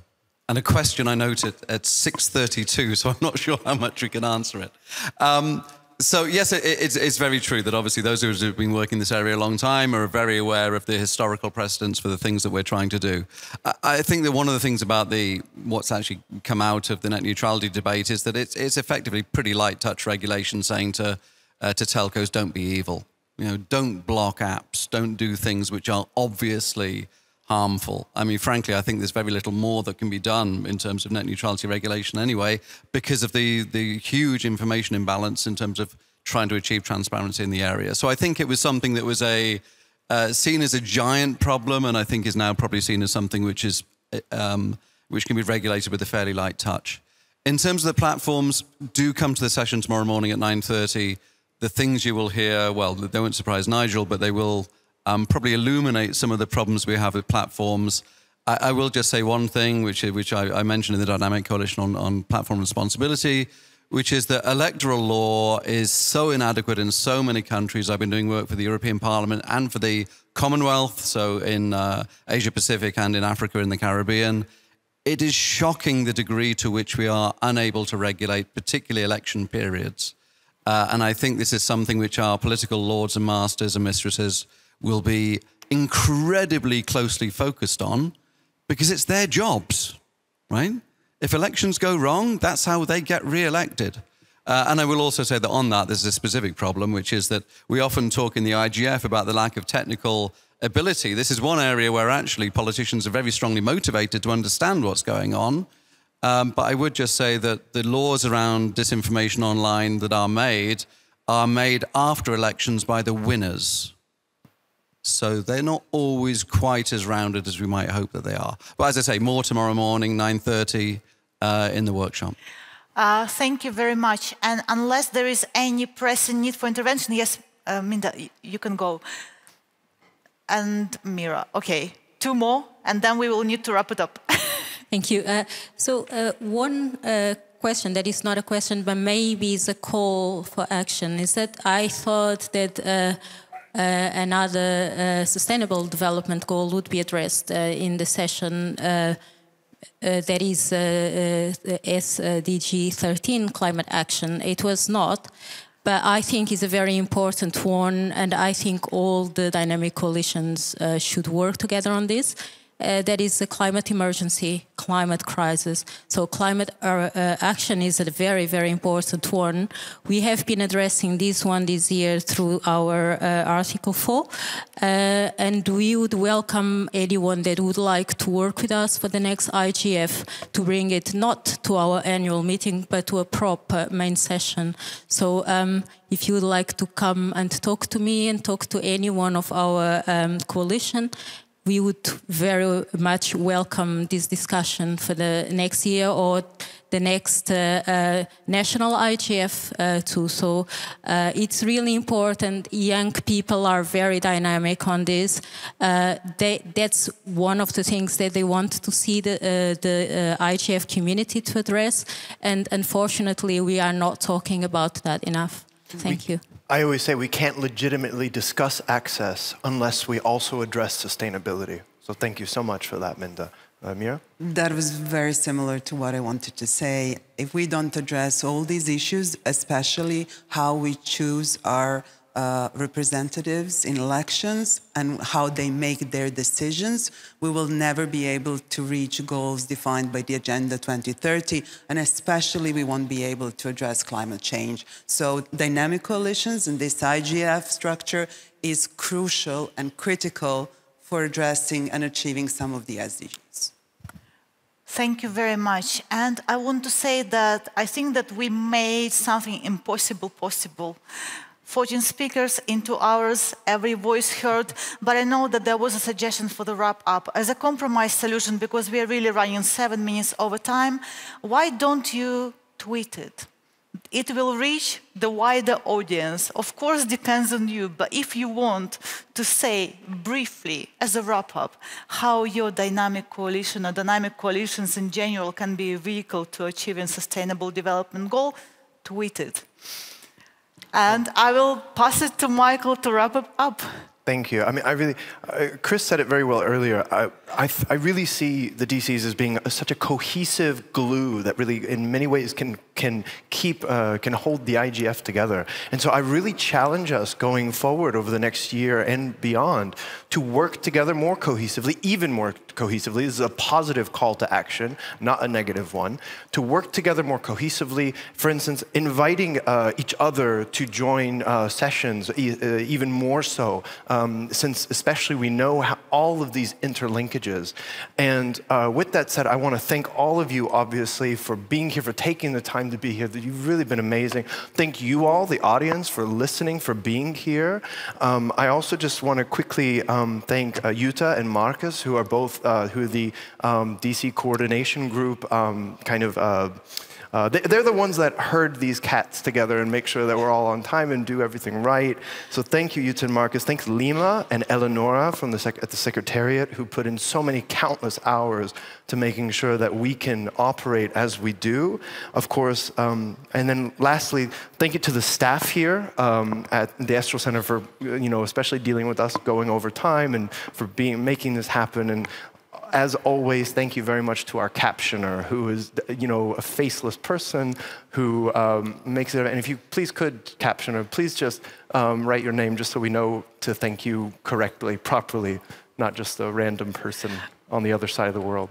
And a question I noted at 6.32, so I'm not sure how much we can answer it. Um, so yes, it, it's, it's very true that obviously those who have been working in this area a long time are very aware of the historical precedents for the things that we're trying to do. I, I think that one of the things about the what's actually come out of the net neutrality debate is that it's, it's effectively pretty light touch regulation saying to, uh, to telcos, don't be evil. You know, don't block apps, don't do things which are obviously harmful. I mean, frankly, I think there's very little more that can be done in terms of net neutrality regulation anyway, because of the, the huge information imbalance in terms of trying to achieve transparency in the area. So I think it was something that was a uh, seen as a giant problem, and I think is now probably seen as something which is um, which can be regulated with a fairly light touch. In terms of the platforms, do come to the session tomorrow morning at 9.30. The things you will hear, well, they won't surprise Nigel, but they will um, probably illuminate some of the problems we have with platforms. I, I will just say one thing, which, which I, I, mentioned in the Dynamic Coalition on, on platform responsibility, which is that electoral law is so inadequate in so many countries. I've been doing work for the European Parliament and for the Commonwealth, so in uh, Asia Pacific and in Africa and the Caribbean. It is shocking the degree to which we are unable to regulate, particularly election periods. Uh, and I think this is something which our political lords and masters and mistresses will be incredibly closely focused on because it's their jobs, right? If elections go wrong, that's how they get re-elected. Uh, and I will also say that on that, there's a specific problem, which is that we often talk in the IGF about the lack of technical ability. This is one area where actually politicians are very strongly motivated to understand what's going on. Um, but I would just say that the laws around disinformation online that are made are made after elections by the winners. So they're not always quite as rounded as we might hope that they are. But as I say, more tomorrow morning, 9.30 uh, in the workshop. Uh, thank you very much. And unless there is any pressing need for intervention, yes, uh, Minda, you can go. And Mira, okay, two more, and then we will need to wrap it up. Thank you. Uh, so uh, one uh, question that is not a question, but maybe is a call for action, is that I thought that uh, uh, Uh, another uh, sustainable development goal would be addressed uh, in the session uh, that is SDG 13, climate action. It was not but I think it's a very important one, and I think all the dynamic coalitions uh, should work together on this uh, that is a climate emergency, climate crisis. So climate uh, uh, action is a very, very important one. We have been addressing this one this year through our uh, Article 4, uh, and we would welcome anyone that would like to work with us for the next IGF to bring it not to our annual meeting, but to a proper main session. So um, if you would like to come and talk to me and talk to any one of our um, coalition, we would very much welcome this discussion for the next year or the next uh, uh, national IGF uh, too. So uh, it's really important. Young people are very dynamic on this. Uh, they, that's one of the things that they want to see the, uh, the IGF community to address. And unfortunately, we are not talking about that enough. Thank we, you. I always say we can't legitimately discuss access unless we also address sustainability. So thank you so much for that, Minda. Uh, Mira? That was very similar to what I wanted to say. If we don't address all these issues, especially how we choose our uh, representatives in elections and how they make their decisions, we will never be able to reach goals defined by the Agenda 2030, and especially we won't be able to address climate change. So dynamic coalitions and this IGF structure is crucial and critical for addressing and achieving some of the SDGs. Thank you very much. And I want to say that I think that we made something impossible possible. 14 speakers in two hours, every voice heard, but I know that there was a suggestion for the wrap up. As a compromise solution, because we are really running seven minutes over time, why don't you tweet it? It will reach the wider audience. Of course, depends on you, but if you want to say briefly, as a wrap up, how your dynamic coalition or dynamic coalitions in general can be a vehicle to achieving sustainable development goal, tweet it. And I will pass it to Michael to wrap it up. Thank you. I mean, I really, uh, Chris said it very well earlier. I, I, I really see the DCs as being a, such a cohesive glue that really, in many ways, can can keep uh, can hold the IGF together. And so, I really challenge us going forward over the next year and beyond to work together more cohesively, even more cohesively. This is a positive call to action, not a negative one. To work together more cohesively. For instance, inviting uh, each other to join uh, sessions, e uh, even more so um, since especially we know how all of these interlinkages. And uh, with that said, I want to thank all of you, obviously, for being here, for taking the time to be here. You've really been amazing. Thank you all, the audience, for listening, for being here. Um, I also just want to quickly um, thank uh, Jutta and Markus, who are both uh, who are the um, DC coordination group, um, kind of. Uh, they, are the ones that herd these cats together and make sure that we're all on time and do everything right. So thank you, and Markus. Thanks, Lima and Eleonora from the at the Secretariat, who put in so many countless hours to making sure that we can operate as we do. Of course, um, and then lastly, thank you to the staff here um, at the Estrel Center for, you know, especially dealing with us going over time and for being making this happen. And as always, thank you very much to our captioner, who is, you know, a faceless person who um, makes it. And if you please could, captioner, please just um, write your name just so we know to thank you correctly, properly, not just a random person on the other side of the world.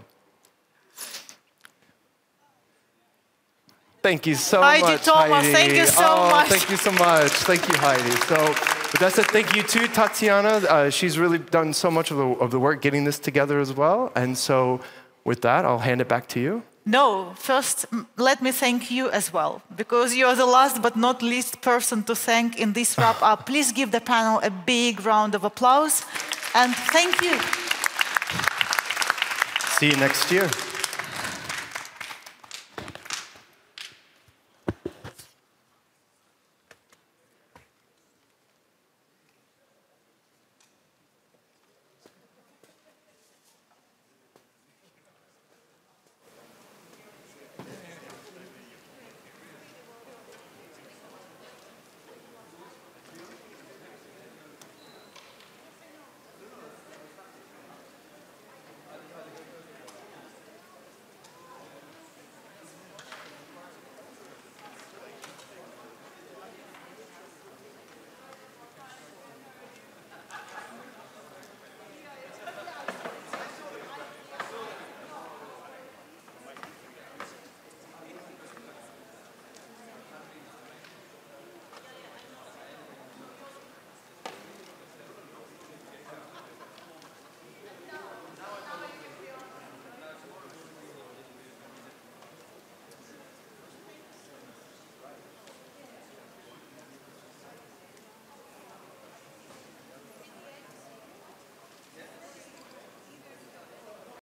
Thank you so Heidi much, Thomas, Heidi. thank you so oh, much. Thank you so much. Thank you, Heidi. So, but that's it. Thank you to Tatiana. Uh, she's really done so much of the, of the work getting this together as well. And so, with that, I'll hand it back to you. No, first, let me thank you as well, because you're the last but not least person to thank in this wrap up. Please give the panel a big round of applause and thank you. See you next year.